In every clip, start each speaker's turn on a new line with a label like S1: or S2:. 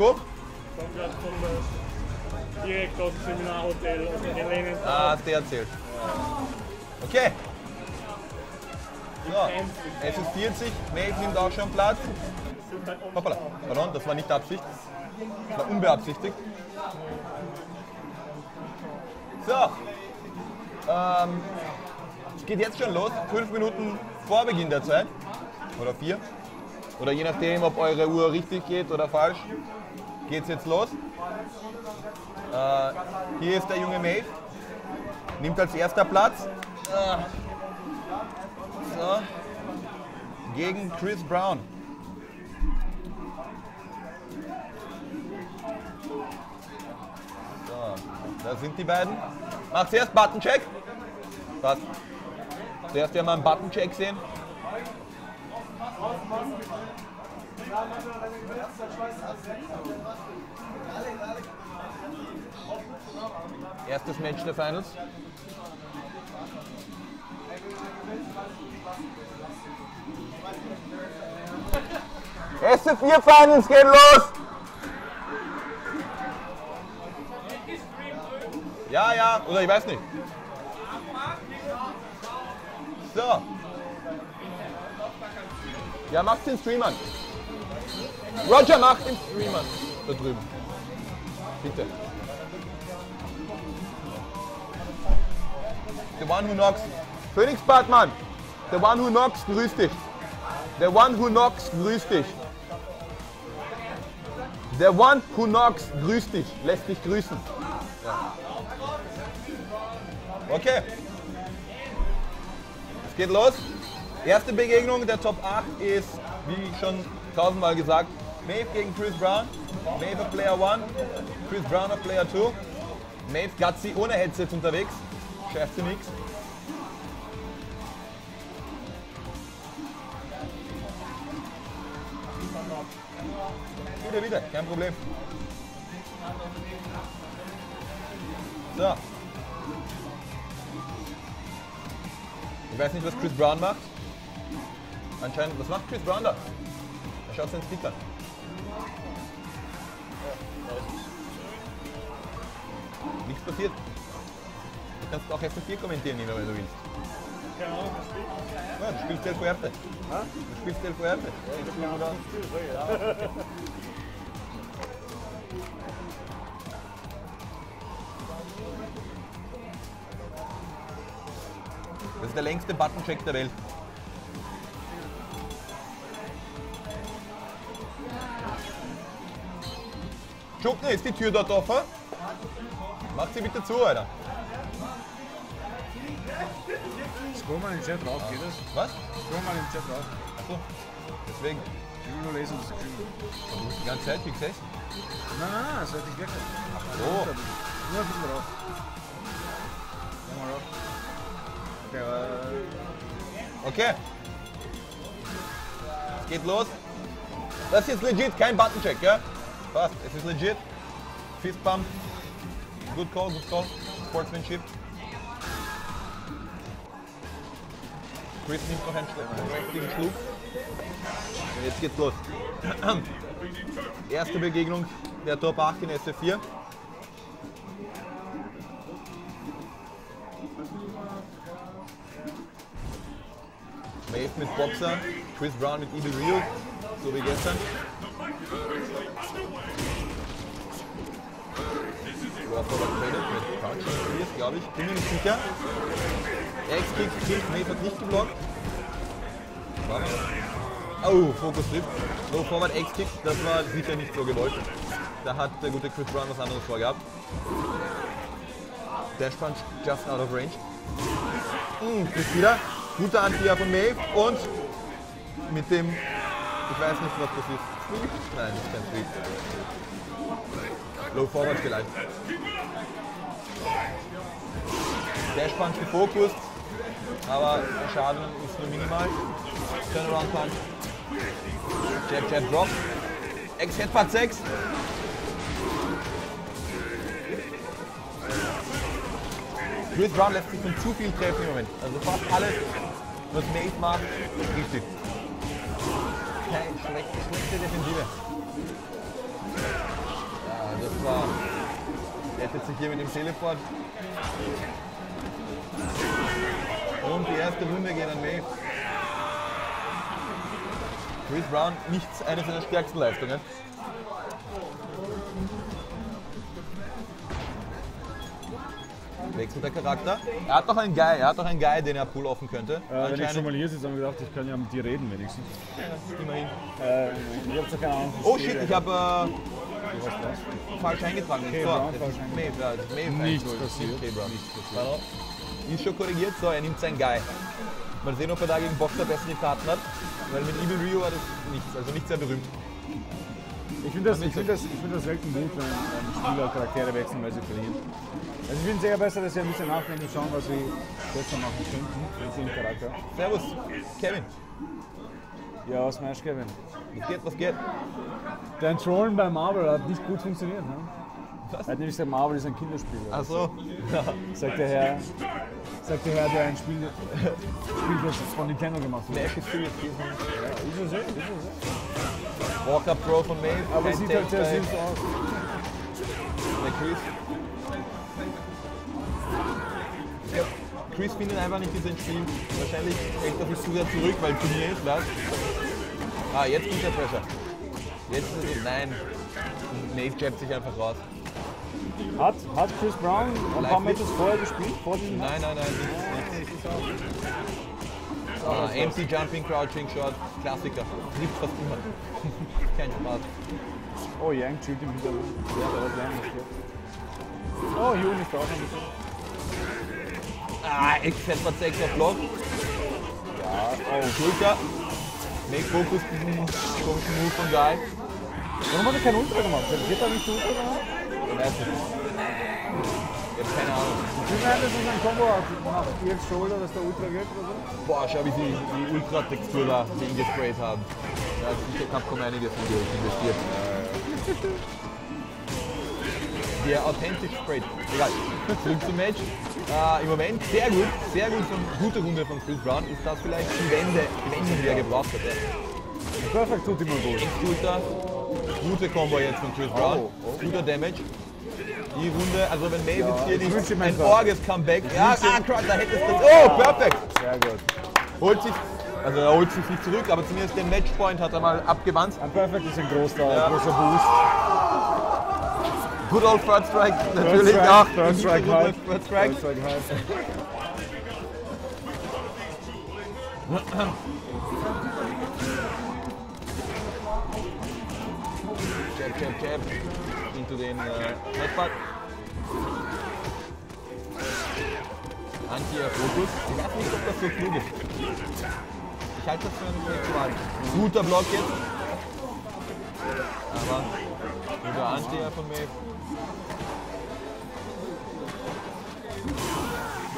S1: gekocht?
S2: Kommt gerade der, direkt aus dem Seminarhotel, aus der Helenen.
S1: Ah, du erzählt. Okay. So, es ist 40, Maeve nimmt auch schon Platz. Hoppala, pardon, das war nicht Absicht. Das war unbeabsichtigt. So. Ähm, es geht jetzt schon los, fünf Minuten vor Beginn der Zeit. Oder vier. Oder je nachdem, ob eure Uhr richtig geht oder falsch, geht es jetzt los. Äh, hier ist der junge Maeve. Nimmt als erster Platz. Äh, so. Gegen Chris Brown. So, da sind die beiden. Mach zuerst Button-Check. Zuerst ja mal einen Button-Check sehen. Erstes Match der Finals. Erste vier Finals gehen los! Ja, ja, oder ich weiß nicht. So. Ja, macht den Stream an. Roger, macht den Stream an. Da drüben. Bitte. The one who knocks. Phoenix Bartmann. The one who knocks, grüß dich. The one who knocks, grüß dich. The one who knocks, grüß dich. Lässt dich grüßen. Ja. Okay. Es geht los. Erste Begegnung der Top 8 ist, wie schon tausendmal gesagt, Maeve gegen Chris Brown. Maeve auf Player 1, Chris Brown auf Player 2. Maeve Gazzi ohne Headset unterwegs. Schärft sie nichts. Wieder, wieder, kein Problem. So. Ich weiß nicht, was Chris Brown macht. Anscheinend, was macht Chris Brown da? Er schaut seinen Stick an. Nichts passiert. Du kannst auch F4 kommentieren, Nina, wenn du willst.
S2: Keine Ahnung, was spielt.
S1: Ja, du spielst El Fuerte. Du spielst El Fuerte. Das ist der längste Button-Check der Welt. Schubne, ist die Tür dort offen? Mach sie bitte zu, Alter.
S3: Scroll mal in den Chat drauf, geht das?
S1: Was?
S3: Scroll mal in den Chat drauf.
S1: Achso. Deswegen.
S3: Ich will nur lesen, was du geschrieben hast.
S1: Du musst die ganze Zeit wie gesessen.
S3: Nein, nein, nein, das sollte ich weg.
S1: So.
S3: Nur ein bisschen drauf. Schau mal drauf. Okay, äh,
S1: Okay. Es geht los. Das ist jetzt legit, kein Button-Check, ja? Passt, es ist legit. Fist Pump. Good call, good call. Sportsmanship. Chris nimmt noch einen richtigen. Und jetzt geht's los. Erste Begegnung der Top 8 in SF4. Maeve mit Boxer, Chris Brown mit Evil Rio, so wie gestern. Glaube ich. Bin mir nicht sicher. X-Kick, Kick, Maeve hat nicht geblockt. Oh, Fokus Lift. Low Forward X-Kick, das war sicher nicht so gewollt. Da hat der gute Chris Brown was anderes vorgehabt. Dash Punch just out of range. Mm, Chris wieder. Guter Antier von Maeve und mit dem, ich weiß nicht was das ist. Nein, das ist kein Sweep. Low Forward vielleicht. Dash Punch gefokust, aber Schaden ist nur minimal. Turnaround Punch. Jab, Jab, Drop. Ex Headbutt 6. Chris Brown lässt sich von zu viel treffen im Moment. Also fast alles, was Maeve macht, richtig. Keine schlechte, schlechte Defensive war. Der ist sich hier mit dem Teleport. Und die erste Runde geht an May. Chris Brown, nichts eine seiner stärksten Leistungen. Wechselt der Charakter. Er hat noch einen Guy, er hat noch einen Guy, den er pull offen könnte.
S3: Äh, wenn ich schon mal hier sitze, habe ich gedacht, ich kann ja mit dir reden wenigstens.
S1: Immerhin.
S3: Äh, ich habe keine Ahnung.
S1: Oh shit, ich habe äh, falsch eingetragen.
S3: Okay,
S1: so,
S3: falsch eingetragen.
S1: Ja,
S3: Nichts
S1: 1-0,
S3: passiert. Nichts passiert.
S1: Ist schon korrigiert, so, er nimmt seinen Guy. Mal sehen, ob er da gegen Boxer bessere Karten hat. Weil mit Evil Rio war das nichts, also nicht sehr berühmt.
S3: Ich finde das, ich find das, ich find das selten gut, wenn ähm, Spieler Charaktere wechseln, weil sie verlieren. Also ich finde es eher besser, dass sie ein bisschen nachdenken und schauen, was sie besser machen könnten mit ihrem Charakter.
S1: Servus, Kevin.
S3: Ja, was meinst du, Kevin?
S1: Was geht, was geht?
S3: Dein Trollen bei Marvel hat nicht gut funktioniert, ne?
S1: Was?
S3: Er hat nämlich gesagt, Marvel ist ein Kinderspiel.
S1: Ach so. Ja.
S3: Sagt der Herr, sagt der Herr, der ein Spiel, Spiel das von Nintendo gemacht hat.
S1: Flash ist serious gewesen.
S3: Ja, ist sehr, ist sehr.
S1: Walker Pro von Maeve.
S3: Aber sieht halt sehr süß aus.
S1: Ich glaub, Chris findet einfach nicht diesen Spiel. Wahrscheinlich er sich zu sehr zurück, weil Turnier ist, was? Ah, jetzt kommt der Pressure. Jetzt ist es, nein. Nate jabbt sich einfach raus.
S3: Hat, hat Chris Brown ein
S1: Live
S3: paar? Matches vorher gespielt? Vor?
S1: Nein, nein, nein, nichts. nichts. Ah, MC Jumping, Crouching, Shot, Klassiker. Trifft fast immer. Kein Spaß.
S3: Oh, Yang chillt im Hintergrund. Ja, da Yang nicht. Oh, Jun ist auch noch ein bisschen.
S1: Ah, X-Fett 6 auf Block.
S3: Ja, oh.
S1: Schulter. Make Focus, diesen komischen Move von Guy.
S3: Warum hat er keinen Ultra gemacht? Wird er nicht Ultra gemacht?
S1: Ich weiß nicht. Ich hab keine Ahnung.
S3: Ich meine, das ist ein Combo nach EX Shoulder, dass der Ultra geht oder so.
S1: Boah, schau, wie sie die Ultra-Textur da hingesprayt haben. Da hat sicher Capcom einiges in investiert. Der authentisch sprayt. Egal. Zurück zum Match. Äh, Im Moment sehr gut, sehr gut, von, gute Runde von Chris Brown. Ist das vielleicht die Wende, die Wende, die er gebraucht hat. Ja.
S3: Perfekt tut immer gut.
S1: Schulter. Gute Combo jetzt von Chris Brown.
S3: Oh, oh.
S1: Guter Damage. Die Runde, also wenn Maeve jetzt hier
S3: ich
S1: nicht ein Orges Comeback. Ja, ah, Crowd, da hättest du. Oh, perfekt!
S3: Sehr gut.
S1: Holt sich, also er holt sich nicht zurück, aber zumindest den Matchpoint hat er mal abgewandt.
S3: Ein Perfect ist ein großer,
S1: Ja.
S3: großer Boost.
S1: Good old Third Strike natürlich
S3: Strike,
S1: auch.
S3: Third Strike
S1: Good old
S3: halt.
S1: Third Strike.
S3: Third Strike halt.
S1: Jab, jab, jab. Into den äh, Headbutt. Anti-Fokus. Ich weiß nicht, ob das so klug ist. Ich halte das für einen Ritual. Guter Block jetzt. Aber guter Anti von mir.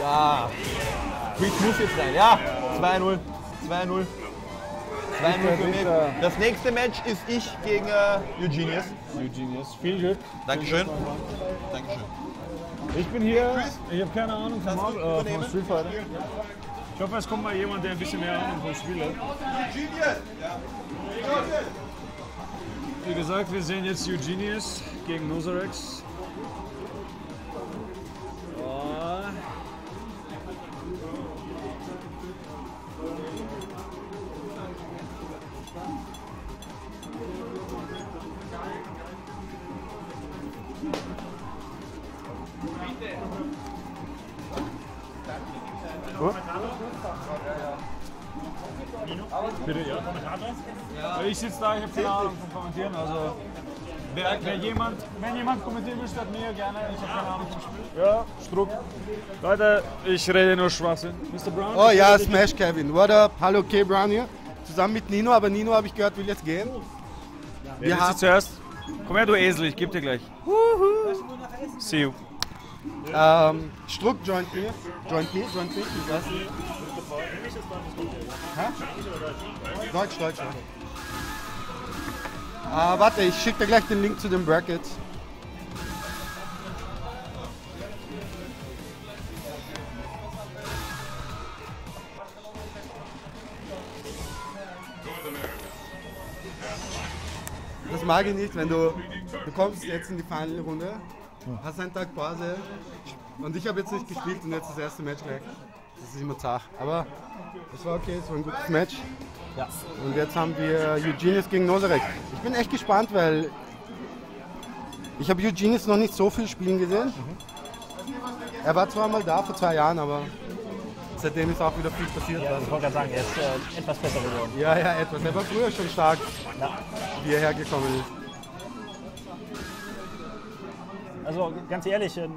S1: Ja. Quick muss jetzt rein. Ja. 2-0. 2-0. 2-0 für mich. Das nächste Match ist ich gegen äh, Eugenius.
S3: Eugenius. Viel Glück.
S1: Dankeschön. Dankeschön.
S3: Ich bin hier, ich habe keine Ahnung Marvel, äh, von
S1: übernehmen?
S3: Street Fighter. Ich hoffe, es kommt mal jemand, der ein bisschen mehr Ahnung vom Spiel hat. Wie gesagt, wir sehen jetzt Eugenius gegen Nosarex. Oh. Bitte, ja. Kommentator? Ich sitze da, ich habe keine Ahnung vom Kommentieren. Also, wer, wer jemand, wenn jemand kommentieren will, statt mir, gerne. Ich habe keine Ahnung vom Spiel. Ja, Struck. Leute, ich rede nur Schwachsinn. Mr. Brown?
S4: Oh ja, Smash Kevin. What up? Hallo K. Brown hier. Zusammen mit Nino, aber Nino habe ich gehört, will jetzt gehen.
S3: Wer
S4: Wir
S3: du
S4: haben,
S3: zuerst? Komm her, du Esel, ich geb dir gleich. See you.
S4: ähm, Struck joint me. Joint me, joint me. Ich weiß nicht. Deutsch, Deutsch. Deutsch. Ah, warte, ich schicke dir gleich den Link zu den Brackets. Das mag ich nicht, wenn du, du kommst jetzt in die Final-Runde, hast einen Tag Pause. Und ich habe jetzt nicht gespielt und jetzt das erste Match gleich. Das ist immer zart. Aber es war okay, es war ein gutes Match.
S5: Ja.
S4: Und jetzt haben wir Eugenius gegen Nosarek. Ich bin echt gespannt, weil ich habe Eugenius noch nicht so viel spielen gesehen. Er war zwar mal da vor zwei Jahren, aber seitdem ist auch wieder viel passiert.
S5: Ja, ich wollte gerade sagen, er ist äh, etwas besser geworden.
S4: Ja, ja, etwas. Er war früher schon stark,
S5: Ja.
S4: wie er hergekommen ist.
S5: Also ganz ehrlich, ähm,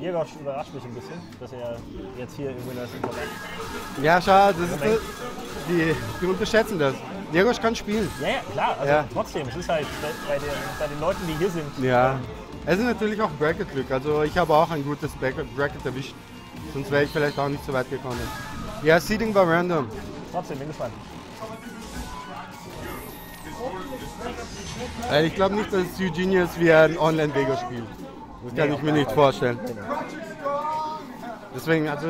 S5: Jegosch überrascht mich ein bisschen, dass er jetzt hier im Winners Interval.
S4: Ja, schade, das ist das, die, die unterschätzen das. Jegosch kann spielen.
S5: Ja, ja, klar, also
S4: Ja.
S5: trotzdem, es ist halt bei, den, bei den Leuten, die hier sind.
S4: Ja. Es ist natürlich auch Bracket-Glück. Also ich habe auch ein gutes Bracket erwischt. Sonst wäre ich vielleicht auch nicht so weit gekommen. Ja, Seeding war random.
S5: Trotzdem, bin gespannt.
S4: Weil ich glaube nicht, dass Eugenius wie ein Online-Vega spielt. Das kann
S5: Nee,
S4: ich mir nicht vorstellen. Deswegen also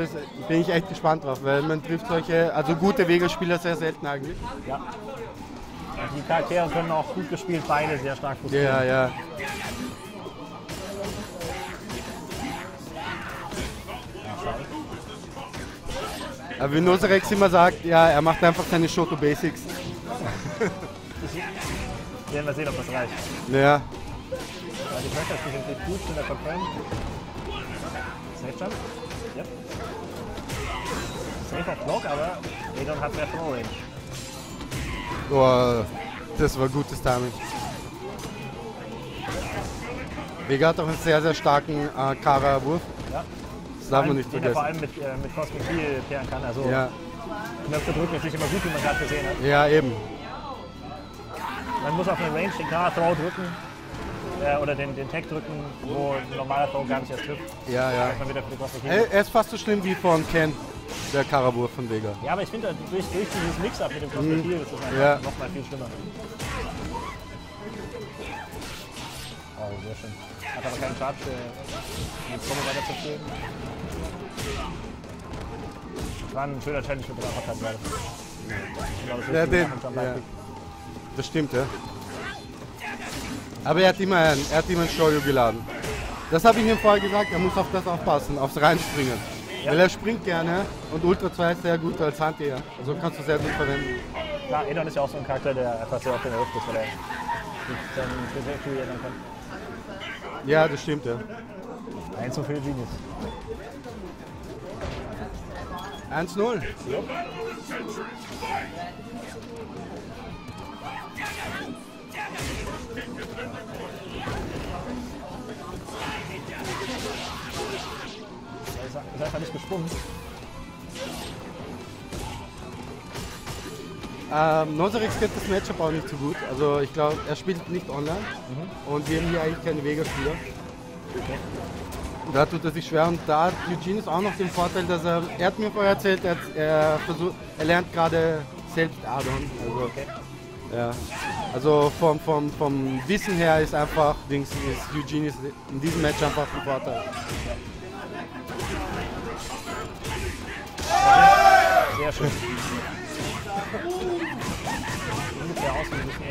S4: bin ich echt gespannt drauf, weil man trifft solche, also gute Vega-Spieler sehr selten eigentlich.
S5: Ja. Und die Charaktere können auch gut gespielt, beide sehr stark frustrieren.
S4: Ja, ja. Aber wie Noserex immer sagt, ja, er macht einfach seine Shoto Basics.
S5: Werden wir sehen, ob das reicht.
S4: Ja,
S5: Trackers, die sind nicht gut, sind da confirmed. Safe Jump? Ja. Safe auf Block, aber Redon hat mehr Throw Range.
S4: Boah, das war gutes Timing. Vega hat auch einen sehr, sehr starken äh, Kara-Wurf.
S5: Ja.
S4: Das darf man nicht
S5: er vor
S4: vergessen.
S5: allem mit, äh, mit Cosmic Heal pairen kann. Also
S4: Ja,
S5: drücken ist nicht immer gut, wie man gerade gesehen hat.
S4: ja, eben.
S5: Man muss auf eine Range den Kara-Throw drücken. Äh, oder den, den Tag drücken, wo ein normaler Throw gar nicht erst trifft.
S4: Ja, ja.
S5: Dann wieder für die Cosmic Heal.
S4: Er, er ist fast so schlimm wie von Ken, der Kara-Wurf von Vega.
S5: Ja, aber ich finde, durch, durch dieses Mix-Up mit dem Cosmic Heal ist das einfach
S4: Mhm. Ja.
S5: noch mal viel schlimmer. Oh, sehr schön. Hat aber keinen Charge, äh, um die Combo weiterzuführen. War ein schöner Challenge mit der Uppercut gerade.
S4: Ja, den, ja. Das stimmt, ja. Aber er hat immer einen, er hat immer einen Shoyu geladen. Das habe ich ihm vorher gesagt, er muss auf das aufpassen, aufs Reinspringen. Weil er springt gerne und Ultra 2 ist sehr gut als Anti. Also kannst du sehr gut verwenden.
S5: Klar, Edon ist ja auch so ein Charakter, der einfach sehr in der Luft ist, weil er sich ändern kann.
S4: Ja, das stimmt, ja.
S5: Eins zu viel Genius.
S4: 1-0.
S5: Er ist, ist einfach nicht gesprungen.
S4: Ähm, Noserix kennt das Matchup auch nicht so gut. Also ich glaube, er spielt nicht online. Und wir haben hier eigentlich keine Vega-Spieler. Da tut er sich schwer und da hat Eugene auch noch den Vorteil, dass er, er hat mir vorher erzählt, er, er, versucht, er lernt gerade selbst Adon. Also, ja. also vom, vom, vom Wissen her ist einfach, Dings, ist Eugene ist in diesem Match einfach ein Vorteil.
S5: Sehr schön. Ungefähr bisschen,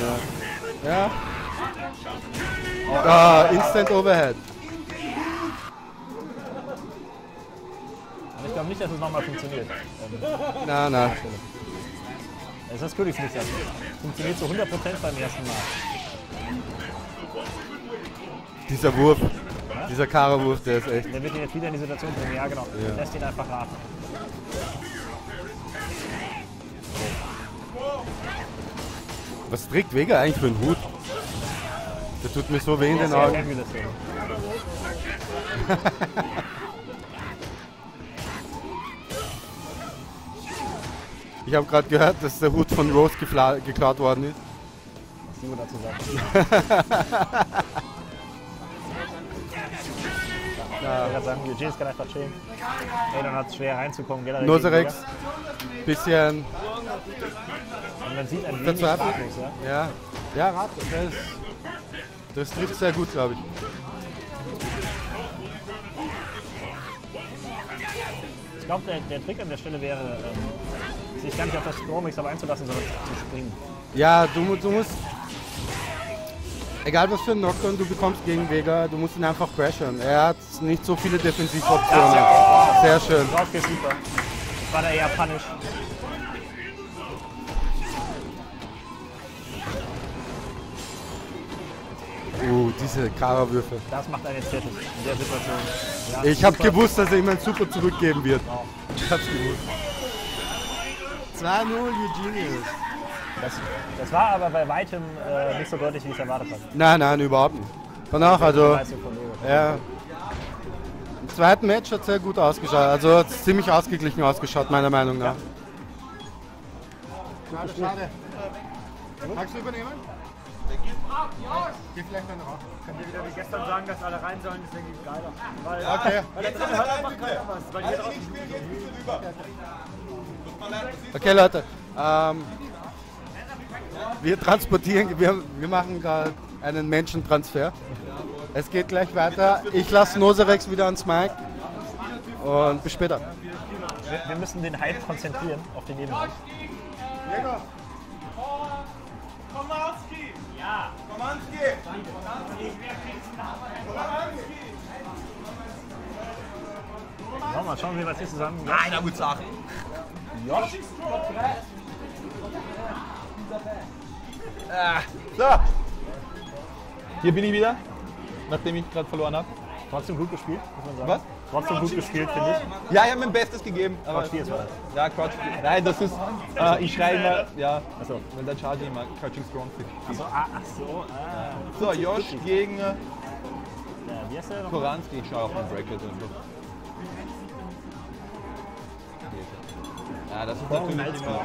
S5: ja.
S4: Ja. Ah, Instant Overhead.
S5: Aber ich glaube nicht, dass es nochmal funktioniert. Ähm,
S4: Na, na.
S5: Es ist das Königslicht. Funktioniert zu 100% beim ersten Mal.
S4: Dieser Wurf, dieser Kara-Wurf, der ist echt.
S5: Der wird ihn jetzt wieder in die Situation bringen. Ja, genau.
S4: Ja.
S5: Lässt ihn einfach raten.
S4: Was trägt Vega eigentlich für einen Hut? Der tut mir so weh in den Augen. Ich habe gerade gehört, dass der Hut von Rose geklaut worden ist.
S5: Was Simo dazu sagt. Ja. Ich gerade sagen, Eugene kann einfach chillen. Dann hat es schwer reinzukommen. Generell
S4: Noserex, bisschen
S5: Und man sieht ein wenig ratlos, ja.
S4: Ja, ja Rat, das, das trifft sehr gut, glaube ich.
S5: Ich glaube, der, der Trick an der Stelle wäre, ähm, sich gar nicht auf das Stromix aber einzulassen, sondern zu springen.
S4: Ja, du, du musst. Egal was für einen Knockdown du bekommst gegen Vega, du musst ihn einfach crashen. Er hat nicht so viele Defensivoptionen. Sehr schön.
S5: Rausgesleepert. Das war da eher Punish.
S4: Uh, diese Kara-Würfe.
S5: Das macht einen jetzt fertig in der Situation. Ja,
S4: Ich habe
S5: super.
S4: gewusst, dass er ihm ein Super zurückgeben wird. Ich hab's gewusst. 2-0 Eugenius.
S5: Das, das war aber bei weitem äh, nicht so deutlich, wie ich es erwartet habe.
S4: Nein, nein, überhaupt nicht. Danach, also, ja. Im zweiten Match hat es sehr gut ausgeschaut. Also hat es ziemlich ausgeglichen ausgeschaut, meiner Meinung nach. Schade, schade. Magst du übernehmen? Geh vielleicht dann raus.
S3: Könnt ihr wieder wie gestern sagen, dass alle rein sollen, denke ich geiler. Weil,
S4: Okay.
S3: weil da drin hört einfach keiner was. Weil hier draußen
S4: Okay, Leute. Ähm, wir transportieren, wir, wir machen gerade einen Menschentransfer. Es geht gleich weiter. Ich lasse Noserex wieder ans Mic. Und bis später.
S5: Wir, wir müssen den Hype konzentrieren auf den Nebenkampf. So, mal schauen, wie wir das hier zusammen. Ja,
S1: Einer gut
S5: Josh.
S1: Ah, so. Hier bin ich wieder, nachdem ich gerade verloren habe.
S5: Trotzdem gut gespielt, muss man sagen.
S1: Was?
S5: Trotzdem gut gespielt, finde ich.
S1: Ja, ich habe mein Bestes gegeben. Aber
S5: Spiel ist was.
S1: ja, Crouch. Nein, das ist. Äh, ich schreibe immer. Ja,
S5: Achso.
S1: weil der Charge immer Crouching Strong Fit.
S5: So, ah, ach so, ah.
S1: So, Josh gegen äh? Koranski. Ich schaue auf den Bracket. Ja, das ist natürlich immer.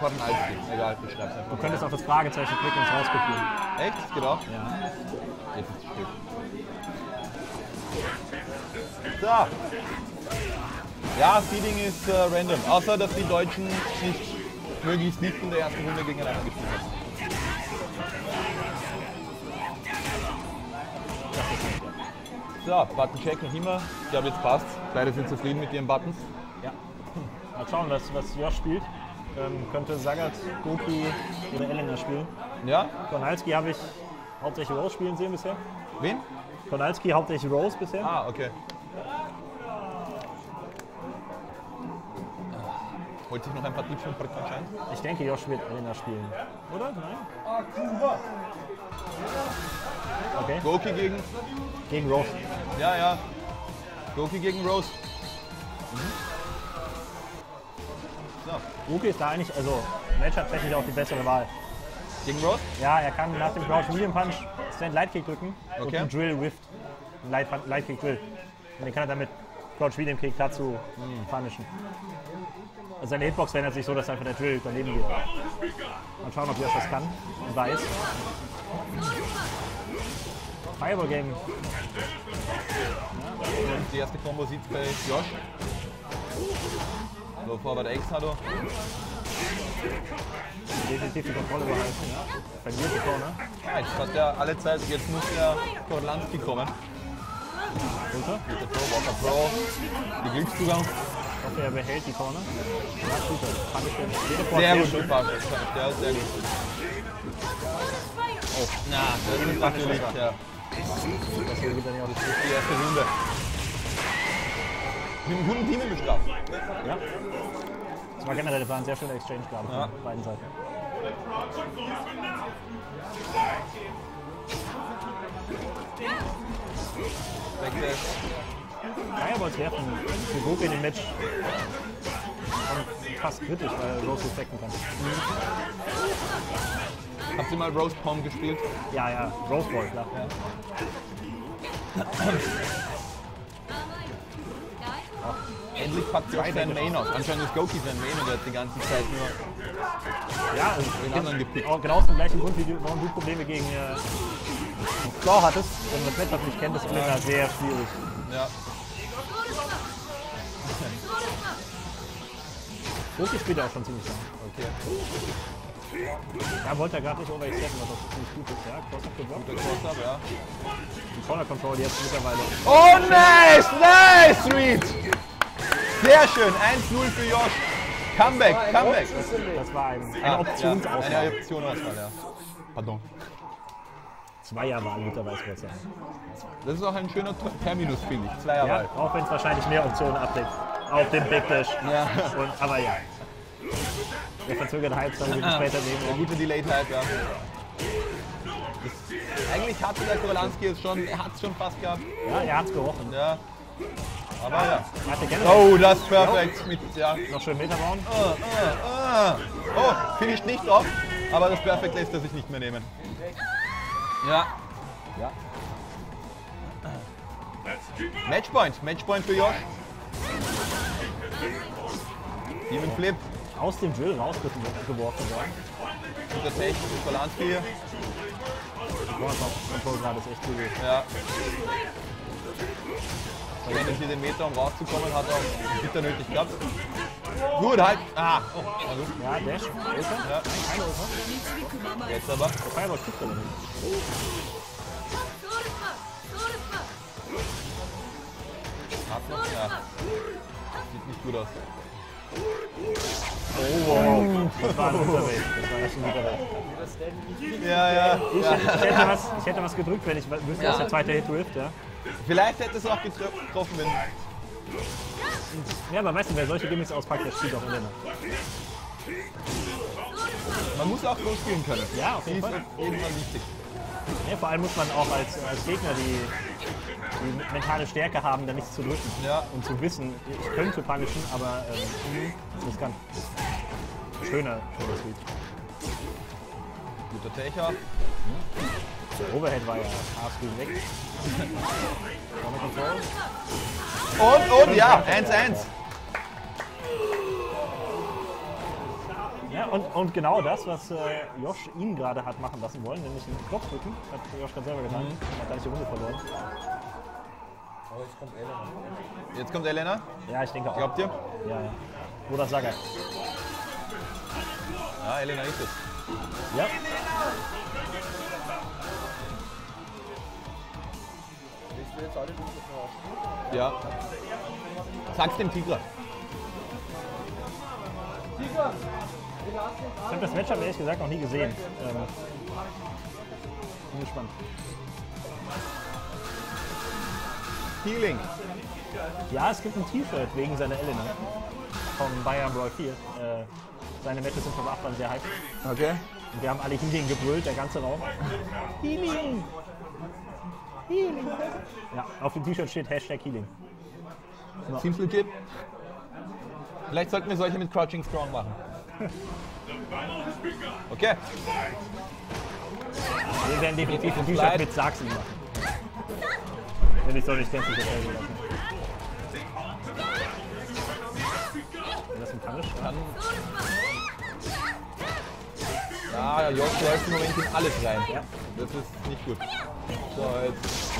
S1: Kornalski. Egal, ich schreibe einfach.
S5: Du könntest auf das Fragezeichen klicken und es rauskopieren.
S1: Echt? Geht auch?
S5: Ja.
S1: Jetzt ist es spät. So. Ja, Seeding ist äh, random. Außer, dass die Deutschen nicht möglichst nicht in der ersten Runde gegeneinander gespielt haben. So, Button check noch immer. Ich glaube, jetzt passt. Beide sind zufrieden mit ihren Buttons.
S5: Mal schauen, was, was Josh spielt. Ähm, könnte Sagat, Goku oder Elena spielen.
S1: Ja?
S5: Konalski habe ich hauptsächlich Rose spielen sehen bisher.
S1: Wen?
S5: Konalski hauptsächlich Rose bisher.
S1: Ah, okay. Holt sich noch ein paar Tipps von anscheinend.
S5: Ich denke, Josh wird Elena spielen. Oder? Nein? Okay,
S1: Goki gegen.
S5: gegen Rose.
S1: Ja, ja. Goki gegen Rose.
S5: Goku ist da eigentlich, also matchup-technisch auch die bessere Wahl.
S1: Gegen Rose?
S5: Ja, er kann nach dem Crouch Medium Punch Stand Light Kick drücken und
S1: Okay.
S5: einen Drill Rift. Einen Light, Light Kick Drill. Und den kann er damit Crouch Medium Kick dazu punishen. Also seine Hitbox verändert sich so, dass einfach der Drill daneben geht. Mal schauen, ob Josh das kann und weiß. Fireball Game.
S1: Und die erste Combo sieht bei Josh. So, X hat er.
S5: Definitiv die Kontrolle behalten. Ja. Verliert die Corner.
S1: Ja, jetzt hat er alle Zeit, jetzt muss der Korlanski kommen.
S5: Runter.
S1: Mit der Pro, Walker Pro. Die Glückszugang.
S5: Ich hoffe, er behält die Corner. Ja, das Fand ich Port
S1: Sehr gut
S5: schön.
S1: gepasst. Ja, sehr gut. Oh, na, das ist natürlich ja,
S5: Deswegen geht er nicht auf die Tür.
S1: die erste Runde. Mit einem guten Team bestraft.
S5: Ja. Das war generell das war ein sehr schöner Exchange gerade
S1: Ja.
S5: von beiden Seiten.
S1: Backdash.
S5: Fireballs werfen für Goku in dem Match schon fast kritisch, weil Rose defekten kann.
S1: Habt ihr mal Roast Palm gespielt?
S5: Ja, ja, Rose Ball, klar.
S1: Endlich packt sie auch seinen Main aus. Anscheinend ist Goki sein Main und er hat die ganze Zeit nur
S5: Ja,
S1: den anderen gepickt.
S5: auch genau aus dem gleichen Grund, wie du, warum du Probleme gegen äh, Claw hattest. Wenn man das Matchup nicht kennt, ist Elena sehr schwierig.
S1: Ja.
S5: Goku spielt auch schon ziemlich lang.
S1: Okay.
S5: Ja, wollte er gerade nicht overexteppen, was auch ziemlich gut ist. Ja, Cross-Up geblockt.
S1: Der Cross-Up, ja.
S5: Die Corner Control jetzt mittlerweile.
S1: Oh, nice, nice, sweet. Sehr schön, 1-0 für Josh. Comeback, Comeback.
S5: Das war ein, eine
S1: Ah,
S5: Optionsauswahl.
S1: Ja, eine Optionauswahl, ja. Pardon.
S5: Zweier war ein guter Weißwurzel.
S1: Das ist auch ein schöner Terminus, finde ich. Zweierwahl.
S5: Ja, auch wenn es wahrscheinlich mehr Optionen abdeckt. Auf dem Big Dash.
S1: Ja.
S5: Und, aber ja. Der verzögerte Hype soll wir später
S1: Der
S5: nehmen.
S1: gute Delayed Hype, ja. Das, eigentlich hatte der Kowalanski es schon, er hat es schon fast gehabt.
S5: Ja, er hat's gerochen.
S1: Ja. Aber ja. Oh, das ist perfekt. Mit, ja.
S5: noch schön Meter bauen.
S1: Ah. Oh, finisht nicht oft, aber das Perfekt lässt er sich nicht mehr nehmen. Ja. Ja. Matchpoint, Matchpoint für Josh. Demon Flip,
S5: Aus dem Drill rausgeworfen worden.
S1: guter Tech, Kolanski hier.
S5: Boah, Control gerade ist echt gut.
S1: Ja. Verwendet hier den Meter, um rauszukommen, hat auch bitter nötig gehabt. Gut, halt. Ah, oh, gut.
S5: Ja, Dash. Ultra.
S1: Ja.
S5: Keine Ultra.
S1: Jetzt aber.
S5: Der Fireball kriegt er noch nicht.
S1: Hat noch, ja. Sieht nicht gut aus.
S5: Das war ein guter Weg. Das war echt ein guter Weg.
S1: Ja, ja.
S5: Ich,
S1: ja.
S5: ich, hätte was, ich hätte was gedrückt, wenn ich wüsste, dass der zweite Hit trifft. Ja.
S1: Vielleicht hätte es auch getroffen, wenn.
S5: ja, aber weißt du, wer solche Gimmicks auspackt, der spielt auch immer.
S1: Man muss auch losgehen können.
S5: Ja, auf jeden
S1: ist
S5: Fall.
S1: auf jeden Fall wichtig.
S5: Ja, vor allem muss man auch als, als Gegner die, die mentale Stärke haben, da nichts zu drücken.
S1: Ja.
S5: Und zu wissen, ich könnte punishen, aber ähm, das ganz schöner, schöner Sweet.
S1: Guter Techer.
S5: Der Overhead war ja haarscreen weg.
S1: Und, und, ja, 1-1.
S5: Ja, und, und genau das, was äh, Josh ihn gerade hat machen lassen wollen, nämlich einen Knopf drücken, hat Josh gerade selber getan. Hat gar nicht die Runde verloren.
S1: Jetzt kommt Elena.
S5: Ja, ich denke auch.
S1: Glaubt ihr?
S5: Ja, ja. Oder Saga.
S1: Ja, Elena ist es.
S5: Ja.
S1: Ja. Sag's dem Tiger.
S5: Ich habe das Matchup ehrlich gesagt noch nie gesehen. Ähm, bin gespannt.
S1: Healing.
S5: Ja, es gibt ein T-Shirt wegen seiner Elena vom Bayern Brawl 4. Äh, seine Matches sind vom Achbarn sehr hype.
S1: Okay.
S5: Und wir haben alle Healing gebrüllt, der ganze Raum. Healing! Healing! Ja, auf dem T-Shirt steht Hashtag Healing.
S1: Seems legit. Vielleicht sollten wir solche mit Crouching Strong machen. Okay.
S5: Wir werden definitiv ein. T-Shirt mit Saxen machen. Wenn ich so nicht gänzlich erzählen lassen. Ist das ein Punish?
S1: Kann. Ja, Josh läuft im Moment in alles rein.
S5: Ja.
S1: Das ist nicht gut. So, jetzt.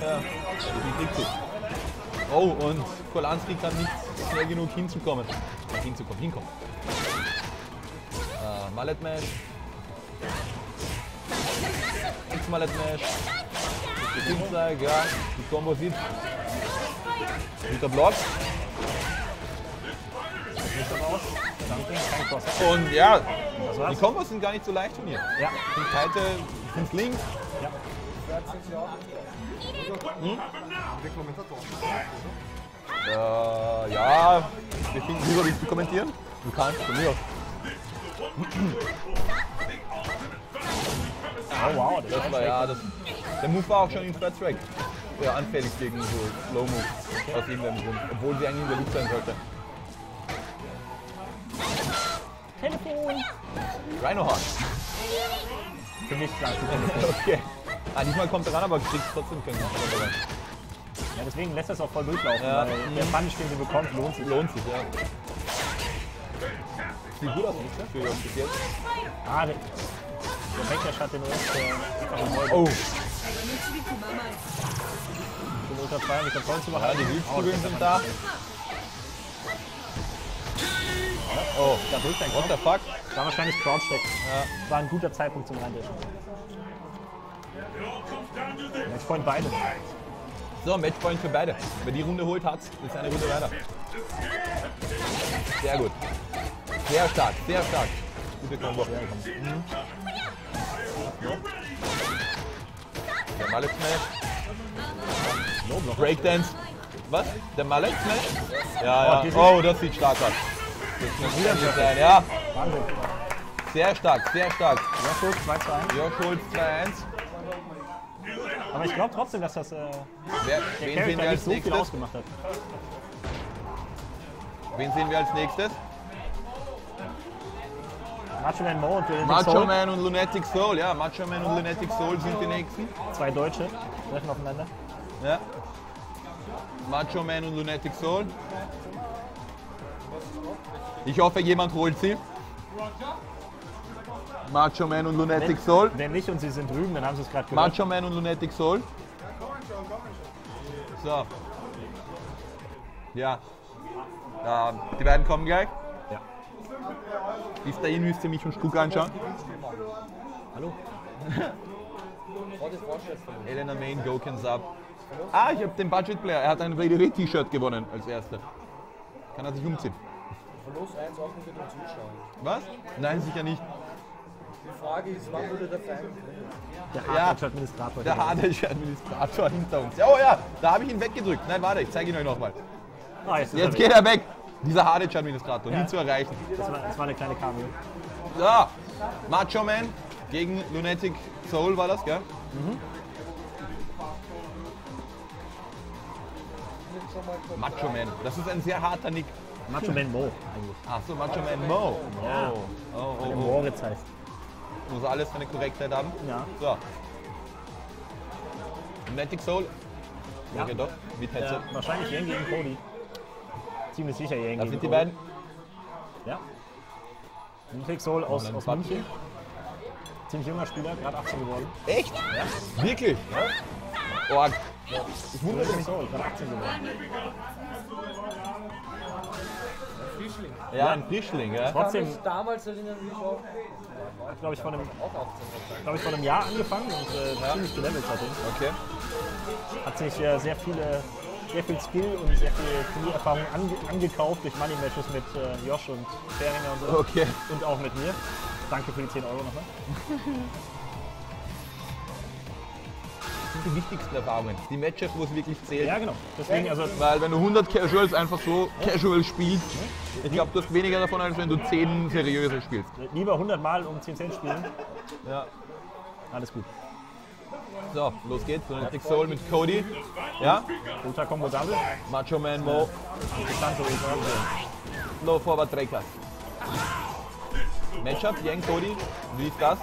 S1: Ja, die kriegt sie. Oh, und Kolanski kann nicht schnell genug hinzukommen. Hinzukommen, hinkommen. Äh, Mallet Mash. X Mallet Mash. Finzeig, ja. Die Combo sieht. Guter Block. Und ja, die. Kombos sind gar nicht so leicht von hier.
S5: Ja.
S1: Fünf Seite, fünf links.
S5: Ja.
S1: Äh, ja, wir finden lieber, willst du kommentieren? Du kannst, von mir aus.
S5: Oh wow, der
S1: Das war ja, das, der Move war auch schon in Threat Track. Ja, anfällig gegen so Slow Moves aus irgendeinem Grund. Obwohl sie eigentlich in der Luft sein sollte.
S5: Telefon.
S1: Rhinohorn.
S5: Für mich klar, super.
S1: Okay. Ah, diesmal kommt er ran, aber kriegt trotzdem keinen Konter.
S5: Ja, deswegen lässt das auch voll durchlaufen,
S1: Ja.
S5: weil der Punish, den sie bekommt, lohnt sich.
S1: Lohnt sich, ja. Sieht gut aus, nicht? Für bis jetzt.
S5: Ah, der, Backlash hat den Voll.
S1: Oh,
S5: Den Ultra 2 mit zu
S1: ja,
S5: behalten.
S1: die Hilfskugeln sind da. Oh,
S5: Da drückt ein
S1: what the fuck?
S5: War wahrscheinlich Crouch-Deck.
S1: Ja.
S5: War ein guter Zeitpunkt zum Reindischen. Matchpoint beide.
S1: So, Matchpoint für beide. Wer die Runde holt, hat's. Ist eine Runde weiter. Sehr gut. Sehr stark, sehr stark. Gute Kombo. Mallet Smash. Breakdance. Was? Der Mallet Smash? Ja, ja.
S5: sind-
S1: Oh, das sieht stark aus. Das muss wieder sein, ja.
S5: Wahnsinn.
S1: Sehr stark, sehr stark.
S5: Ja, Schulz, 2 zu 1.
S1: Jörg Schulz 2-1.
S5: Aber ich glaube trotzdem, dass das äh,
S1: Wer,
S5: der
S1: wen sehen wir
S5: nicht
S1: als
S5: so viel
S1: nächstes?
S5: ausgemacht hat.
S1: Wen sehen wir als nächstes?
S5: Macho Man Mo und Lunatic
S1: Macho
S5: Soul,
S1: Man und Lunatic Soul, ja. Macho Man und Lunatic Soul sind die nächsten.
S5: zwei Deutsche, treffen aufeinander.
S1: Ja. Macho Man und Lunatic Soul. Ich hoffe, jemand holt sie. Macho Man und Lunatic Soul.
S5: Wenn nicht und sie sind drüben, dann haben sie es gerade gehört.
S1: Macho Man und Lunatic Soul. So. Ja. ja. Die beiden kommen gleich. Bis dahin müsst ihr mich und Stuck anschauen.
S5: Hallo?
S1: Elena Main, Gokens up. Ah, ich habe den Budget Player. Er hat ein WDW T-Shirt gewonnen als erster. Kann er sich umziehen.
S6: Verlust 1 auch mit dem Zuschauer.
S1: Was? Nein, sicher nicht.
S6: Die Frage ist, wann würde der Feind gewinnen?
S5: Der
S1: Ja.
S5: Hardware-Administrator.
S1: Der hardische Administrator hinter uns. Ja, oh ja, da habe ich ihn weggedrückt. Nein, warte, ich zeige ihn euch nochmal.
S5: Ah, jetzt
S1: Jetzt
S5: er
S1: geht
S5: weg.
S1: er weg. Dieser hardische Administrator, nie zu erreichen.
S5: Das war, das war eine kleine Cameo.
S1: So, Macho Man gegen Lunatic Soul war das, gell? Macho Man, das ist ein sehr harter Nick.
S5: Macho Man Mo eigentlich.
S1: Ach so, Macho Man Mo.
S5: Ja.
S1: Oh, oh,
S5: Der
S1: oh, oh.
S5: Moritz heißt.
S1: Muss alles seine Korrektheit haben.
S5: Ja.
S1: So. Lunatic Soul.
S5: Ja.
S1: Okay, doch. Mit Headset.
S5: Äh, wahrscheinlich Yang gegen Cody. Ziemlich sicher Yang
S1: Das
S5: gegen
S1: sind die beiden.
S5: Ja. Lunatic Soul aus, aus. München. Ziemlich junger Spieler, gerade 18 geworden.
S1: Echt? Ja. Wirklich? Ja. Oh, ich wundere mich.
S5: Soul, gerade 18 geworden.
S1: Ja, ein Frischling, ja.
S5: Trotzdem,
S6: Mich damals erinnern mich auch,
S5: hat glaube ich vor einem,
S6: auch 18
S5: glaub ich, vor einem Jahr angefangen und äh, ziemlich gelevelt seitdem.
S1: Okay.
S5: Hat sich äh, sehr viele, sehr viel Skill und sehr viel Turniererfahrung ange angekauft durch Money Matches mit äh, Josh und Feringer und so.
S1: Okay.
S5: Und auch mit mir. Danke für die 10 Euro nochmal.
S1: Das sind die wichtigsten Erfahrungen. Die Matches, wo es wirklich zählt.
S5: Ja, genau. Deswegen, also
S1: Weil wenn du 100 Casuals einfach so casual spielst, ich glaube, du hast weniger davon, als wenn du 10 seriöse spielst.
S5: lieber 100 Mal um 10 Cent spielen.
S1: Ja.
S5: Alles gut.
S1: So, los geht's. Lunatic Soul mit Cody. Ja.
S5: Ultra Combo Double.
S1: Macho Man Mo. Low Forward Trackers. Matchup, Yang Cody. Wie ist das?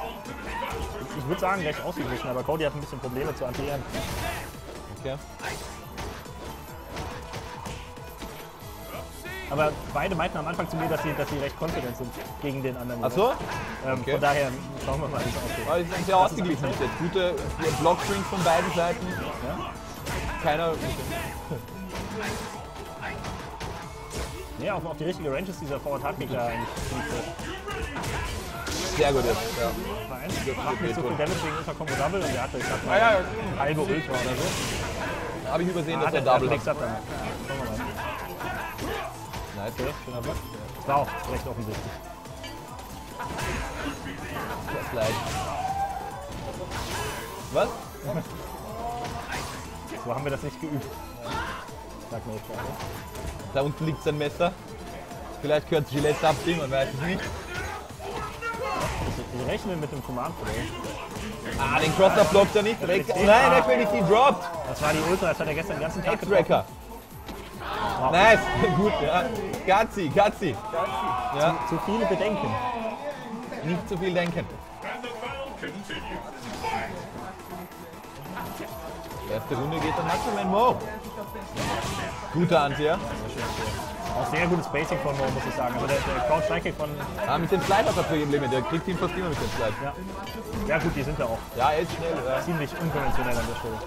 S5: Ich würde sagen, recht ausgeglichen, aber Cody hat ein bisschen Probleme zu antieren.
S1: Okay.
S5: Aber beide meinten am Anfang zu mir, dass sie, dass sie recht confident sind gegen den anderen.
S1: Ach so?
S5: Ähm,
S1: okay.
S5: Von daher schauen wir mal, wie es ausgeht.
S1: Aber es ist sehr ausgeglichen bis jetzt. Gute Blockstrings von beiden Seiten. Keiner.
S5: Ja, auf, auf die richtige Range ist dieser Forward Hardkick da eigentlich.
S1: Sehr gut jetzt. Ja.
S5: Nummer eins. Macht nicht so viel Damage wegen Combo Double und der hatte, ich sag mal,
S1: Ah, ja,
S5: halbe Ultra oder so.
S1: Habe ich übersehen,
S5: Ah,
S1: dass er
S5: der,
S1: Double hat.
S5: Schauen wir mal.
S1: Nice, schöner Block.
S5: Das war auch recht offensichtlich.
S1: Das leicht. Was?
S5: So haben wir das nicht geübt. Sag mir jetzt gerade.
S1: Da unten liegt sein Messer. Vielleicht gehört Gillette ab, man weiß es nicht.
S5: Wir rechnen mit dem Command Flow.
S1: Ah, den Crosser blockt er nicht. Rex. Nein, FNDC droppt.
S5: Das war die Ultra, das hat er gestern den ganzen Tag getroffen.
S1: X-Tracker. Nice, gut, ja. Gazi, Gazi. Ja,
S5: Zu viele Bedenken.
S1: nicht zu viel denken. Erste Runde geht an Macho Man Mo. Guter Antier.
S5: Auch sehr gutes Basic von Mo, muss ich sagen. Also der, der Crouch Strike von.
S1: Ah, mit dem Slide hat er Probleme. Der kriegt ihn fast immer mit dem Slide.
S5: Ja. ja, gut, die sind ja auch
S1: Ja, er ist schnell. Ja.
S5: ziemlich unkonventionell an der Stelle.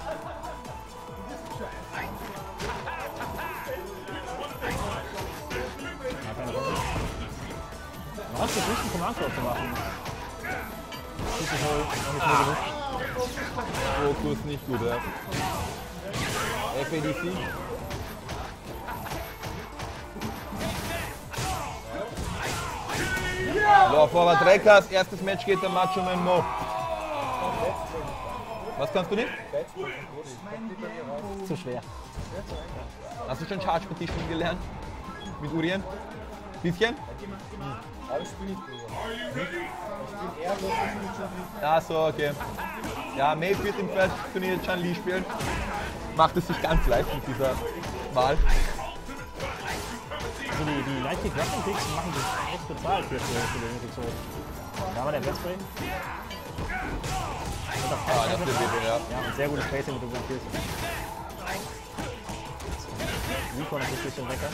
S5: Hat es nicht, einen Command Flow zu machen. Das ist nicht.
S1: Fokus nicht gut, ja. FADC. So, Forward Reckers, erstes Match geht der Macho Man Mo. Was Was kannst du nicht?
S5: Zu schwer.
S1: Hast du schon Charge Petition gelernt? Mit Urien? Bisschen?
S6: Aber ich spiele nicht
S1: Ach so, okay. Ja, Maeve wird im Turnier Chan Li spielen. Macht es sich ganz leicht mit dieser Wahl.
S5: Also die, die Lightkick Grappling Kicks machen sich echt bezahlt für, den Sword. Da wir der Bestspray.
S1: Ah, das wird ja.
S5: Ja, und sehr gutes Spacing mit unseren Kills. Recon ist ein bisschen lecker.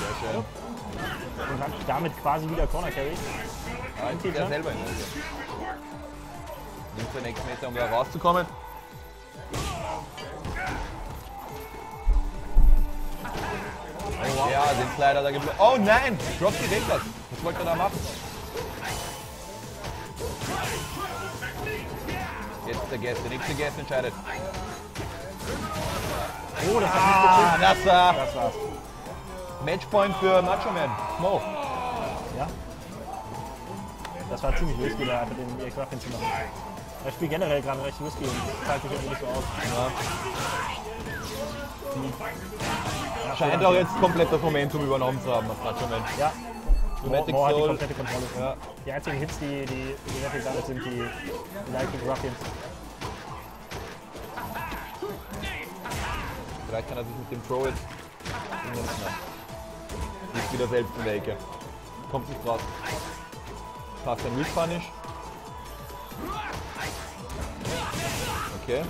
S1: Sehr schön.
S5: Und hat damit quasi wieder Corner Carry.
S1: Ja, jetzt geht er selber in der. Nimmt den nächsten Meter, um da rauszukommen. Ja, den Slider da geblockt. Oh nein! Drop die Reglers. Was wollte er da machen? Jetzt der Guest, der nächste Guest entscheidet.
S5: Oh, das hat
S1: Ah, das war
S5: Das war's.
S1: Matchpoint für Macho Man. Mo.
S5: Ja. Das war ziemlich risky, da einfach den EX Ruffin zu machen. Er spielt generell gerade recht risky und zahlt sich irgendwie nicht so aus. Ja,
S1: Scheint auch jetzt komplett das Momentum übernommen zu haben auf Macho Man.
S5: Ja.
S1: Dramatic
S5: Mo hat die komplette Kontrolle.
S1: Ja.
S5: Die einzigen Hits, die die, die damit sind, die, die Lightning Ruffians.
S1: Vielleicht kann er sich mit dem Throw jetzt. Liegt wieder selbst in der Ecke. Kommt nicht raus. Passt ein Weak Punish. Okay.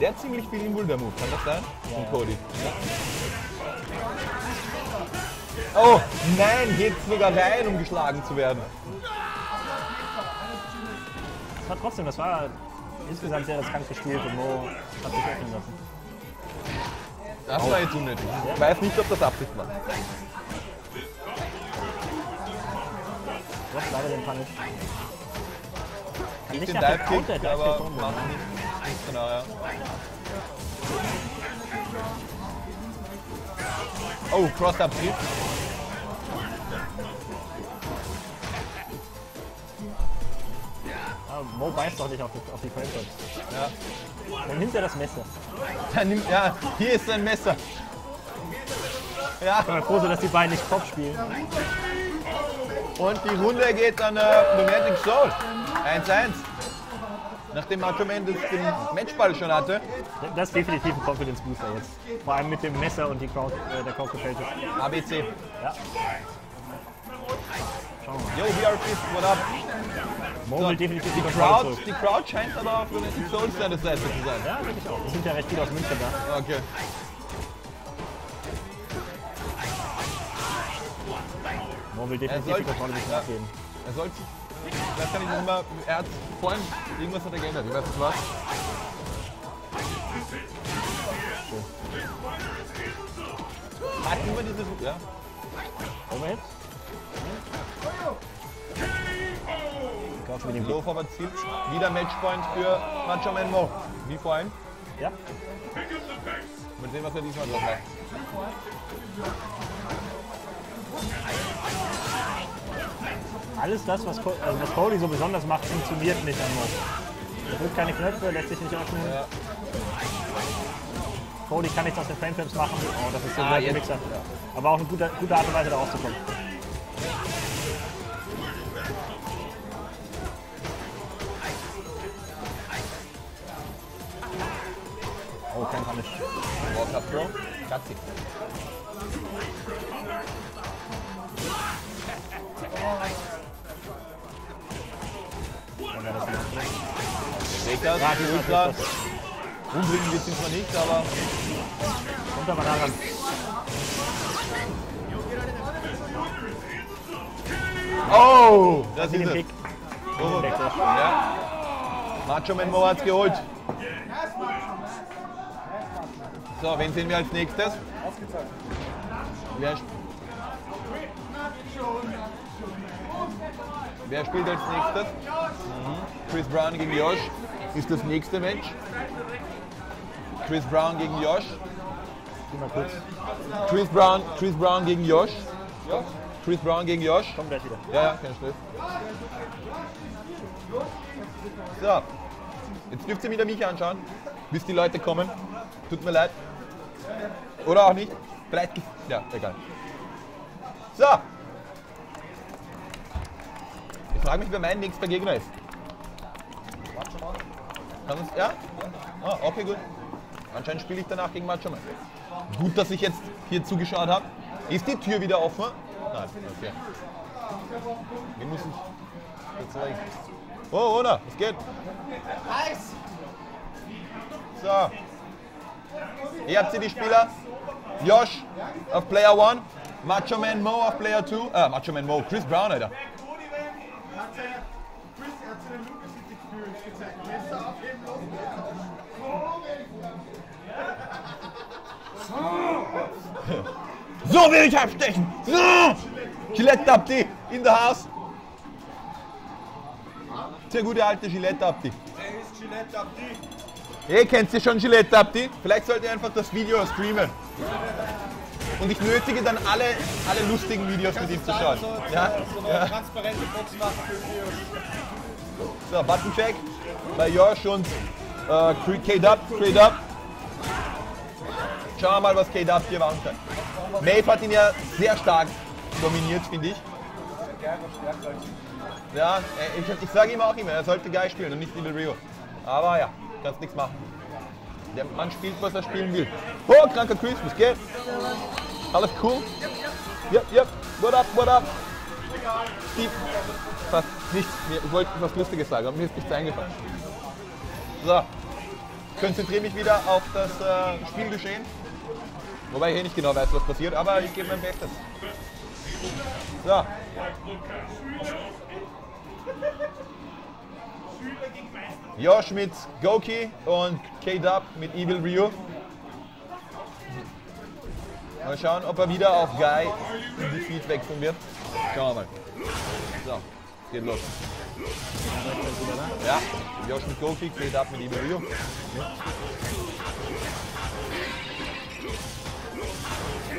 S1: Der hat ziemlich viel Invulgar-Move, kann das sein? Von Cody. Oh, nein, geht sogar rein, um geschlagen zu werden.
S5: War trotzdem, das war insgesamt sehr riskant gespielt und Mo hat sich öffnen lassen.
S1: Das war jetzt unnötig. Ich weiß nicht, ob das Absicht war.
S5: Hast leider den Punish. Kann
S1: Nicht den
S5: nach dem Counter Dive
S1: aber
S5: umgehen.
S1: macht nicht, genau, ja. Oh, Crossed
S5: Ja, Mo beißt doch nicht auf die, auf die Frameworks.
S1: Ja.
S5: Dann nimmt er das Messer.
S1: Er nimmt, ja, hier ist sein Messer. Ja,
S5: Ich bin mal froh, dass die beiden nicht Kopf spielen.
S1: und die Runde geht an äh, Pneumatic Soul. 1-1. Nachdem Macho Man das den Matchball schon hatte.
S5: Das ist definitiv ein Confidence Booster jetzt. Vor allem mit dem Messer und die Crowd, äh, der Crowd gefällt.
S1: ABC.
S5: Ja. Schauen wir mal.
S1: Yo, fifth, what up?
S5: Mo will definitiv die
S1: Crowd,
S5: zurück.
S1: die Crowd scheint aber auf Pneumatic Soul seine Seite zu sein.
S5: Ja, denke ich auch. Es sind ja recht viele aus München da.
S1: Okay.
S5: Mo will
S1: Er
S5: definitiv die Kontrolle nicht
S1: ja,
S5: abgeben.
S1: er soll sich, das kann ich nicht mehr, er hat vorhin, irgendwas hat er geändert, ich weiß nicht was. Hat immer dieses, ja,
S5: Overhead? Couch mit dem Blick.
S1: Forward Ziel, wieder Matchpoint für Macho Man Mo, wie vorhin.
S5: Ja.
S1: Mal sehen, was er diesmal drauf macht.
S5: Alles das, was, also was Cody so besonders macht, funktioniert nicht an Mo. Er drückt keine Knöpfe, lässt sich nicht öffnen.
S1: Ja.
S5: Cody kann nichts aus den Frameflips machen. Oh, das ist so
S1: Ah,
S5: ein. Mixer. Aber auch eine gute, gute Art und Weise, da rauszukommen. Oh, kein Punish.
S1: Walk up Katzi.
S5: Dann wäre das drin.
S1: Lakers,
S5: Ja, die ist
S1: Ultra. Umbringen wird sie zwar nicht, aber
S5: das. Kommt aber daran.
S1: Oh, das ist es. Ja. Macho Man Mo hat's geholt. So, wen sehen wir als nächstes? Wer, sp- Wer spielt als nächstes? Mhm. Chris Brown gegen Josh ist das nächste Match. Chris Brown gegen Josh. Chris Brown, Chris Brown gegen Josh. Chris Brown gegen Josh.
S5: Komm gleich wieder.
S1: Ja, ja, kein Stress. So. Jetzt dürft ihr wieder mich anschauen, bis die Leute kommen. Tut mir leid. Oder auch nicht. Vielleicht. Ja, egal. So. Ich frage mich, wer mein nächster Gegner ist. Kann uns, ja? Ah, okay, gut. Anscheinend spiele ich danach gegen Macho Man. Gut, dass ich jetzt hier zugeschaut habe. Ist die Tür wieder offen? Nein, okay. Wen muss ich jetzt zeigen? Oh, oder? Was geht? So. Hier habt ihr die Spieler. Josh auf Player 1. Macho Man Mo auf Player 2. Äh, Macho Man Mo. Chris Brown, Alter. So will ich abstechen. So. Gillette Abdi in der Haus. Sehr gute alte Gillette Abdi. Hey, kennt ihr schon Gillette Abdi? Vielleicht sollt ihr einfach das Video streamen. Und ich nötige dann alle, alle lustigen Videos mit ihm zu schauen. Ja? Ja.
S6: Transparente Box machen für Videos.
S1: So, Buttoncheck bei Josh und äh, K-Dub, K-Dub. Schauen wir mal, was K-Dub hier machen kann. Maeve hat ihn ja sehr stark dominiert, finde ich. Ja, äh, ich, ich sage ihm auch immer, er sollte geil spielen und nicht Evil Rio. Aber ja, kannst nichts machen. Der Mann spielt, was er spielen will. Oh, kranker Chris, was geht? Alles cool? Yep, yep, what up, what up? Steve. Fast nichts. Ich wollte was Lustiges sagen, aber mir ist nichts eingefallen. So. Konzentriere mich wieder auf das äh, Spielgeschehen. Wobei ich eh nicht genau weiß, was passiert, aber ich gebe mein Bestes. So. Josh mit Goki und K-Dub mit Evil Ryu. Mal schauen, ob er wieder auf Guy die Feed wechseln wird. Schauen wir mal. So, geht los. Ja, Josh mit Goki, K-Dub mit Evil Ryu.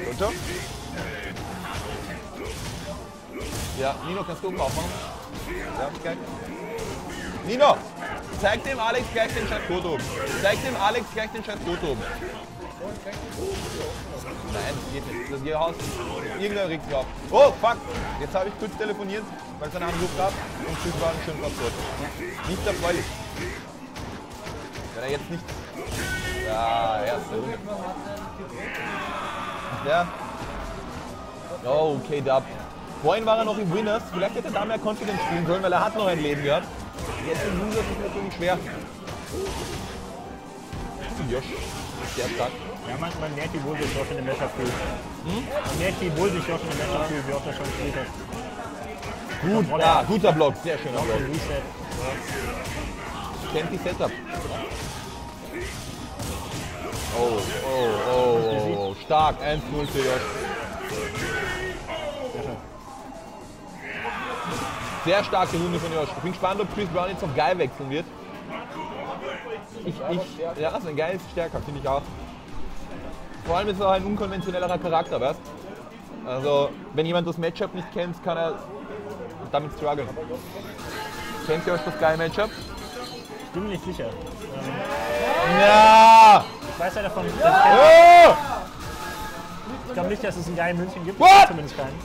S1: Runter. Ja, Nino, kannst du oben aufmachen? Ja, geil. Nino, zeig dem Alex gleich den Code oben. Zeig dem Alex gleich den Code oben. Nein, geht nicht. Hier Haus. Irgendwer regt sich auf. Oh, fuck. Jetzt habe ich kurz telefoniert, weil es einen Anruf gab und Tschüss war ein schön Passwort. Nicht erfreulich. Wenn er jetzt nicht. Ja, erste Runde. Ja. Oh, okay, Dub. Vorhin war er noch im Winners. Vielleicht hätte er da mehr Confidence spielen sollen, weil er hat noch ein Leben gehabt. Jetzt im Losers ist natürlich schwer. Josh, sehr stark.
S5: Ja, man, man merkt, wie wohl sich Josh in dem Matchup fühlt. Man merkt, wie wohl sich Josh in dem Matchup fühlt, wie oft er schon gespielt hat.
S1: Gut, ja, guter Block, sehr schöner
S5: Auch
S1: Block.
S5: Reset.
S1: Kennt die Setup. Oh, oh, oh, oh, stark. 1-0 für Josh. Sehr starke Runde von Josh. Ich bin gespannt, ob Chris Brown jetzt auf Guy wechseln wird. Ich, ich, ja, sein Guy ist stärker, finde ich auch. Vor allem ist er ein unkonventionellerer Charakter, weißt Also, wenn jemand das Matchup nicht kennt, kann er damit strugglen. Kennt ihr euch das Guy-Matchup?
S5: Ich bin mir nicht sicher.
S1: Ja!
S5: Ich weiß ja davon, dass ich,
S1: Oh!
S5: ich glaube nicht, dass es einen geilen München gibt.
S1: What?
S5: Zumindest keinen.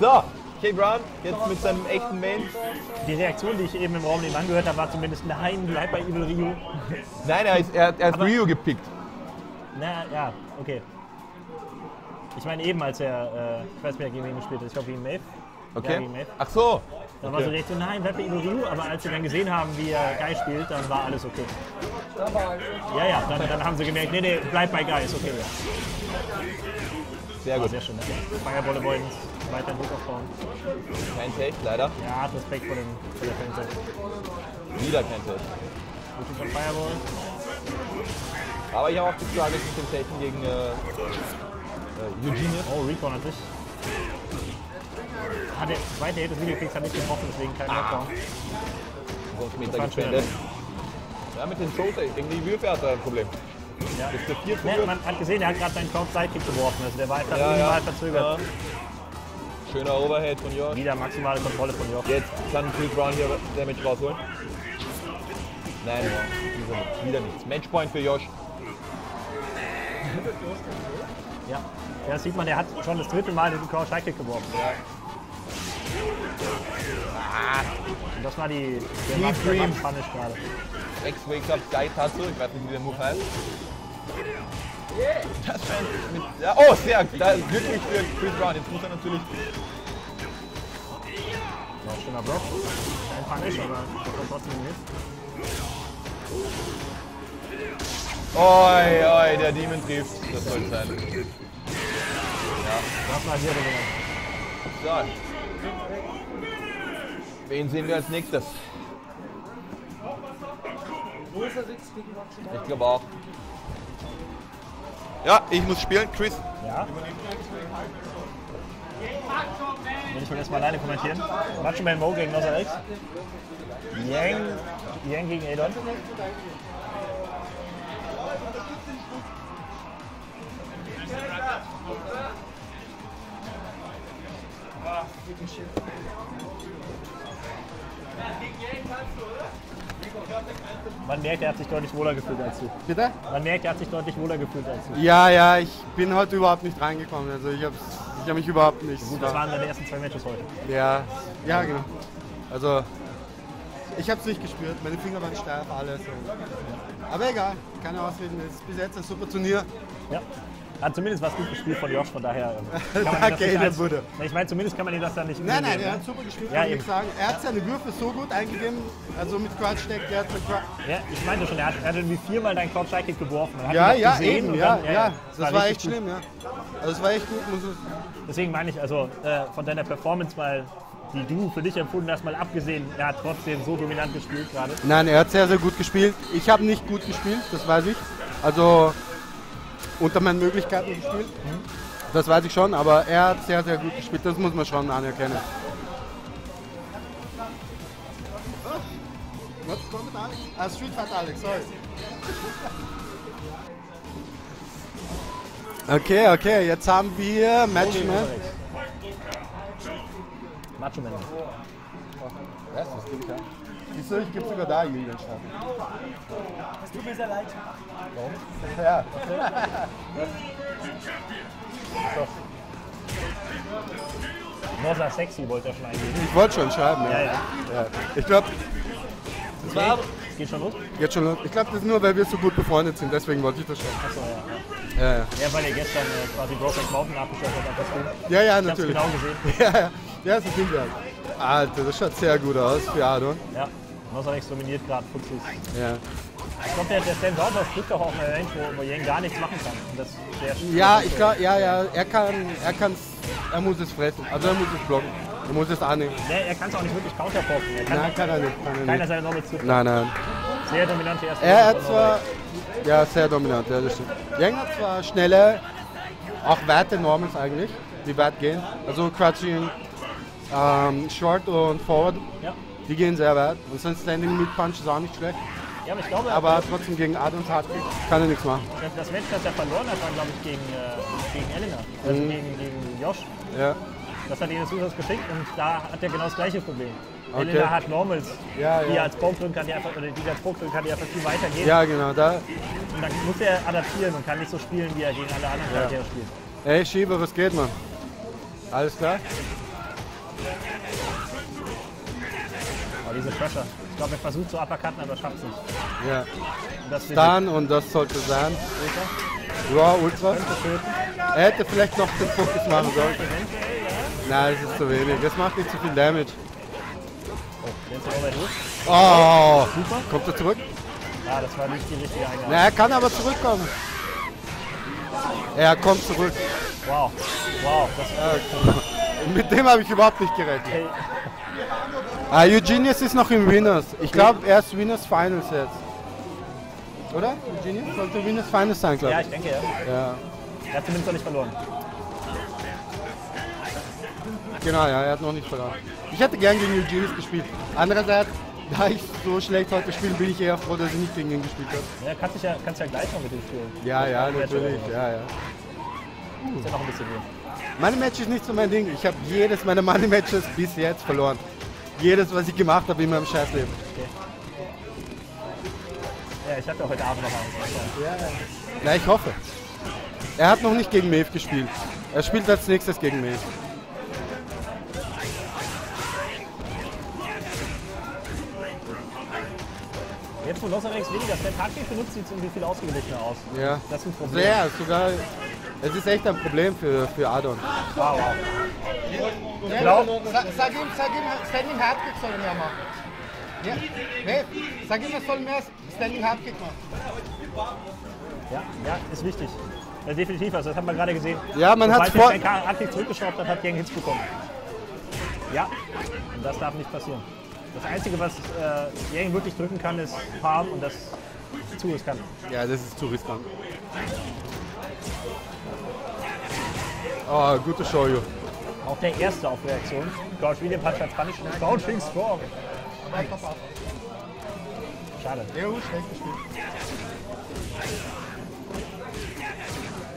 S1: So, K. Brown jetzt mit seinem echten Main.
S5: Die Reaktion, die ich eben im Raum nebenan gehört habe, war zumindest nein, bleib bei Evil Ryu.
S1: Nein, er, ist, er, er hat
S5: Aber-
S1: Ryu gepickt.
S5: Na ja, okay. Ich meine eben, als er, äh, ich weiß nicht mehr, gegen wen gespielt hat, ich glaube gegen Maeve. Ja,
S1: Okay.
S5: gegen Maeve.
S1: Ach so.
S5: Dann war so direkt so, nein, bleib bei Evil Ryu. Aber als sie dann gesehen haben, wie er Guy spielt, dann war alles okay. Ja, ja, dann, dann haben sie gemerkt, nee, nee, bleib bei Guy, ist okay. Ja.
S1: Sehr gut.
S5: sehr schön. Ne? Fireball Avoidance, weiter Druck aufbauen.
S1: Kein Take, leider.
S5: Ja, hat Respekt vor, dem, vor der.
S1: Wieder kein Take.
S5: Gut von Fireball.
S1: Aber ich habe auch die Frage mit dem Taken gegen äh, äh, Eugenius.
S5: Oh, Recon an sich. Ah, der zweite Hit des Videokicks hat nicht getroffen, deswegen kein Knockdown.
S1: Sonst
S5: Das
S1: Meter gespendet. Ja, mit den Soul Irgendwie Würfe hat er ein Problem.
S5: Ja.
S1: Ist der vier
S5: Ne, man hat gesehen, er hat gerade seinen Cloud Sidekick geworfen. Also der war einfach
S1: Ja,
S5: minimal
S1: ja.
S5: verzögert.
S1: Schöner Overhead von Josh.
S5: Wieder maximale Kontrolle von Joch.
S1: Jetzt kann Chris Brown hier Damage rausholen. Nein, wieder nichts. Wieder nichts. Matchpoint für Josh.
S5: Ja. ja, das sieht man, er hat schon das dritte Mal diesen Crouch Sidekick geworfen. Und das war die Max-
S1: Dream.
S5: Max Punish gerade.
S1: Rex Wakes Up Tatsu. Ich weiß nicht, wie der Move heißt. Das mit, ja, oh, sehr da, glücklich für Chris Brown. Jetzt muss er natürlich.
S5: Ja, schöner Block. Kein Punish, aber trotzdem ein Hit.
S1: Oi, oi, der Demon trifft. Das soll es sein.
S5: Das war hier gewonnen.
S1: So. Wen sehen wir als nächstes? Ich glaube auch. Ja, ich muss spielen. Chris.
S5: Ja. Will ich mal erstmal alleine kommentieren. Macho Man Mo gegen Nossa X. Yang, Yang gegen Adon. Man merkt, er hat sich deutlich wohler gefühlt als du.
S4: Bitte?
S5: Man merkt, er hat sich deutlich wohler gefühlt als du.
S4: Ja, ja, ich bin heute überhaupt nicht reingekommen. Also ich habe ich hab mich überhaupt nicht.
S5: Gut, das waren deine ersten zwei Matches heute.
S4: Ja, ja, genau. Also, ich habe es nicht gespürt. Meine Finger waren steif, alles. Aber egal, keine Ausreden. Es ist bis jetzt ein super Turnier.
S5: Ja. Hat zumindest was gut gespielt von Josh, von daher. ähm, kann man das
S4: Eden
S5: als-. Nee, Ich meine, zumindest kann man ihm das dann nicht
S4: Nein, nein, er
S5: nehmen,
S4: hat super gespielt,
S5: Ja,
S4: kann ich sagen. Er hat seine Würfe so gut eingegeben, also mit Crouch Deck, der hat so
S5: ne? Ja, ich meinte schon, er hat, er hat irgendwie viermal deinen Sidekick geworfen.
S4: Ja, ja,
S5: gesehen
S4: eben,
S5: und
S4: ja,
S5: dann-
S4: ja. Das war
S5: richtig
S4: echt
S5: gut.
S4: schlimm, ja. Also es war echt gut, muss ich
S5: Deswegen meine ich, also äh, von deiner Performance mal, die du für dich empfunden hast, mal abgesehen, er hat trotzdem so dominant gespielt gerade.
S4: Nein, er hat sehr, sehr gut gespielt. Ich habe nicht gut gespielt, das weiß ich. Also unter meinen Möglichkeiten gespielt. Das weiß ich schon, aber er hat sehr, sehr gut gespielt. Das muss man schon anerkennen. Was kommt Alex? Ah, Street Fight Alex, sorry. Okay, okay, jetzt haben wir Matchman.
S5: Macho Man.
S4: Was? An. Siehst du, ich gebe sogar da Julian Schatten.
S6: Es tut mir sehr leid.
S4: Ja.
S5: Nossa Sexy wollte er schon eingeben.
S4: Ich wollte schon schreiben, ja.
S5: Ja, ja.
S4: ja. Ich glaube,
S5: Okay. Geht schon los?
S4: jetzt schon. los. Ich glaube, das ist nur, weil wir so gut befreundet sind. Deswegen wollte ich das schon.
S5: Achso, ja.
S4: Ja, ja.
S5: Ja, weil er gestern äh, quasi Brokeback Mountain nachgestellt hat, das Ding.
S4: Ja, ja,
S5: Ich
S4: natürlich.
S5: genau gesehen.
S4: Ja, ja. Ja, das sind wir. Alter, das schaut sehr gut aus für Adon.
S5: Ja, Nossa X dominiert gerade fuchsig.
S4: Ja.
S5: Ich glaube, der, der Stan Sauber kriegt doch auch eine Range, wo, wo Yang gar nichts machen kann. Und das ist sehr
S4: Ja, ich glaube, ja, ja, er kann, er kann's, er muss es fressen. Also er muss es blocken. Er muss es annehmen.
S5: Nee, er kann es auch nicht wirklich counterpoken. Er kann
S4: Nein, kann er nicht. Kann er
S5: keiner seiner Normals trifft.
S4: Nein, nein.
S5: Sehr dominante erste
S4: Er hat zwar, ja, sehr dominant, ja, das stimmt. Yang hat zwar schnelle, auch weite Normals eigentlich, die weit gehen. Also Crouching, ähm, Short und Forward,
S5: Ja.
S4: Die gehen sehr weit. Und sein Standing Mid Punch ist auch nicht schlecht.
S5: ja, aber glaube,
S4: Aber trotzdem gegen Adons Hardkick kann er nichts machen.
S5: das, das Match, das er verloren hat, war, glaube ich, gegen, äh, gegen Elena. Also
S4: Mhm.
S5: gegen, gegen Josh.
S4: Ja,
S5: Das hat Ines Usas geschickt und da hat er genau das gleiche Problem.
S4: Okay.
S5: Elena hat Normals,
S4: Ja,
S5: die
S4: ja.
S5: als drücken kann, die einfach, oder die als drücken kann, die einfach viel weiter gehen.
S4: ja genau. Da,
S5: Und dann muss er adaptieren und kann nicht so spielen, wie er gegen alle anderen Charaktere spielt.
S4: ey, Schieber, was geht, man? Alles klar?
S5: Aber diese Pressure. Ich glaube, er versucht zu uppercutten, aber schafft es nicht.
S4: Ja.
S5: Das
S4: Dann, und das sollte sein. Ja, Ultra. Er hätte vielleicht noch den Fokus machen sollen. Nein, es ist zu wenig. Es macht nicht zu viel Damage.
S5: Durch.
S4: Oh, kommt er zurück?
S5: Ja, das war nicht die richtige Eingabe.
S4: Na, er kann aber zurückkommen. Er kommt zurück.
S5: Wow. Wow. Das,
S4: Mit dem habe ich überhaupt nicht gerechnet.
S5: hey,
S4: Ah, Eugenius ist noch im Winners. Ich glaube, er ist Winners Finals jetzt. Oder? Eugenius sollte Winners Finals sein, glaube
S5: ja,
S4: ich.
S5: ich denke, ja.
S4: Ja.
S5: Er hat zumindest noch nicht verloren.
S4: Genau, ja, er hat noch nicht verloren. Ich hätte gern gegen Eugenius gespielt. Andererseits, da ich so schlecht heute spiele, bin ich eher froh, dass ich nicht gegen ihn gespielt habe.
S5: Ja, kannst dich ja, kannst ja gleich noch mit ihm spielen.
S4: Ja, ja, natürlich. Ja, ja.
S5: Ist ja noch ein bisschen hier.
S4: Meine Match ist nicht so mein Ding. Ich habe jedes meiner Money Matches bis jetzt verloren. Jedes, was ich gemacht habe in meinem Scheißleben.
S5: Ja, ich habe ja heute Abend noch eins.
S4: Na, ich hoffe. Er hat noch nicht gegen Maeve gespielt. Er spielt als nächstes gegen Maeve.
S5: Jetzt, wo Lossarex weniger Stand Hardkick benutzt, sieht es irgendwie viel ausgeglichener aus.
S4: Ja.
S5: Das ist ein Problem.
S4: Sehr, sogar. Es ist echt ein Problem für, für Adon.
S5: Wow, wow.
S6: Sag, sag ihm, sag ihm, Standing Hardkick soll er mehr machen. Ja, nee, sag ihm, er soll mehr Standing Hardkick machen.
S5: Ja, ja, ist wichtig. Ja, definitiv, also das hat man gerade gesehen.
S4: Ja, man
S5: Sobald
S4: vor-
S5: Hardkick zurückgeschraubt hat, hat gegen Hits bekommen. Ja, und das darf nicht passieren. Das Einzige, was äh, Yang wirklich drücken kann, ist Palm und das ist zu riskant.
S4: Ja, das ist zu riskant. Oh, gute Shoyu.
S5: Auch der erste auf Reaktion. George William hat als Punish Crouching Strong. Schade.
S6: Ja, gut, schlecht gespielt.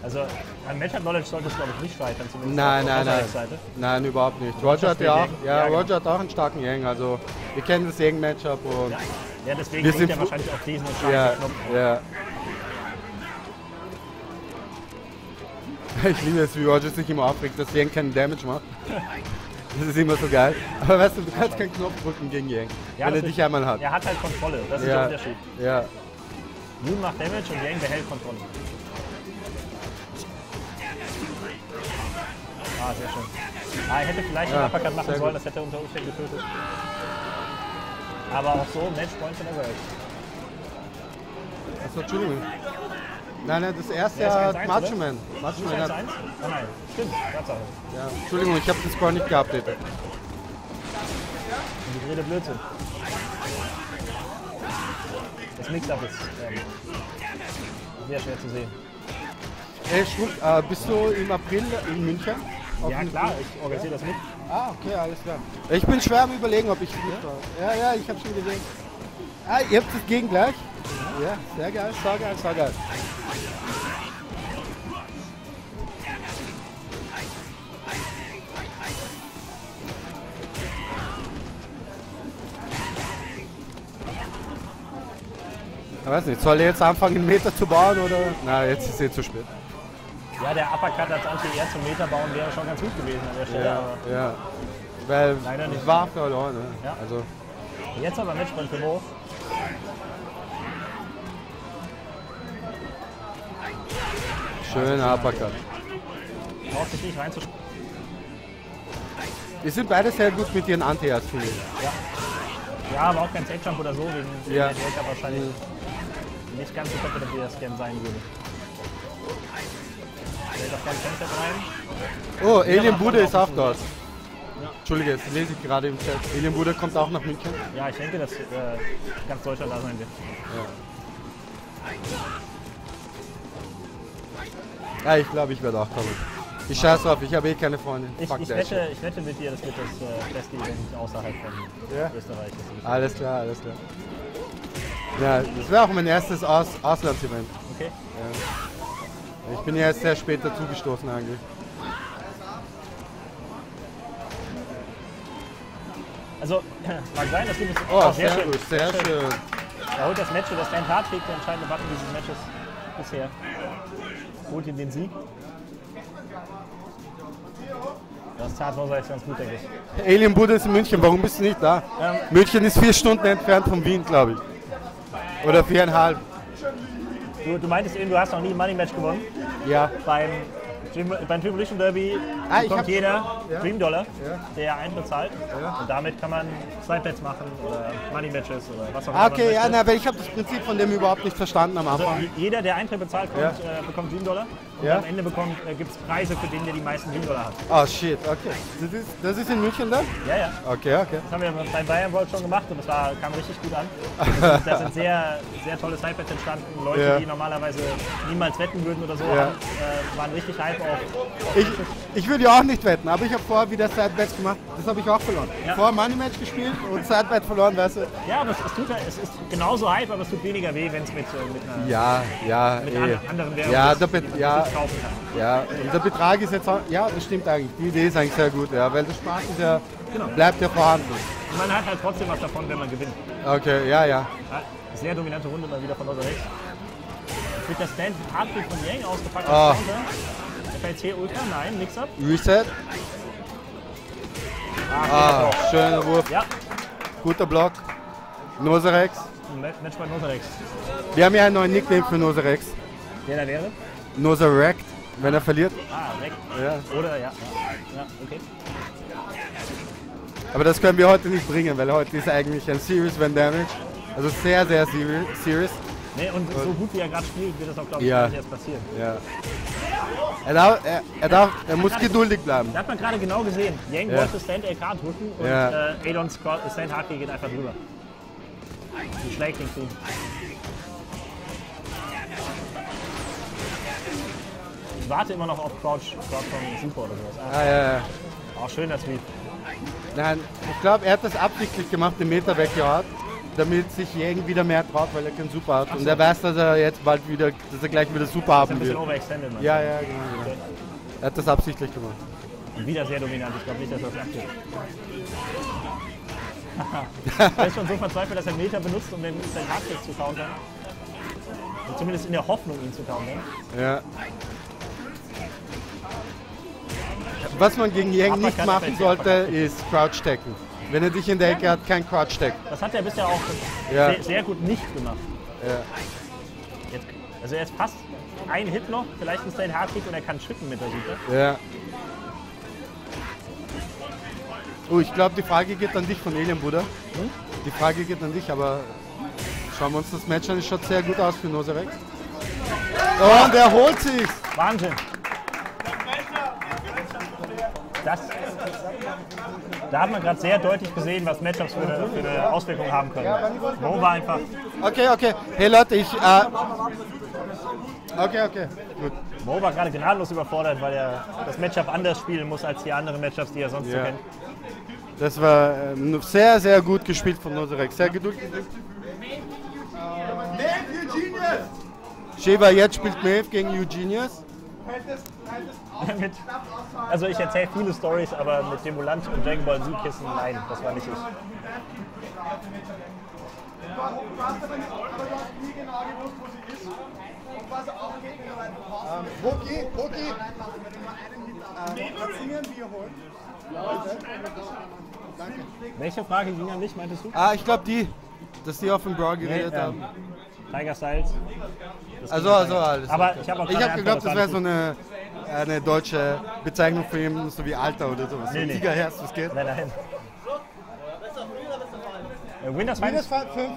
S5: Also an Matchup Knowledge sollte es glaube ich nicht scheitern, zumindest
S4: Nein, nein, nein.
S5: Seite.
S4: Nein, überhaupt nicht. Roger hat ja auch, ja.
S5: Ja.
S4: Roger hat auch einen starken Yang. Also, wir kennen das Yang-Matchup und
S5: Ja, deswegen
S4: Wir
S5: liegt
S4: sind
S5: er wahrscheinlich auf diesen und starken
S4: ja,
S5: Knopf.
S4: ja. Ich liebe es, wie Roger sich immer aufregt, dass Yang keinen Damage macht. Das ist immer so geil. Aber weißt du, du kannst keinen Knopf drücken gegen Yang,
S5: Ja,
S4: wenn er dich einmal hat.
S5: Er hat halt Kontrolle, das ist
S4: Ja,
S5: der Unterschied.
S4: ja.
S5: Moon macht Damage und Yang behält Kontrolle. Ah, sehr schön. Ah, er hätte vielleicht
S4: Ja,
S5: einen Uppercut machen sollen, das hätte unter Umständen getötet. Aber auch so, Matchpoint von der Welt.
S4: Achso, Entschuldigung. Nein, nein, das erste
S5: Ja, ist
S4: hat
S5: 1-1,
S4: Macho? Man. Macho
S5: Ist
S4: Man
S5: 1
S4: hat,
S5: 1? Oh nein, stimmt, Tatsache.
S4: ja. Entschuldigung, ich habe den Score nicht geupdatet.
S5: Gedrehte Blödsinn. Das Mix-Up ist ähm, sehr schwer zu sehen.
S4: Ey, Schmuck, äh, bist du im April in München?
S5: Ja klar, ich organisiere das mit.
S4: Ah, okay, alles klar. Ich bin schwer am überlegen, ob ich war. Ja, ja, ich habe schon gesehen. Ah, ihr habt das gegen gleich? Ja, sehr geil, sehr geil, sehr geil. Ich weiß nicht, soll er jetzt anfangen, einen Meter zu bauen oder? Na, jetzt ist eh zu spät.
S5: Ja, der Uppercut als Anti-Air zum Meter bauen wäre schon ganz gut gewesen an der Stelle. Aber
S4: ja. Weil
S5: Leider nicht.
S4: ich war verloren. Ne?
S5: Ja.
S4: Also,
S5: jetzt aber Matchpoint für Mo.
S4: Schöner Uppercut.
S5: Braucht sich nicht reinzuschreiben.
S4: Die sind beide sehr gut mit ihren Anti-Airs, finde ich.
S5: Ja, aber auch kein Safe-Jump oder so, wegen
S4: Ja.
S5: der Jacob wahrscheinlich nicht ganz so kompetent, wie das gern sein würde. Gerne Fenster rein.
S4: Oh, Alien Bude ist
S5: auch
S4: Entschuldige, das lese ich gerade im Chat. Alien Bude kommt auch nach München.
S5: Ja, ich denke, dass äh, ganz Deutschland da sein wird.
S4: Ja, ich glaube, ich werde auch kommen. Ich scheiß drauf, ich habe eh keine Freundin.
S5: Ich, ich, wette, ich wette mit dir, das wird das äh, beste Event außerhalb von
S4: Ja?
S5: Österreich.
S4: Alles klar, alles klar. Ja, das wäre auch mein erstes Aus Auslandsevent.
S5: Okay.
S4: Ich bin ja erst sehr spät dazugestoßen eigentlich.
S5: Also, mag sein, dass du das
S4: Oh,
S5: auch
S4: sehr, gut, sehr schön.
S5: Er holt das Match das Stand Hard trägt der entscheidende Button dieses Matches bisher. Holt ihm den Sieg. Das tat Rosa ganz gut, denke ich.
S4: Alien Bude ist in München, warum bist du nicht da?
S5: Ähm,
S4: München ist vier Stunden entfernt von Wien, glaube ich. Oder viereinhalb.
S5: Du, du meintest eben, du hast noch nie ein Money Match gewonnen.
S4: Ja.
S5: Beim, Dream, beim Tribulation Derby
S4: Ah, hab-
S5: jeder
S4: Ja.
S5: Dream Dollar,
S4: Ja.
S5: der Eintritt zahlt. Und damit kann man Slide-Bets machen oder Money Matches oder was auch immer.
S4: Okay, ja, na, ich habe das Prinzip von dem überhaupt nicht verstanden am
S5: Also,
S4: Anfang.
S5: jeder, der Eintritt bezahlt, kommt,
S4: Ja.
S5: äh, bekommt 7 Dollar. Und
S4: Ja.
S5: am Ende bekommt, äh, gibt es Preise für den, der die meisten 7 Dollar hat.
S4: Oh shit, okay. Das ist, das ist in München dann?
S5: Ja, ja.
S4: Okay, okay.
S5: Das haben wir beim Bayern World schon gemacht und das war, kam richtig gut an. Da sind, da sind sehr, sehr tolle Sidebets entstanden. Leute,
S4: Ja.
S5: die normalerweise niemals wetten würden oder so,
S4: Ja.
S5: haben, äh, waren richtig hype auf.
S4: Ich, ich würde ja auch nicht wetten, aber ich habe vorher wieder Sidebets gemacht. Das habe ich auch verloren.
S5: Ja.
S4: Vorher Money Match gespielt und Sidebet verloren, weißt du?
S5: Ja, aber es, es, tut, es ist genauso hype, aber es tut weniger weh, wenn es mit, äh, mit einer
S4: Ja, ja,
S5: mit
S4: eh.
S5: an- anderen Währungen
S4: Ja,
S5: ist, die man
S4: ja.
S5: Sich kaufen kann.
S4: Ja, und der Betrag ist jetzt auch, ja, das stimmt eigentlich. Die Idee ist eigentlich sehr gut, ja, weil der Spaß ist ja, bleibt ja vorhanden.
S5: Und man hat halt trotzdem was davon, wenn man gewinnt.
S4: Okay, ja, ja.
S5: Sehr dominante Runde mal wieder von unterwegs. Jetzt wird der Stand Hardkick von Yang ausgepackt.
S4: Ah.
S5: als Counter. FLC Ultra, nein, Mix-Up.
S4: Reset. Ah, schöner Wurf,
S5: Ja,
S4: guter Block. Noserex.
S5: Match bei Nosarex.
S4: Wir haben ja einen neuen Nickname für Noserex.
S5: Der da wäre?
S4: Noserect, wenn er verliert.
S5: Ah, weg.
S4: Ja.
S5: Oder, ja. Ja, okay.
S4: Aber das können wir heute nicht bringen, weil heute ist eigentlich ein Serious Van Damage. Also sehr, sehr seri- serious.
S5: Nee, und so gut wie er gerade spielt, wird das auch, glaube ich,
S4: Ja.
S5: nicht erst passieren.
S4: Ja. Er, darf, er, er, darf, er muss geduldig bleiben.
S5: Da hat man gerade genau gesehen. Yang
S4: Ja.
S5: wollte Stand LK drücken und
S4: Ja.
S5: äh, Adon Stand Hardkick geht einfach drüber. Und schlägt den Clean. Warte immer noch auf Crouch, Crouch von Super oder sowas. Ah,
S4: Ah, ja, ja.
S5: auch schön, dass wir.
S4: Nein, ich glaube, er hat das absichtlich gemacht, den Meter weggehauen, damit sich Jägen wieder mehr traut, weil er keinen Super hat. Und er weiß, dass er jetzt bald wieder, dass er gleich wieder Super haben wird.
S5: overextended, man.
S4: Ja, ja, genau. genau. Er hat das absichtlich gemacht.
S5: Wieder sehr dominant. Ich glaube nicht, dass das abgeht. er ist schon so verzweifelt, dass er Meter benutzt, um den Hardkick zu countern. Zumindest in der Hoffnung, ihn zu countern.
S4: Ja. Was man gegen Yang nicht machen sollte, ist Crouch Tacken. Wenn er dich in der Ecke hat, kein Crouch Tack.
S5: Das hat er bisher auch
S4: Ja.
S5: sehr, sehr gut nicht gemacht.
S4: Ja.
S5: Jetzt, also er ist fast ein Hit noch, vielleicht ein Stand Hardkick und er kann schicken mit der Super.
S4: Ja. Oh, ich glaube, die Frage geht an dich von Alien, Bruder. Die Frage geht an dich, aber schauen wir uns das Match an. Es schaut sehr gut aus für Noserex. Und er holt sich.
S5: Wahnsinn. Das, da hat man gerade sehr deutlich gesehen, was Matchups für eine, für eine Auswirkung haben können. Mo war einfach,
S4: Okay, okay. Hey Leute, ich. Äh, okay, okay. Gut.
S5: Mo war gerade gnadenlos überfordert, weil er das Matchup anders spielen muss als die anderen Matchups, die er sonst so
S4: Ja.
S5: kennt.
S4: Das war ähm, sehr, sehr gut gespielt von Noserex. Sehr geduldig. Sheva jetzt spielt Maeve gegen Eugenius.
S5: Mit, also ich erzähle viele Stories, aber mit dem Volant und Dragon Ball Z-Kissen, nein, das war nicht ich.
S6: Wookie, Wookie. Äh, platzieren, wir holen.
S5: Welche Frage ging an mich, meintest du?
S4: Ah, ich glaube die, dass die auf dem Brawl geredet haben.
S5: Tiger Styles. Das
S4: Also, also alles.
S5: Aber ich habe auch
S4: Ich habe geglaubt, das wäre so eine, eine deutsche Bezeichnung für ihn, so wie Alter oder sowas.
S5: Nee, nee.
S4: Tigerherz, was geht?
S5: Nein, nein. Äh, Windows Finals,
S6: 5, 5.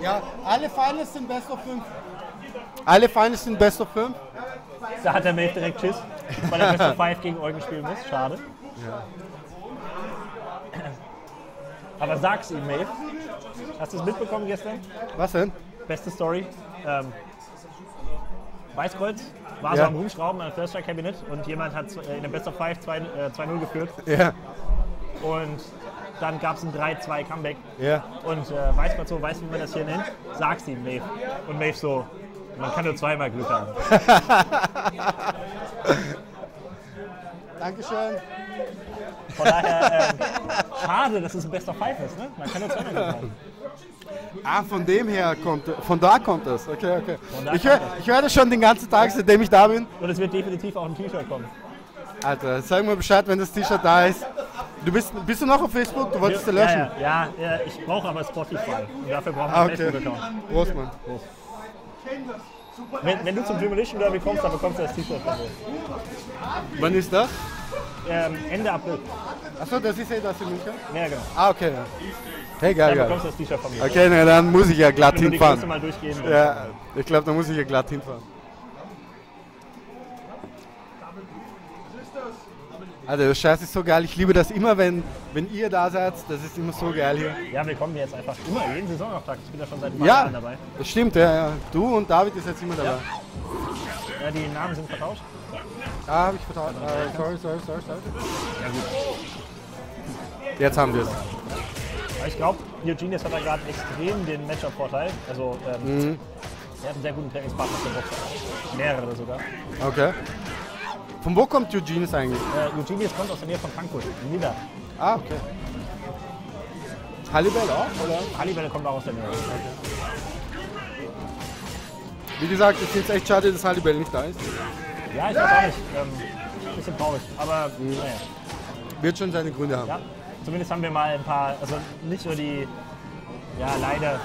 S6: Ja, alle Finals sind Best of 5.
S4: Alle Finals sind Best of 5.
S5: da hat der Maeve direkt Schiss, weil er Best of 5 gegen Eugen spielen muss. Schade. Aber sag's ihm, Maeve. Hast du es mitbekommen gestern?
S4: Was denn?
S5: Beste Story. Ähm, Weißkreuz war so
S4: Ja.
S5: am Rumschrauben am First Strike Cabinet und jemand hat äh, in dem Best of 5 2 äh, 2-0 geführt
S4: Ja,
S5: und dann gab es ein 3-2 Comeback
S4: ja.
S5: und äh, Weißkreuz so, weißt du, wie man das hier nennt? Sag's ihm, Maeve. Und Maeve so, man kann nur zweimal Glück haben.
S6: Dankeschön.
S5: Von daher, ähm, schade, dass es ein Best of 5 ist, ne? Man kann nur zweimal Glück haben.
S4: Ah, von dem her kommt, von da kommt das. Okay, okay. Ich höre ich hör das schon den ganzen Tag, seitdem ich da bin.
S5: Und es wird definitiv auch ein T-Shirt kommen.
S4: Alter, sag mir Bescheid, wenn das T-Shirt da ist. Du bist, bist du noch auf Facebook? Du wolltest
S5: Ja,
S4: löschen?
S5: ja, ja, ja, ich brauche aber Spotify. Und dafür brauchen wir
S4: Ah, okay.
S5: Facebook-Account.
S4: Prost, Mann.
S5: Wenn, wenn du zum Demolition Derby kommst, dann bekommst du das T-Shirt von mir.
S4: Wann ist das?
S5: Ähm, Ende April.
S4: Achso, das ist eh das in München?
S5: Ja, genau.
S4: Ah, okay. ja. Hey, geil,
S5: Dann bekommst du das T-Shirt von mir.
S4: Okay, ne, dann muss ich ja glatt
S5: Wenn du die Größe
S4: hinfahren.
S5: mal durchgehen.
S4: Ja, ich glaube, da muss ich ja glatt hinfahren. Alter, das Scheiß ist so geil. Ich liebe das immer, wenn, wenn ihr da seid. Das ist immer so geil hier.
S5: Ja, wir kommen jetzt einfach immer jeden Saisonauftakt. Ich bin ja schon seit ein paar
S4: Ja,
S5: Jahren dabei.
S4: das stimmt. Ja, ja. Du und David ist jetzt immer dabei.
S5: Ja, die Namen sind vertauscht.
S4: Ah, hab ich vertauscht. Äh, sorry, sorry, sorry, sorry. Jetzt haben wir es.
S5: Ich glaube, Eugenius hat da gerade extrem den Matchup-Vorteil. Also, ähm,
S4: Mhm.
S5: er hat einen sehr guten Trainingspartner für Boxer. Mehrere sogar.
S4: Okay. Von wo kommt Eugenius eigentlich?
S5: Äh, Eugenius kommt aus der Nähe von Frankfurt, Nida.
S4: Ah, okay. Hallibell auch, oder?
S5: Halliwelle kommt auch aus der Nähe.
S4: Wie gesagt, ich finde es echt schade, dass Hallibell nicht da ist.
S5: Ja, ich weiß auch nicht. Ähm, bisschen traurig. Aber naja.
S4: Wird schon seine Gründe haben.
S5: Ja, zumindest haben wir mal ein paar, also nicht nur die, ja leider,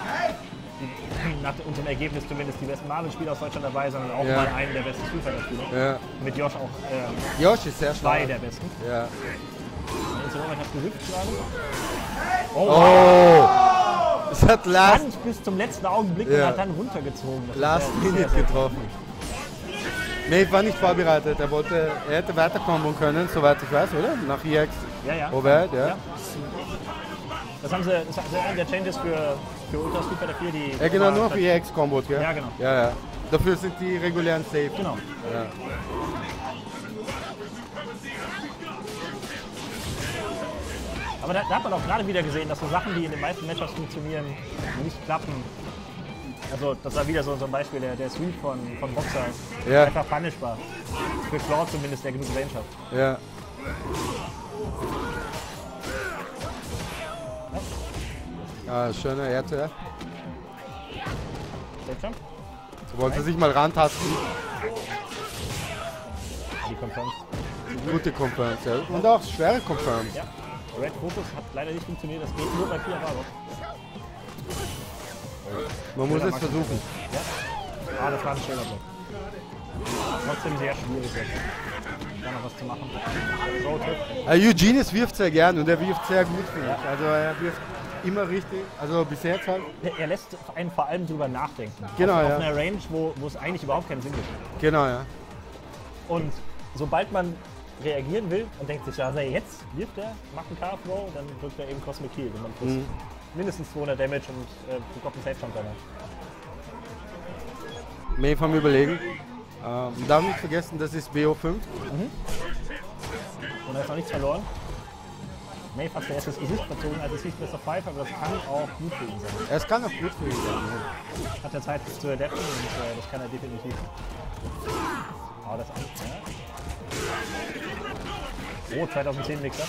S5: die, nach unserem Ergebnis zumindest die besten Marvel-Spieler aus Deutschland dabei, sondern auch
S4: Ja.
S5: mal einen der besten Spielfelder-Spieler.
S4: Ja.
S5: Mit Josh auch ähm,
S4: Josh ist sehr
S5: zwei
S4: stark.
S5: der besten.
S4: Ja.
S5: Jetzt Robert hat gehüpft gerade.
S4: Oh! Es hat Last,
S5: Hand bis zum letzten Augenblick
S4: Ja.
S5: und hat dann runtergezogen. Das
S4: last Minute getroffen. Nee, ich war nicht vorbereitet. Er, wollte, er hätte weiterkommen können, soweit ich weiß, oder? Nach EX
S5: Ja, ja.
S4: Robert, ja.
S5: Ja. Das haben sie, das ist einer der Changes für, für Ultra Street Fighter 4, die.
S4: Ja, genau, nur auf EX-Kombos, gell?
S5: Ja, genau.
S4: Ja, ja. Dafür sind die regulären safe.
S5: Genau.
S4: Ja.
S5: Aber da, da hat man auch gerade wieder gesehen, dass so Sachen, die in den meisten Matchups funktionieren, nicht klappen. Also das war wieder so, so ein Beispiel, der, der Sweep von, von Boxer.
S4: Ja.
S5: Einfach punishbar. Für Claw zumindest, der genug Range hat.
S4: ja. Ah, schöner RTR.
S5: Selbstjump?
S4: Wollte sich mal rantasten.
S5: Die Confirms.
S4: Gute Confirms, ja. Und auch schwere Confirms.
S5: Ja. Red Focus hat leider nicht funktioniert, das geht nur bei 4 Bravo.
S4: Man muss es versuchen.
S5: Ah, das war ein schöner Block. Trotzdem sehr schwierig jetzt. Da noch was zu machen. Pro-Tipp.
S4: Äh, Eugenius wirft sehr gern und er wirft sehr gut, finde ich. Also er wirft immer richtig. Also bis jetzt halt.
S5: Er lässt einen vor allem drüber nachdenken.
S4: Genau,
S5: auf,
S4: ja.
S5: Auf einer Range, wo, wo es eigentlich überhaupt keinen Sinn gibt.
S4: Genau, ja.
S5: Und sobald man reagieren will und denkt sich, ja, na, jetzt wirft er, macht einen K-Throw, dann drückt er eben Cosmic Heal. Und man kriegt
S4: Mhm.
S5: mindestens 200 Damage und äh, bekommt einen Safe-Jump danach.
S4: Maeve am Überlegen. Ähm, darf nicht vergessen, das ist BO5.
S5: Und er ist noch nichts verloren. Maeve hat zuerst das Gesicht verzogen, als es nicht besser Five, aber das kann auch gut für ihn sein.
S4: Es kann auch gut für ihn sein.
S5: Hat er Zeit zu adapten und äh, das kann er definitiv. Aber das Oh, 2010 Mixer.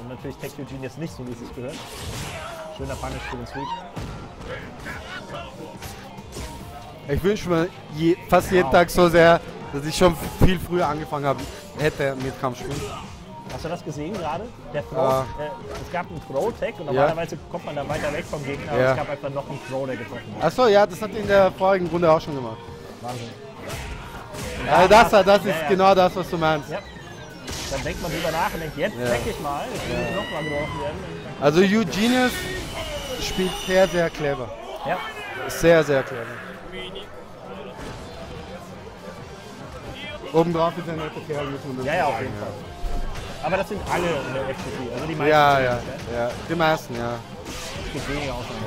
S5: Und natürlich Tech Eugene jetzt nicht so, wie es sich gehört. Schöner Punish für den Sweep.
S4: Ja. Ich wünsche mir je, fast jeden. Tag so sehr, dass ich schon viel früher angefangen habe, hätte mit Kampfspielen.
S5: Hast du das gesehen gerade? Der Throw,
S4: Ah.
S5: äh, es gab einen Throw-Tag und normalerweise kommt man da weiter weg vom Gegner, aber
S4: Ja.
S5: es gab einfach noch einen Throw, der getroffen hat.
S4: Achso, ja, das hat in der vorigen Runde auch schon gemacht.
S5: Wahnsinn.
S4: Ja, das, das ist
S5: Ja, ja.
S4: genau das, was du meinst.
S5: Ja. Dann denkt man drüber nach und denkt, jetzt
S4: Ja.
S5: check ich mal, jetzt will ich nochmal geworfen werden.
S4: Also Eugenius spielt sehr, sehr clever.
S5: Ja,
S4: Sehr, sehr clever. Obendrauf ist ein netter Kerl, muss man dazu
S5: ja, ja, auf jeden Fall. Aber das sind alle in der FCC, also die meisten.
S4: Ja, ja,
S5: zumindest,
S4: ja. Die meisten, ja.
S5: Es gibt weniger Ausnahmen.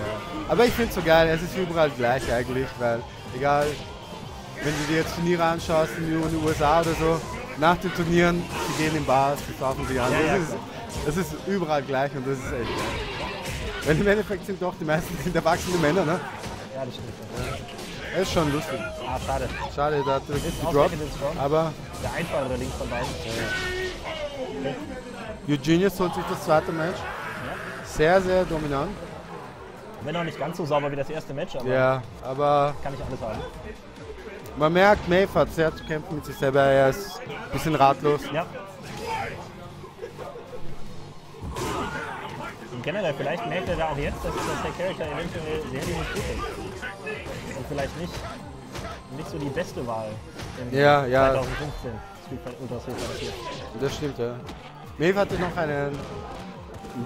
S4: Aber ich finde es so geil, es ist überall gleich eigentlich, weil egal, wenn du dir jetzt Turniere anschaust in den USA oder so, nach den Turnieren, die gehen in Bars, die saufen sich an.
S5: Ja,
S4: das,
S5: ja,
S4: ist, das ist überall gleich und das ist echt geil. Weil im Endeffekt sind doch die meisten sind erwachsene Männer, ne?
S5: Ja, das stimmt.
S4: Das ist schon lustig.
S5: Ah, schade.
S4: Schade, da hat er
S5: Ist
S4: gedroppt. Aber
S5: Der einfachere Links von beiden.
S4: Eugenius holt sich das zweite Match. Sehr, sehr dominant.
S5: Wenn auch nicht ganz so sauber wie das erste Match, aber
S4: Ja, aber
S5: kann ich alles haben.
S4: man merkt, Maeve hat sehr zu kämpfen mit sich selber. Er ist ein bisschen ratlos.
S5: Ja. Und generell, vielleicht merkt er da auch jetzt, dass, dass der Charakter eventuell sehr limitiert ist. Und vielleicht nicht, nicht so die beste Wahl
S4: Ja, ja.
S5: 2015. Street Fighter- Ultra Street Fighter 4.
S4: Das stimmt, ja. Maeve hatte noch einen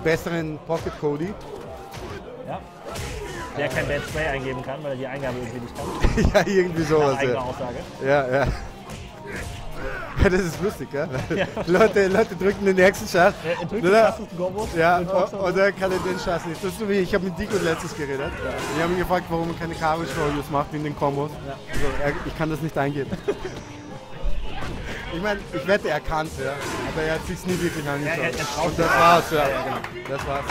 S4: besseren Pocket Cody.
S5: Ja. Der kein Bad Spray eingeben kann, weil er die Eingabe irgendwie nicht kann.
S4: ja, irgendwie
S5: Nach
S4: sowas.
S5: eigener
S4: Ja,
S5: Aussage.
S4: ja. ja. Ja, das ist lustig, gell? Leute, Leute drücken den nächsten Scheiß.
S5: Er er drückt die
S4: Oder?
S5: krassesten Gombos.
S4: Ja, oder kann er den Scheiß nicht? Das ist so wie, ich habe mit Dico letztes geredet. Wir haben ihn gefragt, warum er keine Karo-Shows macht in den Kombos. Also, er, ich kann das nicht eingeben. Ich meine, ich wette, er kann ja. Aber er hat sich nie wirklich angeschaut.
S5: Ja, er- er
S4: Und das war's, ja.
S5: Ja, ja, genau.
S4: Das war's.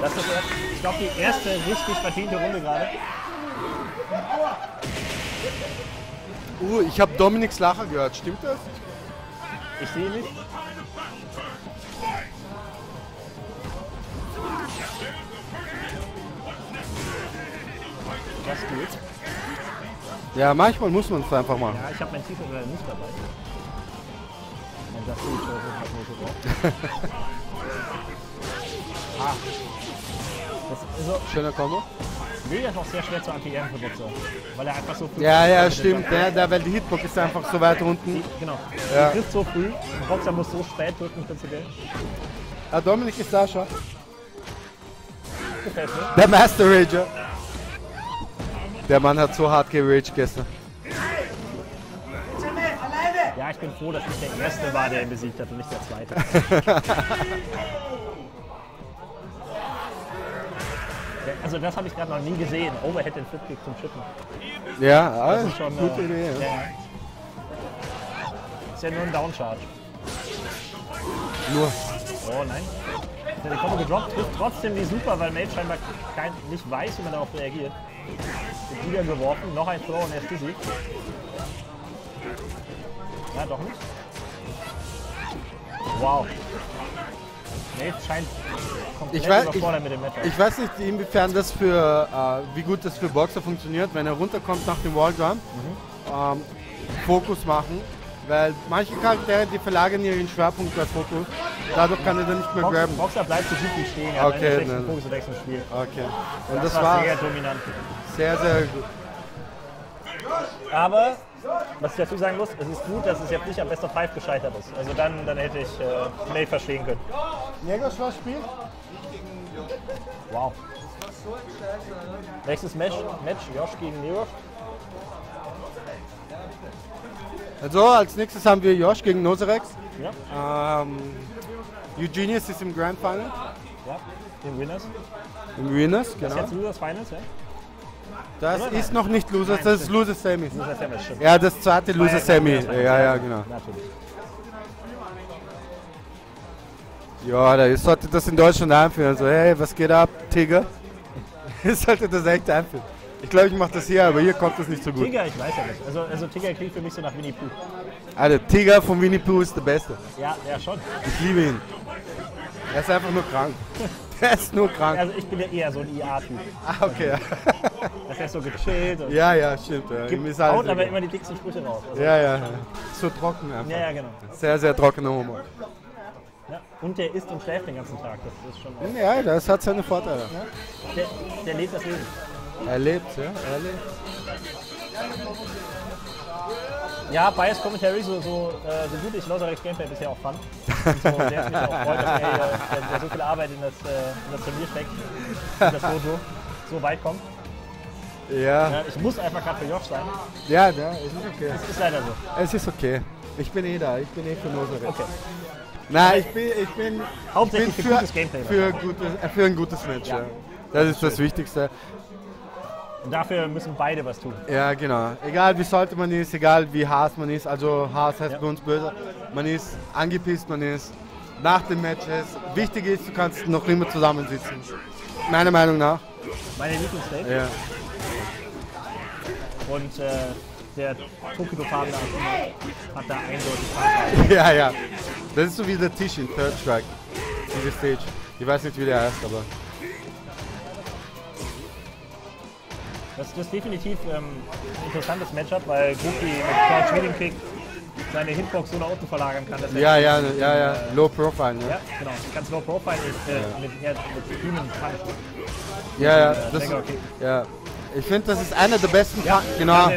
S5: Das ist erst, ich glaube, die erste richtig verdiente Runde gerade.
S4: Uh, ich habe Dominiks Lacher gehört, stimmt das?
S5: Ich sehe nicht. Das geht.
S4: Ja, manchmal muss man es einfach machen.
S5: Ja, ich habe mein T-Shirt leider nicht dabei. Mein das hat nur so drauf. ah. Das ist so,
S4: Schöner Kombo.
S5: Will ist auch sehr schwer zu für Boxer. Weil er einfach so früh.
S4: Ja, ja, stimmt. Ja, da, weil die Hitbox ist einfach so weit unten.
S5: Genau.
S4: Ja.
S5: Er trifft so früh. Boxer muss so spät drücken, prinzipiell.
S4: Ah, Dominik ist da schon.
S5: Gefällt mir.
S4: Der Master Rager. Der Mann hat so hart geraged gestern.
S5: Ja, ich bin froh, dass ich der Erste war, der ihn besiegt hat und nicht der Zweite. also das habe ich gerade noch nie gesehen. Overhead den Flipkick zum Chippen.
S4: Ja,
S5: Das ist schon
S4: gute
S5: äh,
S4: Idee. Ja.
S5: Ist ja nur ein Downcharge.
S4: Nur.
S5: Oh nein. Der Combo gedroppt, trifft trotzdem die Super, weil Mate scheinbar kein, nicht weiß, wie man darauf reagiert. Wird wieder geworfen, noch ein Throw und er ist dizzy. Ja, doch nicht. Wow. Nate scheint komplett
S4: Ich weiß-
S5: überfordert mit dem Matchup.
S4: Ich weiß nicht, inwiefern das für, äh, wie gut das für Boxer funktioniert, wenn er runterkommt nach dem Wallrun, ähm, Fokus machen, weil manche Charaktere, die verlagern ihren Schwerpunkt bei Fokus, dadurch kann er dann nicht mehr
S5: Box,
S4: graben.
S5: Boxer bleibt so gut wie stehen, er hat
S4: Okay,
S5: schlechten
S4: dann-
S5: Fokuswechsel im Spiel.
S4: Okay. Und
S5: Das,
S4: das,
S5: war
S4: war
S5: sehr dominant.
S4: sehr, sehr gut.
S5: Aber, was ich dazu sagen muss, es ist gut, dass es jetzt nicht am Best of Five gescheitert ist. Also dann, dann hätte ich äh, Nate verstehen können.
S6: Jägerschloss spielt?
S5: Wow. Nächstes Match, Match Josh gegen Nero.
S4: Also als nächstes haben wir Josh gegen Noserex.
S5: Ja,
S4: Ähm, Eugenius ist im Grand Final,
S5: ja, den Winners.
S4: im Winners,
S5: Das ist
S4: genau.
S5: jetzt Losers Finals, ja?
S4: Das
S5: Oder?
S4: ist noch nicht Losers,
S5: Nein,
S4: das ist. Loser Semi.
S5: Loser Finals, stimmt.
S4: Ja, das zweite Loser
S5: Ja,
S4: Semi.
S5: ja, ja,
S4: Ja, genau.
S5: Natürlich.
S4: Ja, da sollte das in Deutschland einführen. So, hey, was geht ab, Tiger? Ich sollte das echt einführen. Ich glaube, ich mache das hier, aber hier kommt das nicht so gut.
S5: Tiger, ich weiß ja nicht. Also, also Tiger klingt für mich so nach Winnie Pooh.
S4: Alter, Tiger von Winnie Pooh ist der Beste.
S5: Ja, ja schon.
S4: Ich liebe ihn. Er ist einfach nur krank. Er ist nur krank.
S5: Also ich bin ja eher so ein IA-Typ.
S4: Ah, okay.
S5: Das ist so gechillt und
S4: Ja, ja, stimmt. Ja.
S5: Gibt,
S4: ist
S5: haut aber immer die dicksten Sprüche raus. Also,
S4: Ja, ja. So trocken einfach.
S5: ja, ja, genau.
S4: Sehr, sehr trockener Humor.
S5: Ja. Und der isst und schläft den ganzen Tag. Das ist schon.
S4: Ja, das hat seine Vorteile.
S5: Der, der lebt das Leben.
S4: Er lebt, ja, er lebt.
S5: Ja, Bias Commentary, so, so, äh, so gut ich Loserex Gameplay bisher auch fand. Und so, ist mich auch freut, dass er, der, der so viel Arbeit in das, äh, in das Turnier steckt, und das Dojo so weit kommt.
S4: Ja,
S5: Ja, ich muss einfach gerade für Josh sein.
S4: ja, ja, es ist okay.
S5: Das ist leider so.
S4: Es ist okay. Ich bin eh da, ich bin eh für Noserex.
S5: Okay.
S4: Nein, ich bin, ich bin, ich bin
S5: Hauptsächlich für
S4: für,
S5: gutes Gameplay.
S4: für, gutes, äh, für ein gutes Match. Ja.
S5: Ja.
S4: Das ist das Wichtigste.
S5: Und dafür müssen beide was tun.
S4: Ja, genau. Egal wie sollte man ist, egal wie Haas man ist. Also Haas heißt
S5: Ja.
S4: bei uns böse. Man ist angepisst, man ist nach dem Matches. Wichtig ist, du kannst noch immer zusammensitzen. Meiner Meinung nach.
S5: Meine Lieblingsstate.
S4: Ja.
S5: Und äh, der Tokido-farbene Akuma hat da eindeutig
S4: ja, ja. Das ist so wie der Tisch in Third Strike. Diese Stage. Ich weiß nicht, wie der heißt, aber.
S5: Das, das ist definitiv ähm, ein interessantes Matchup, weil Goki mit Crouch Medium Kick seine Hitbox so nach unten verlagern kann. Dass
S4: Ja, ja,
S5: diesen,
S4: ja, ja.
S5: äh,
S4: Low Profile, ne?
S5: Ja, genau. Ganz low profile ist, äh, mit, ja, mit Human Punch.
S4: Ja, ja.
S5: Äh,
S4: Das, ja. Ich finde, das ist einer der besten.
S5: Ja,
S4: genau.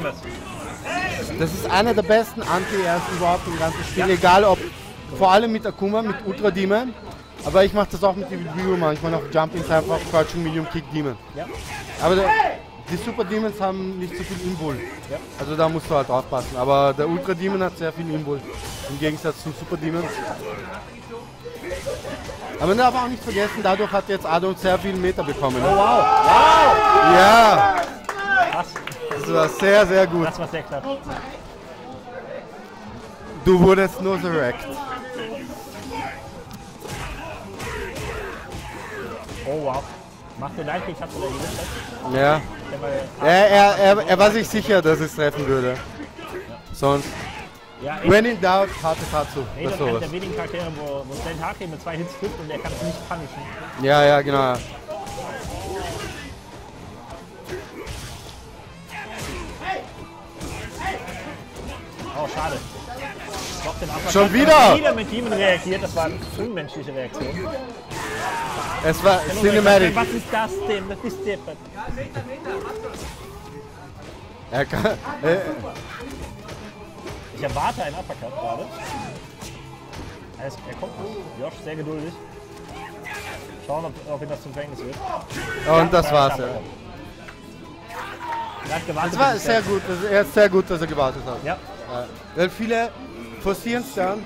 S4: Das ist einer der besten Anti-Airs überhaupt im ganzen Spiel.
S5: Ja.
S4: Egal ob, vor allem mit Akuma, mit Ultra Demon. Aber ich mache das auch mit dem Review manchmal auf Jumpings einfach Crouching Medium Kick Demon.
S5: Ja.
S4: Aber die Super Demons haben nicht so viel Invul.
S5: Ja.
S4: Also da musst du halt aufpassen. Aber der Ultra Demon hat sehr viel Invul. Im Gegensatz zum Super Demons. Aber man darf auch nicht vergessen, dadurch hat jetzt Adon sehr viel Meter bekommen.
S5: Oh, wow.
S4: Ja,
S5: Krass.
S4: das war sehr, sehr gut.
S5: Das war sehr knapp.
S4: Du wurdest nur direkt.
S5: Oh wow. Macht den Lightkick, hat oder jedes
S4: Ja. Er, er, er, er war sich sicher, dass es treffen würde. Sonst,
S5: Ja,
S4: when in doubt, harte Tatsu.
S5: Nee,
S4: Das ist
S5: einer der wenigen Charaktere, wo, wo Stan Hartley mit zwei Hits trifft und er kann es nicht punishen.
S4: Ja, ja, genau.
S5: Oh, schade. Doch, den.
S4: Schon wieder?
S5: Wieder mit Demon reagiert, das war eine unmenschliche Reaktion.
S4: Es war
S5: Was
S4: Cinematic.
S5: ist das denn? Das ist deppert.
S4: Er kann, äh,
S5: Ich erwarte einen Uppercut gerade. Er, er kommt. Josh, sehr geduldig. Schauen, ob, ob ihm das zum Verhängnis wird.
S4: und das war's. Ja.
S5: Er hat gewartet.
S4: Es war sehr gut, dass- er ist sehr gut, dass er gewartet hat.
S5: Ja,
S4: Ja. Weil viele forcieren es dann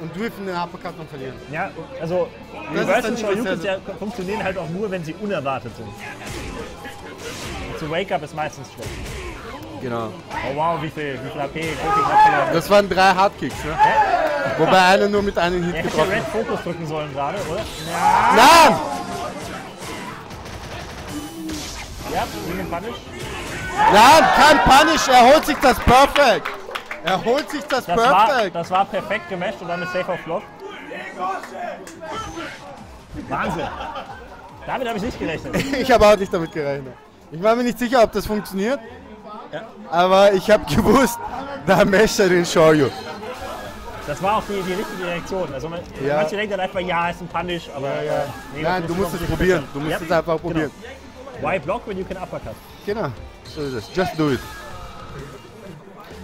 S4: und dürfen den Uppercut noch verlieren.
S5: ja, also Reverse
S4: dann
S5: Shoryukens ja, funktionieren halt auch nur, wenn sie unerwartet sind. Und zu Wake Up ist meistens schlecht.
S4: Genau.
S5: Oh wow, wie viel, wie viel AP Kofi hat verloren.
S4: Das waren drei Hardkicks, ne? Wobei einer nur mit einem Hit
S5: Er hätte
S4: getroffen
S5: Red
S4: hat.
S5: Focus drücken sollen gerade, oder? Ja,
S4: Nein!
S5: ja, Demon Punish.
S4: Nein, kein Punish, er holt sich das Perfect. Er holt sich das
S5: Das war,
S4: Perfect.
S5: das war perfekt gematcht und damit safe auf Block. Wahnsinn. Damit habe ich nicht gerechnet.
S4: Ich habe auch nicht damit gerechnet. Ich war mir nicht sicher, ob das funktioniert. Aber ich habe gewusst, da mescht er den Shoyu.
S5: Das war auch die, die richtige Reaktion. Also man,
S4: Ja.
S5: manche denken dann einfach, ja, ist ein Punish, aber ja, nee,
S4: Nein, du musst es probieren.
S5: besser.
S4: Du musst
S5: Ja,
S4: es einfach probieren.
S5: Why block when you can uppercut?
S4: Genau, so ist es. Just do it.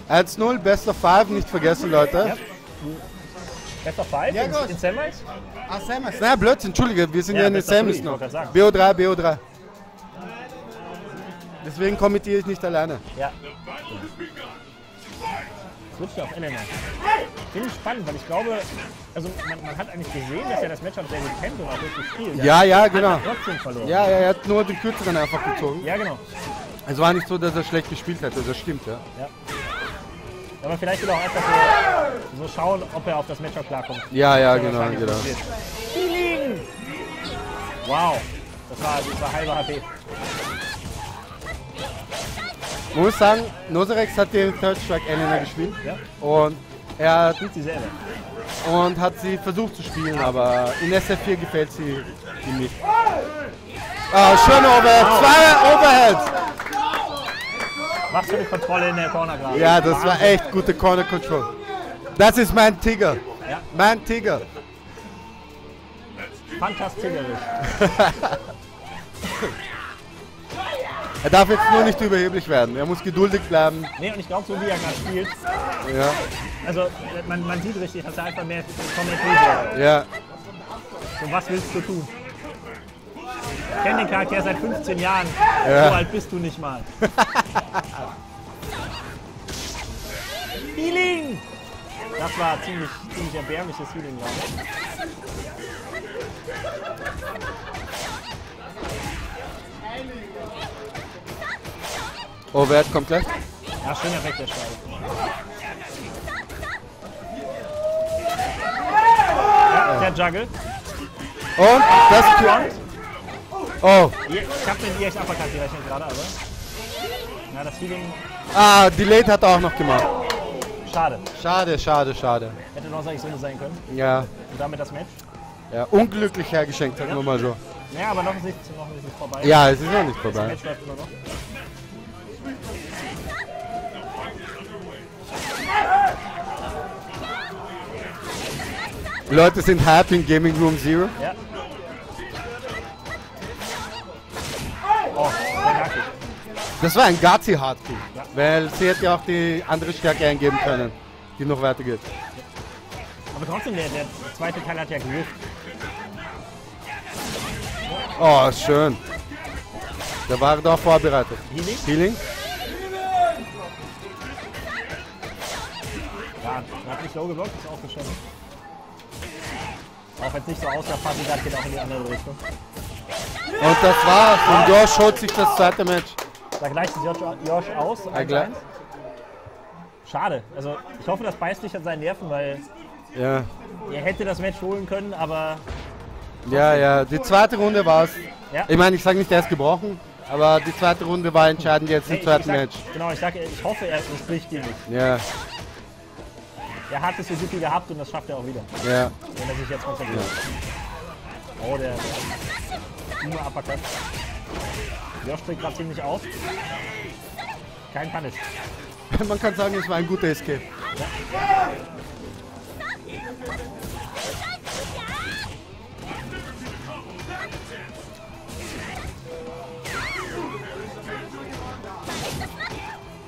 S4: 1-0, Best of 5, nicht vergessen, Leute.
S5: Ja. Best of Five
S4: Ja,
S5: in,
S4: gut.
S5: in Semis?
S4: Ah, Samus. Nein, Blödsinn, Entschuldige, wir sind
S5: Ja,
S4: ja, in den
S5: ich
S4: noch.
S5: wollte gerade
S4: BO3, BO3. Deswegen kommentiere ich nicht alleine.
S5: Ja. Switch auf Elena. Finde ich spannend, weil ich glaube, also man, man hat eigentlich gesehen, dass er das Matchup sehr gut kennt und auch richtig spielt.
S4: Ja, ja, genau.
S5: Hat trotzdem verloren.
S4: Ja, ja, er hat nur den kürzeren einfach gezogen.
S5: ja, genau.
S4: Es war nicht so, dass er schlecht gespielt hätte, das stimmt, ja.
S5: Aber vielleicht will er auch einfach so, so schauen, ob er auf das Matchup klarkommt.
S4: Ja, ja, genau, genau.
S5: Healing! Wow, das war, das war halber HP.
S4: Man muss sagen, Noserex hat den Third Strike Elena gespielt.
S5: Ja.
S4: Und er hat,
S5: sie selber.
S4: und hat sie versucht zu spielen, aber in SF4 gefällt sie ihm nicht. Ah, schöne Overhead, zwei Overheads.
S5: Was für eine Kontrolle in der Corner gerade.
S4: Ja, das war
S5: Wahnsinn.
S4: echt gute Corner Control. Das ist mein Tiger.
S5: Ja.
S4: Mein Tiger.
S5: Fantastischerisch.
S4: Er darf jetzt nur nicht überheblich werden. Er muss geduldig bleiben.
S5: Nee, und ich glaube, so wie er gerade spielt,
S4: Ja,
S5: also man, man sieht richtig, dass er einfach mehr Commentary
S4: ja.
S5: So, was willst du tun? Ich kenne den Charakter seit 15 Jahren.
S4: Ja.
S5: So alt bist du nicht mal. Healing! Das war ziemlich, ziemlich erbärmliches Healing, glaube ich.
S4: Overhead kommt gleich.
S5: Ja, schöner Effekt der Scheibe. Ja, der Juggle.
S4: Und das Oh,
S5: Ich habe mit EX Uppercut gerechnet gerade, aber. Ja, das Healing,
S4: ah, Delayed hat er auch noch gemacht.
S5: schade.
S4: Schade, schade, schade.
S5: Hätte noch eigentlich so sein können.
S4: Ja,
S5: Und damit das Match.
S4: ja unglücklich hergeschenkt, sagen wir mal so.
S5: Naja, aber noch ist nicht, noch ist nicht vorbei.
S4: Ja, es ist noch nicht
S5: Das
S4: vorbei.
S5: Match läuft immer noch.
S4: Leute sind happy in Gaming Room Zero.
S5: Ja.
S4: Das war ein Gazi Hardkick, weil sie hätte ja auch die andere Stärke eingeben können, die noch weitergeht.
S5: Aber trotzdem, der, der zweite Teil hat ja gewürft.
S4: Oh, schön. Der war da vorbereitet.
S5: Healing?
S4: Healing?
S5: Ja, er hat nicht low geblockt, ist auch geschafft. Auch wenn es nicht so aussah, Fadigat geht auch in die andere Richtung.
S4: Und das war's. Und Josh holt sich das zweite Match.
S5: Da gleicht sich Josh, Josh aus.
S4: Ja,
S5: 1-1.
S4: gleich.
S5: Schade. Also ich hoffe, das beißt nicht an seinen Nerven, weil
S4: Ja.
S5: er hätte das Match holen können, aber
S4: Ja, ja, die zweite Runde war es.
S5: Ja.
S4: Ich meine, ich sage nicht, er ist gebrochen, aber die zweite Runde war entscheidend jetzt
S5: Hey,
S4: im zweiten
S5: sag,
S4: Match.
S5: Genau, ich sage, ich hoffe, er es bricht ihn nicht.
S4: Ja,
S5: Er hat es so gut wie gehabt und das schafft er auch wieder,
S4: ja.
S5: wenn er sich jetzt konzentriert. Oh, der Immer Uppercut. Josh trägt gerade ziemlich auf. Kein Punish.
S4: Man kann sagen, es war ein guter Escape.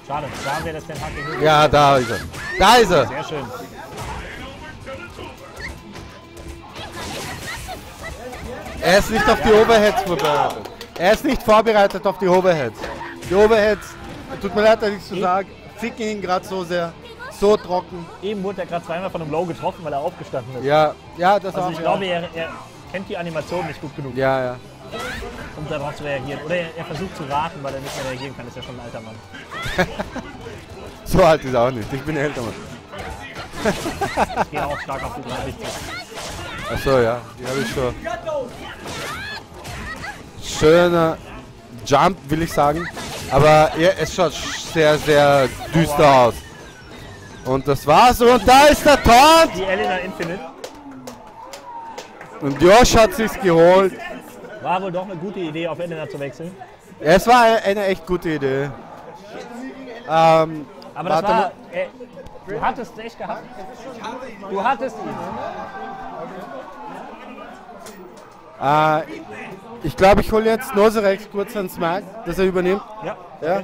S5: Schade, da wäre das den Hack gegeben.
S4: Ja, da ist er. Da ist er.
S5: Sehr schön.
S4: Er ist nicht auf die Overheads vorbereitet. Er ist nicht vorbereitet auf die Overheads. Die Overheads, tut mir leid, dass ich so sage, ficken ihn gerade so sehr. So trocken.
S5: Eben wurde er gerade zweimal von einem Low getroffen, weil er aufgestanden ist.
S4: Ja, ja, das
S5: Also
S4: auch.
S5: ich
S4: ja.
S5: glaube, er, er kennt die Animation nicht gut genug,
S4: Ja, ja.
S5: um darauf zu reagieren. Oder er, er versucht zu raten, weil er nicht mehr reagieren kann. Ist ja schon ein alter Mann.
S4: So alt ist er auch nicht. Ich bin älter, Mann.
S5: Ich gehe auch stark auf die 30 zu.
S4: Achso, ja. Die habe ich schon. Schöner Jump, will ich sagen. Aber er, es schaut sehr, sehr düster aus. Und das war's. Und da ist der Taunt.
S5: Die Elena Infinite
S4: Und Josh hat sich's geholt.
S5: war wohl doch eine gute Idee, auf Elena zu wechseln.
S4: Es war eine, echt gute Idee. Ähm,
S5: Aber das war. Äh, du hattest echt gehabt. Du hattest ihn.
S4: äh, ich glaube, ich hole jetzt Noserex kurz ans Smack, dass er übernimmt.
S5: Ja.
S4: Ja.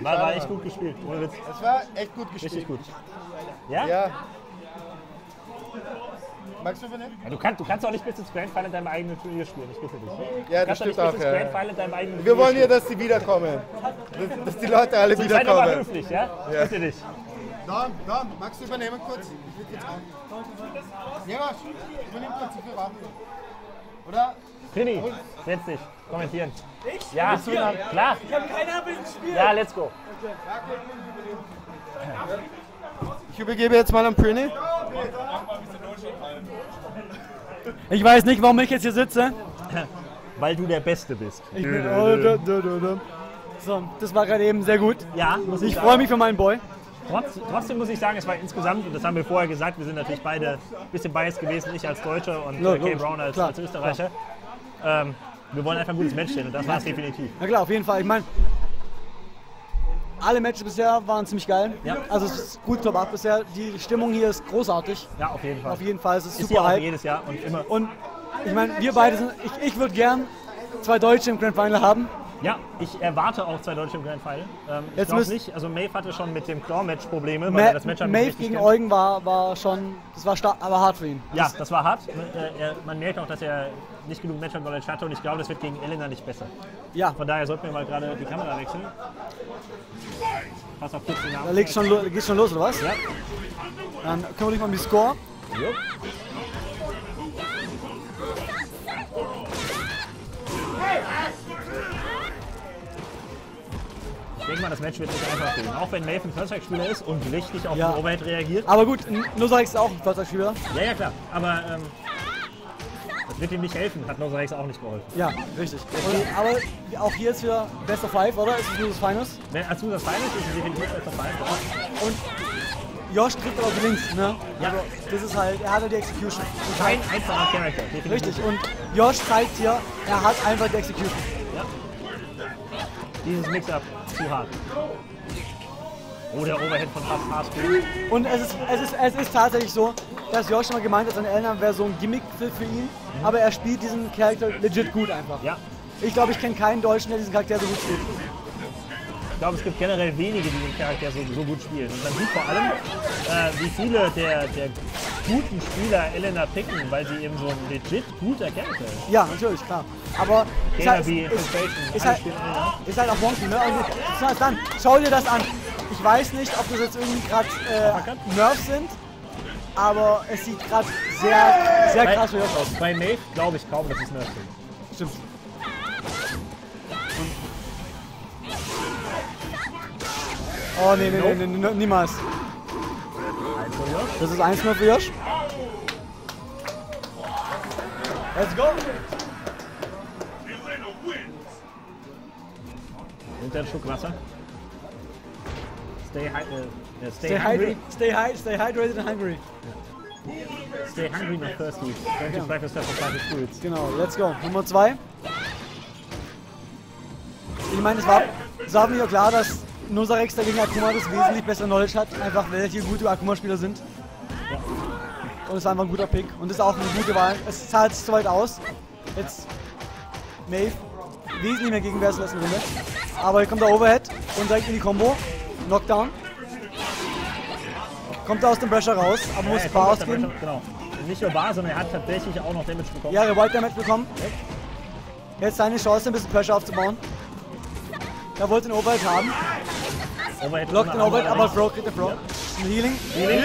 S5: War, war echt gut gespielt. Ohne Witz.
S4: Es war echt gut
S5: Richtig gut. Ja?
S4: Ja. Magst du übernehmen?
S5: Ja, Du, kannst, du kannst auch nicht bis ins Grand Final in deinem eigenen Turnier spielen. Ich bitte dich.
S4: Ja,
S5: Du
S4: das stimmt auch.
S5: bis ins Grand
S4: Ja.
S5: Final in deinem eigenen
S4: Wir wollen ja, dass die wiederkommen. Dass, dass die Leute alle
S5: Sei doch mal
S4: wiederkommen.
S5: höflich, ja?
S4: Ja.
S5: Bitte dich.
S4: Dom, Dom, magst du übernehmen kurz? Ich will kurz an. Ja, übernimm kurz, ich will warten. Oder?
S5: Trini, setz dich. Kommentieren. Ich? Ja, klar. Ich habe keiner Spiel. Ja, let's go.
S4: Ich übergebe jetzt mal an Prini.
S7: Ich weiß nicht, warum ich jetzt hier sitze.
S5: Weil du der Beste bist.
S7: Ich bin, oh, da, da, da, da. So, das war gerade eben sehr gut.
S5: Ja, muss ich
S7: Ich freue mich für meinen Boy.
S5: Trotz, trotzdem muss ich sagen, es war insgesamt, und das haben wir vorher gesagt, wir sind natürlich beide ein bisschen biased gewesen, ich als Deutscher und
S7: Ja,
S5: äh, Kay. Brown als,
S7: Klar,
S5: als Österreicher. Ähm, wir wollen einfach ein gutes Match sehen und das war es definitiv.
S7: Na klar, auf jeden Fall. Ich meine, alle Matches bisher waren ziemlich geil.
S5: Ja.
S7: Also es ist gut top ab bisher. Die Stimmung hier ist großartig.
S5: Ja, auf jeden Fall.
S7: Auf jeden Fall, es ist
S5: Ist
S7: super hype.
S5: jedes Jahr und immer.
S7: Und ich meine, wir beide sind, ich, ich würde gern zwei Deutsche im Grand Final haben.
S5: Ja, ich erwarte auch zwei Deutsche im Grand Final. Ähm, ich
S7: Jetzt
S5: glaube nicht, also Maeve hatte schon mit dem Claw-Match Probleme, weil
S7: Ma
S5: er das Match nicht
S7: Maeve gegen
S5: kennt.
S7: Eugen war, war schon, das war stark, aber hart für ihn.
S5: Ja, das war hart. Äh, er, man merkt auch, dass er nicht genug Match Knowledge hatte und ich glaube, das wird gegen Elena nicht besser.
S7: Ja,
S5: Von daher sollten wir mal gerade die Kamera wechseln. Pass auf kurz den
S7: da
S5: Namen.
S7: legt's schon, lo- geht's schon los, oder was?
S5: Ja.
S7: Dann kümmere dich mal um die Score.
S5: Jo. Ich denke mal, das Match wird nicht einfach gehen. Auch wenn Maeve ein First-Spieler ist und richtig auf
S7: Ja.
S5: den Overhead reagiert.
S7: Aber gut, Nosarex ist auch ein Vollzeitspieler.
S5: Ja, ja, klar. Aber ähm, das wird ihm nicht helfen. Hat Nosarex auch nicht geholfen.
S7: Ja, richtig. Und, aber auch hier ist wieder Best of Five, oder? Ist es nur das Finals?
S5: Wenn, als du das Finals ist, es definitiv besser Final.
S7: Und Josh trifft aber links, ne?
S5: Ja.
S7: Also, das ist halt, er hat halt die Execution.
S5: Kein einfacher Charakter. Definitiv.
S7: Richtig, und Josh zeigt hier, er hat einfach die Execution.
S5: Dieses Mix-Up zu hart. Oh, der Overhead von fast Haarspiel.
S7: Und es ist, es, ist, es ist tatsächlich so, dass Josh immer gemeint hat, seine Eltern wäre so ein Gimmick für, für ihn, aber er spielt diesen Charakter legit gut einfach.
S5: Ja,
S7: Ich glaube, ich kenne keinen Deutschen, der diesen Charakter so gut spielt.
S5: Ich glaube, es gibt generell wenige, die den Charakter so, so gut spielen. Und man sieht vor allem, äh, wie viele der, der guten Spieler Elena picken, weil sie eben so ein legit guter Charakter ist.
S7: Ja, natürlich, klar. Aber ist
S5: Gegner
S7: halt,
S5: wie
S7: ist,
S5: Infiltration,
S7: ist,
S5: alle
S7: halt, ist halt auch wonky, ne? Und du, dann, schau dir das an. Ich weiß nicht, ob das jetzt irgendwie gerade äh, Nerfs sind, aber es sieht gerade sehr, sehr krass für Josh aus.
S5: Bei Maeve glaube ich kaum, dass es nervt sind.
S7: Stimmt. Oh, nee, nee, nee, nee, niemals. Das ist 1-0 für Josh. Let's go.
S5: Nimmt er einen Schluck Wasser? Stay, hy äh, äh, stay,
S7: Stay,
S5: hungry.
S7: stay, hy stay hydrated and hungry.
S5: Stay hungry, not thirsty. Don't
S7: Ja.
S5: deprive yourself of life fruits.
S7: Genau, let's go. Nummer 2. Ich meine, es war, es war mir klar, dass Nosarex dagegen Akuma das wesentlich bessere Knowledge hat, einfach weil hier gute Akuma-Spieler sind. Und es war einfach ein guter Pick. Und das ist auch eine gute Wahl. Es zahlt sich zu weit aus. Jetzt Maeve wesentlich mehr Gegenwehr zur letzten Runde. Aber hier kommt der Overhead und direkt in die Combo. Knockdown. Kommt er aus dem Pressure raus, aber muss
S5: er
S7: Bar ausgeben.
S5: Genau. Nicht nur Bar, sondern er hat tatsächlich auch noch Damage bekommen.
S7: Ja, der White Damage bekommen. Jetzt seine Chance, ein bisschen Pressure aufzubauen. Er wollte den Overhead haben, blockt den Overhead, aber. Bro kriegt den Bro. Healing.
S5: Healing.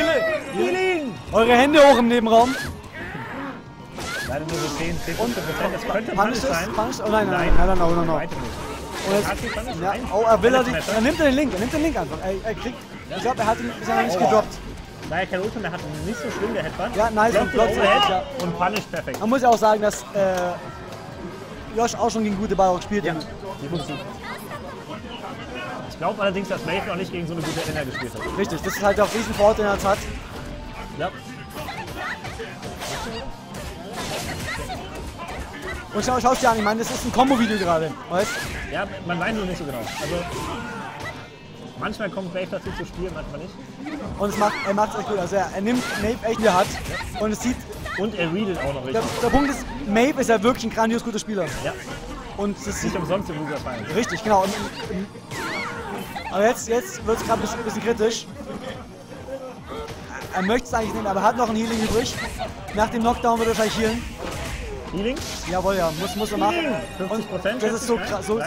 S5: Healing.
S7: Eure Hände hoch im Nebenraum.
S5: Leider nur so 10, 10, 15 Prozent. Es könnte
S7: Punish
S5: sein.
S7: Punish, oh nein, nein, nein, nein, nein, nein, nein. Und jetzt, ja, oh, er will er, die,
S5: Messer.
S7: er nimmt den Link, er nimmt den Link einfach. Er, er kriegt, ich glaube, er hat ihn bisher nicht
S5: Aua.
S7: gedroppt.
S5: Da er kein Ult hat, der hat nicht so schlimm, der Headbutt.
S7: Ja, nice, und
S5: Overhead
S7: ja.
S5: und Punish perfekt.
S7: Man muss ja auch sagen, dass äh, Josh auch schon gegen gute Ball gespielt hat.
S5: Definitiv. Ich glaube allerdings, dass Maeve noch nicht gegen so eine gute Elena gespielt hat.
S7: Richtig, das ist halt auch riesen Vorteil, den er jetzt hat.
S5: Ja.
S7: Und schau, schau dir an, ich meine, das ist ein Combo-Video gerade, weißt
S5: ja, man weiß es nicht so genau. Also, manchmal kommt Maeve dazu zu spielen, manchmal nicht.
S7: Und es macht, er macht es echt gut. Also er, er nimmt Maeve echt wie er hat. Und es sieht,
S5: Und er readet auch noch
S7: der,
S5: richtig.
S7: der Punkt ist, Maeve ist ja wirklich ein grandios guter Spieler.
S5: Ja,
S7: Und das sieht
S5: nicht umsonst im Finals.
S7: richtig, genau. Und, und, aber jetzt, jetzt wird es gerade ein bisschen, bisschen kritisch. Er möchte es eigentlich nehmen, aber er hat noch ein Healing übrig. Nach dem Knockdown wird er wahrscheinlich healen.
S5: Healing?
S7: Jawohl, ja, muss, muss er machen.
S5: 50 Prozent.
S7: Das ist so krass. So, so.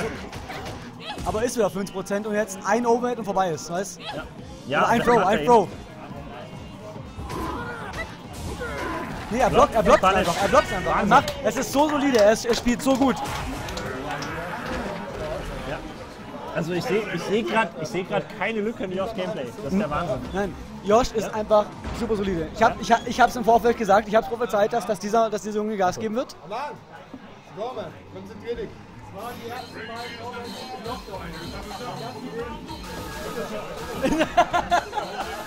S7: Aber ist wieder 5% und jetzt ein Overhead und vorbei ist, weißt
S5: Ja, ja
S7: Oder ein Pro, ein. Pro. Nee, er blockt, er blockt einfach, er blockt einfach. Er macht, es ist so solide, er, ist, er spielt so gut.
S5: Also ich sehe ich seh gerade seh keine Lücke in Josh Gameplay. Das ist der Wahnsinn.
S7: Nein, Josh ist einfach super solide. Ich habe ich, ich hab's im Vorfeld gesagt, ich habe prophezeit, dass, dass, dieser, dass dieser Junge Gas geben wird.
S6: Roman, konzentrier dich.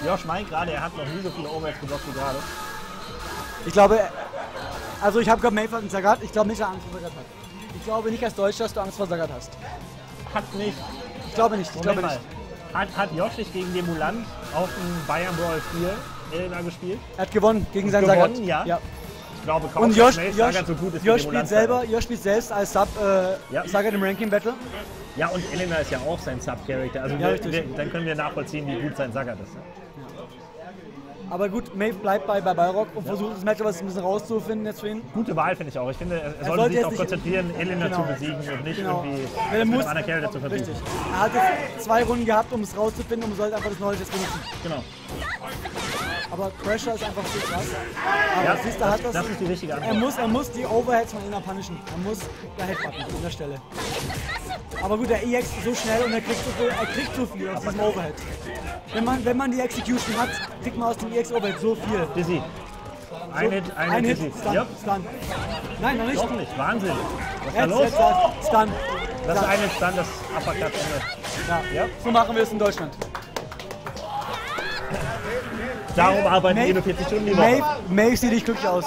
S5: Josh meint gerade, er hat noch nie so viele Overheads geblockt wie gerade.
S7: Ich glaube, also ich habe gerade Mayfield und Sagat, ich glaube nicht, dass er Angst vor Sagat hat. Ich glaube nicht als Deutscher, dass du Angst vor Sagat hast.
S5: Hat nicht.
S7: Ich glaube nicht, ich glaube nicht.
S5: Hat, hat Josh nicht gegen den Mulant auf dem Bayern Brawl 4 Elena gespielt?
S7: Er hat gewonnen gegen seinen Sagat.
S5: Gewonnen, ja.
S7: ja.
S5: Ich glaube kaum,
S7: Und Josh, Josh,
S5: Sagat so gut ist
S7: Josh spielt selber, Josh spielt selbst als Sub äh,
S5: Ja.
S7: Sagat im Ranking Battle.
S5: Ja, und Elena ist ja auch sein Sub-Character. Also
S7: Ja,
S5: wir, wir, dann können wir nachvollziehen, wie gut sein Sagat ist.
S7: Aber gut, Maeve bleibt bei, bei Balrog und versucht das Match aber ein bisschen rauszufinden jetzt für ihn.
S5: Gute Wahl, finde ich auch. Ich finde, er, er sollte sich darauf konzentrieren, Elena
S7: Genau.
S5: zu besiegen und nicht
S7: Genau.
S5: irgendwie
S7: er
S5: mit
S7: muss-
S5: einem anderen Charakter zu verbieten.
S7: Richtig. Er hat jetzt zwei Runden gehabt, um es rauszufinden und sollte einfach das Knowledge jetzt benutzen.
S5: Genau.
S7: Aber Pressure ist einfach so krass. Aber
S5: Ja,
S7: siehst er hat das.
S5: das ist die richtige
S7: Er
S5: Antwort.
S7: muss, er muss die Overheads von Inner punishen. Er muss da Headbutten an der Stelle. Aber gut, der EX ist so schnell und er kriegt so viel, er kriegt so viel aus diesem Overhead. Wenn man, wenn man die Execution hat, kriegt man aus dem EX Overhead so viel.
S5: Dizzy. Ein Hit, ein,
S7: Ein Hit. Stun,
S5: Ja,
S7: Stun. Nein, noch nicht.
S5: doch nicht. Wahnsinn. Was ist da los?
S7: jetzt, Stun.
S5: Das ist
S7: Stun.
S5: ein Hit, dann das Uppercut.
S7: Ja.
S5: Ja.
S7: So machen wir es in Deutschland.
S5: Darum arbeiten wir nur 40 Stunden die Woche.
S7: Maeve, Maeve sieht nicht glücklich aus.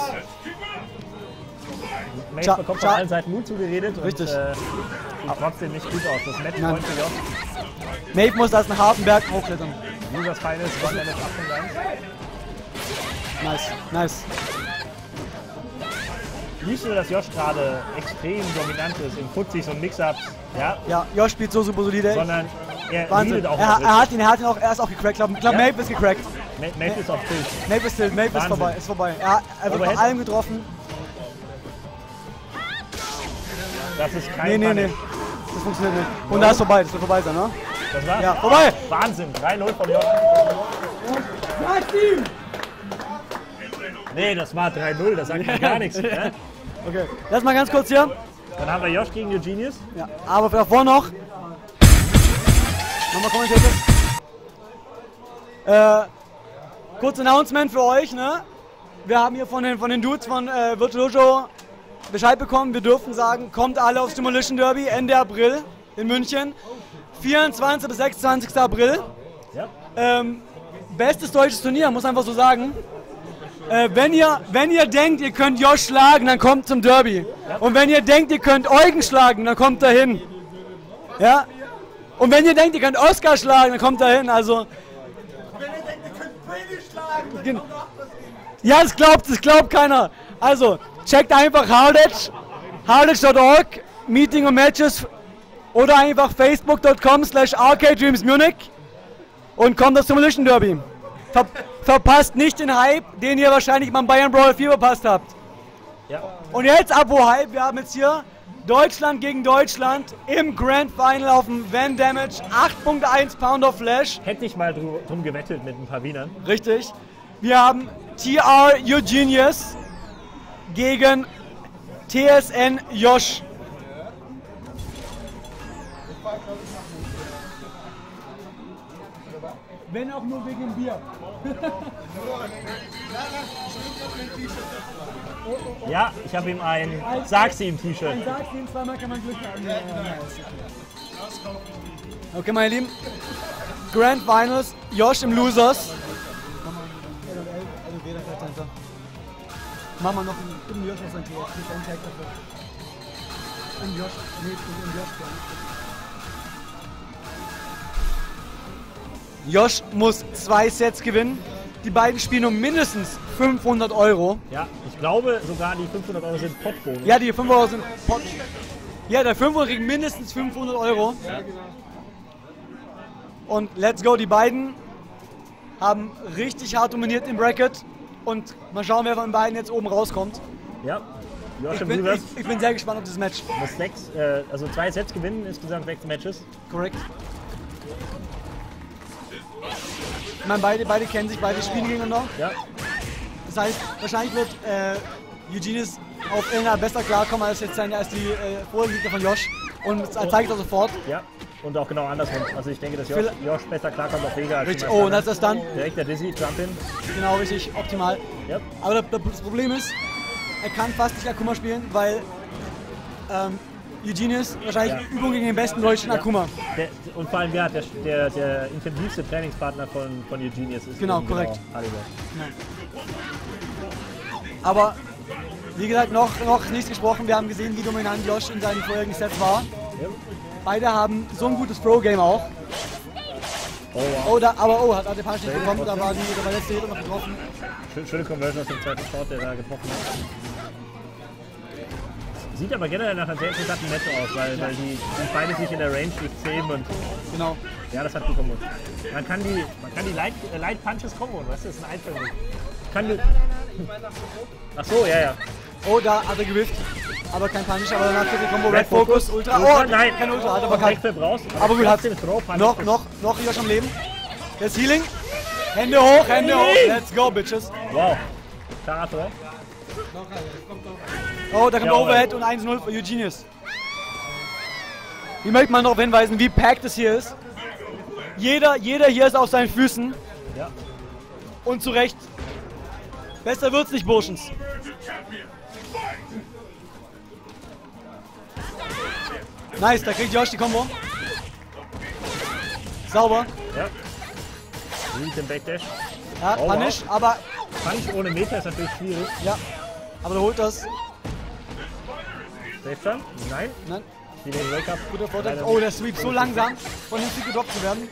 S5: Maeve
S7: Scha-
S5: bekommt von allen Seiten Mut zugeredet
S7: Richtig.
S5: und äh, sieht trotzdem nicht gut aus. Das Match freut für Josh.
S7: Maeve muss da einen harten Berg hochklettern.
S5: Losers Finals, One Damage 8 von 1.
S7: Nice, nice.
S5: Nicht nur, dass Josh gerade extrem dominant ist in Fuzis und Mix-Ups, ja,
S7: Ja, Josh spielt so super solide.
S5: sondern er
S7: Wahnsinn.
S5: auch
S7: Er, er hat ihn, er hat ihn auch, er ist auch gecrackt. Ich glaube, glaub,
S5: Ja.
S7: Maeve ist gecrackt.
S5: Richtig. Ma- Maeve ist auf Tilt.
S7: Maeve ist still, Maeve ist vorbei, ist vorbei. Er, er wird
S5: Overhead.
S7: von allem getroffen.
S5: Das ist kein
S7: Nee, nee,
S5: Punish.
S7: nee. Das funktioniert nicht. Und da ist vorbei, das wird vorbei sein, ne?
S5: Das war's.
S7: Ja, vorbei!
S5: Wahnsinn, 3-0 von Josh. Nee, das war 3-0, das sagt mir gar nichts. Ne?
S7: Okay, lass mal ganz kurz hier.
S5: Dann haben wir Josh gegen Eugenius.
S7: Ja, aber davor noch. Nochmal kommentiert. Äh, kurz Announcement für euch, ne? Wir haben hier von den, von den Dudes von äh, Virtuoso Bescheid bekommen. Wir dürfen sagen, kommt alle aufs Demolition Derby Ende April in München. 24. bis 26. April. Ähm, bestes deutsches Turnier, muss einfach so sagen. Äh, wenn, ihr, wenn ihr denkt, ihr könnt Josh schlagen, dann kommt zum Derby. Und wenn ihr denkt, ihr könnt Eugen schlagen, dann kommt dahin. Ja? Und wenn ihr denkt, ihr könnt Oscar schlagen, dann kommt dahin. Also. Ja, das glaubt, das glaubt keiner. Also, checkt einfach Hardedge, hardedge.org, Meeting und Matches oder einfach facebook.com slash Munich und kommt das Demolition Derby. Ver verpasst nicht den Hype, den ihr wahrscheinlich beim Bayern Brawl 4 verpasst habt.
S5: Ja.
S7: Und jetzt Abo-Hype, wir haben jetzt hier Deutschland gegen Deutschland im Grand Final auf dem Van Damage 8.1 Pounder Flash.
S5: Hätte ich mal drum, drum gewettet mit ein paar Wienern.
S7: Richtig. Wir haben TR Eugenius gegen TSN Josh. Wenn auch nur wegen Bier.
S5: Ja, ich habe ihm ein Sag's ihm T-Shirt.
S7: Ein Sag's ihm, zweimal kann man Glück haben. Okay, meine Lieben. Grand Finals, Josh im Losers. Machen wir noch einen, im Josh noch sein Tag, nicht einen Tag dafür. Im Josh, nee, im Josh. ja. Josh muss zwei Sets gewinnen. Die beiden spielen um mindestens 500 Euro.
S5: Ja, ich glaube sogar die 500 Euro sind Potbonus.
S7: Ja, die 500 Euro sind Pot. Ja, der 500 kriegt mindestens 500 Euro. Und let's go, die beiden haben richtig hart dominiert im Bracket. Und mal schauen, wer von beiden jetzt oben rauskommt.
S5: Ja. Josh
S7: Ich bin, ich, ich bin sehr gespannt auf das Match.
S5: muss sechs, äh, also zwei Sets gewinnen, insgesamt sechs Matches.
S7: Korrekt. Ich meine, beide, beide kennen sich, beide spielen gegeneinander.
S5: Ja.
S7: Das heißt, wahrscheinlich wird äh, Eugenius auf Elena besser klarkommen als jetzt seine, als die äh, Vorgegner von Josh. Und es zeigt er sofort.
S5: Ja. Und auch genau andersrum. Also ich denke, dass Josh, Josh besser klarkommt auf Vega als
S7: Richtig, oh, und das ist dann
S5: Direkt der Dizzy, Jump-In.
S7: genau richtig optimal.
S5: Ja.
S7: Aber das, das Problem ist, er kann fast nicht Akuma spielen, weil ähm, Eugenius wahrscheinlich Übung gegen den besten deutschen Akuma.
S5: Der, und vor allem, ja, der, der, der intensivste Trainingspartner von, von Eugenius ist
S7: Genau, korrekt.
S5: Oliver.
S7: Aber wie gesagt, noch, noch nichts gesprochen. Wir haben gesehen, wie dominant Josh in seinen vorherigen Sets war.
S5: Ja.
S7: Beide haben so ein gutes Pro-Game auch.
S5: Oh, wow.
S7: Oh, da, aber oh, hat, hat der Pasch nicht bekommen, da war die, da war letzte Hit noch getroffen.
S5: Schön, schöne Conversion aus dem zweiten Short, der da getroffen hat. Sieht aber generell nach einem sehr interessanten Match aus, weil, weil die, die beide sich in der Range durchzähmen und
S7: Genau.
S5: ja, das hat die Kombo. Man kann die, man kann die Light, äh, Light Punches kombo, weißt du, das ist ein Einfällig. Kann du. Ach so, ja, ja.
S7: Oh, da hat er gewifft. Aber kein Punish, aber danach kriegt die Combo Red,
S5: Red
S7: Focus, Ultra.
S5: Ultra,
S7: Oh,
S5: nein.
S7: kein Ultra, hat aber kein. Aber gut, hat noch, noch, noch Josh am Leben. Jetzt Healing. Hände hoch, Hände hoch. Let's go, Bitches.
S5: Wow. Klarer Throw.
S7: Oh, da kommt
S5: Ja,
S7: Overhead und 1-0 für Eugenius. Hier möchte man darauf hinweisen, wie packed es hier ist. Jeder, jeder hier ist auf seinen Füßen.
S5: Ja.
S7: Und zu Recht. Besser wird's nicht, Burschens. Nice, da kriegt Josh die Combo. Sauber.
S5: Ja. Sieht den Backdash.
S7: Ja,
S5: Oh,
S7: Punish, aber
S5: Punch ohne Meter ist natürlich schwierig.
S7: ja. Aber der holt das.
S5: Safe schon? Nein.
S7: Nein,
S5: Die den Wake-Up.
S7: guter Vorteil. Oh, der Sweep so langsam, von dem Sweep gedroppt zu werden.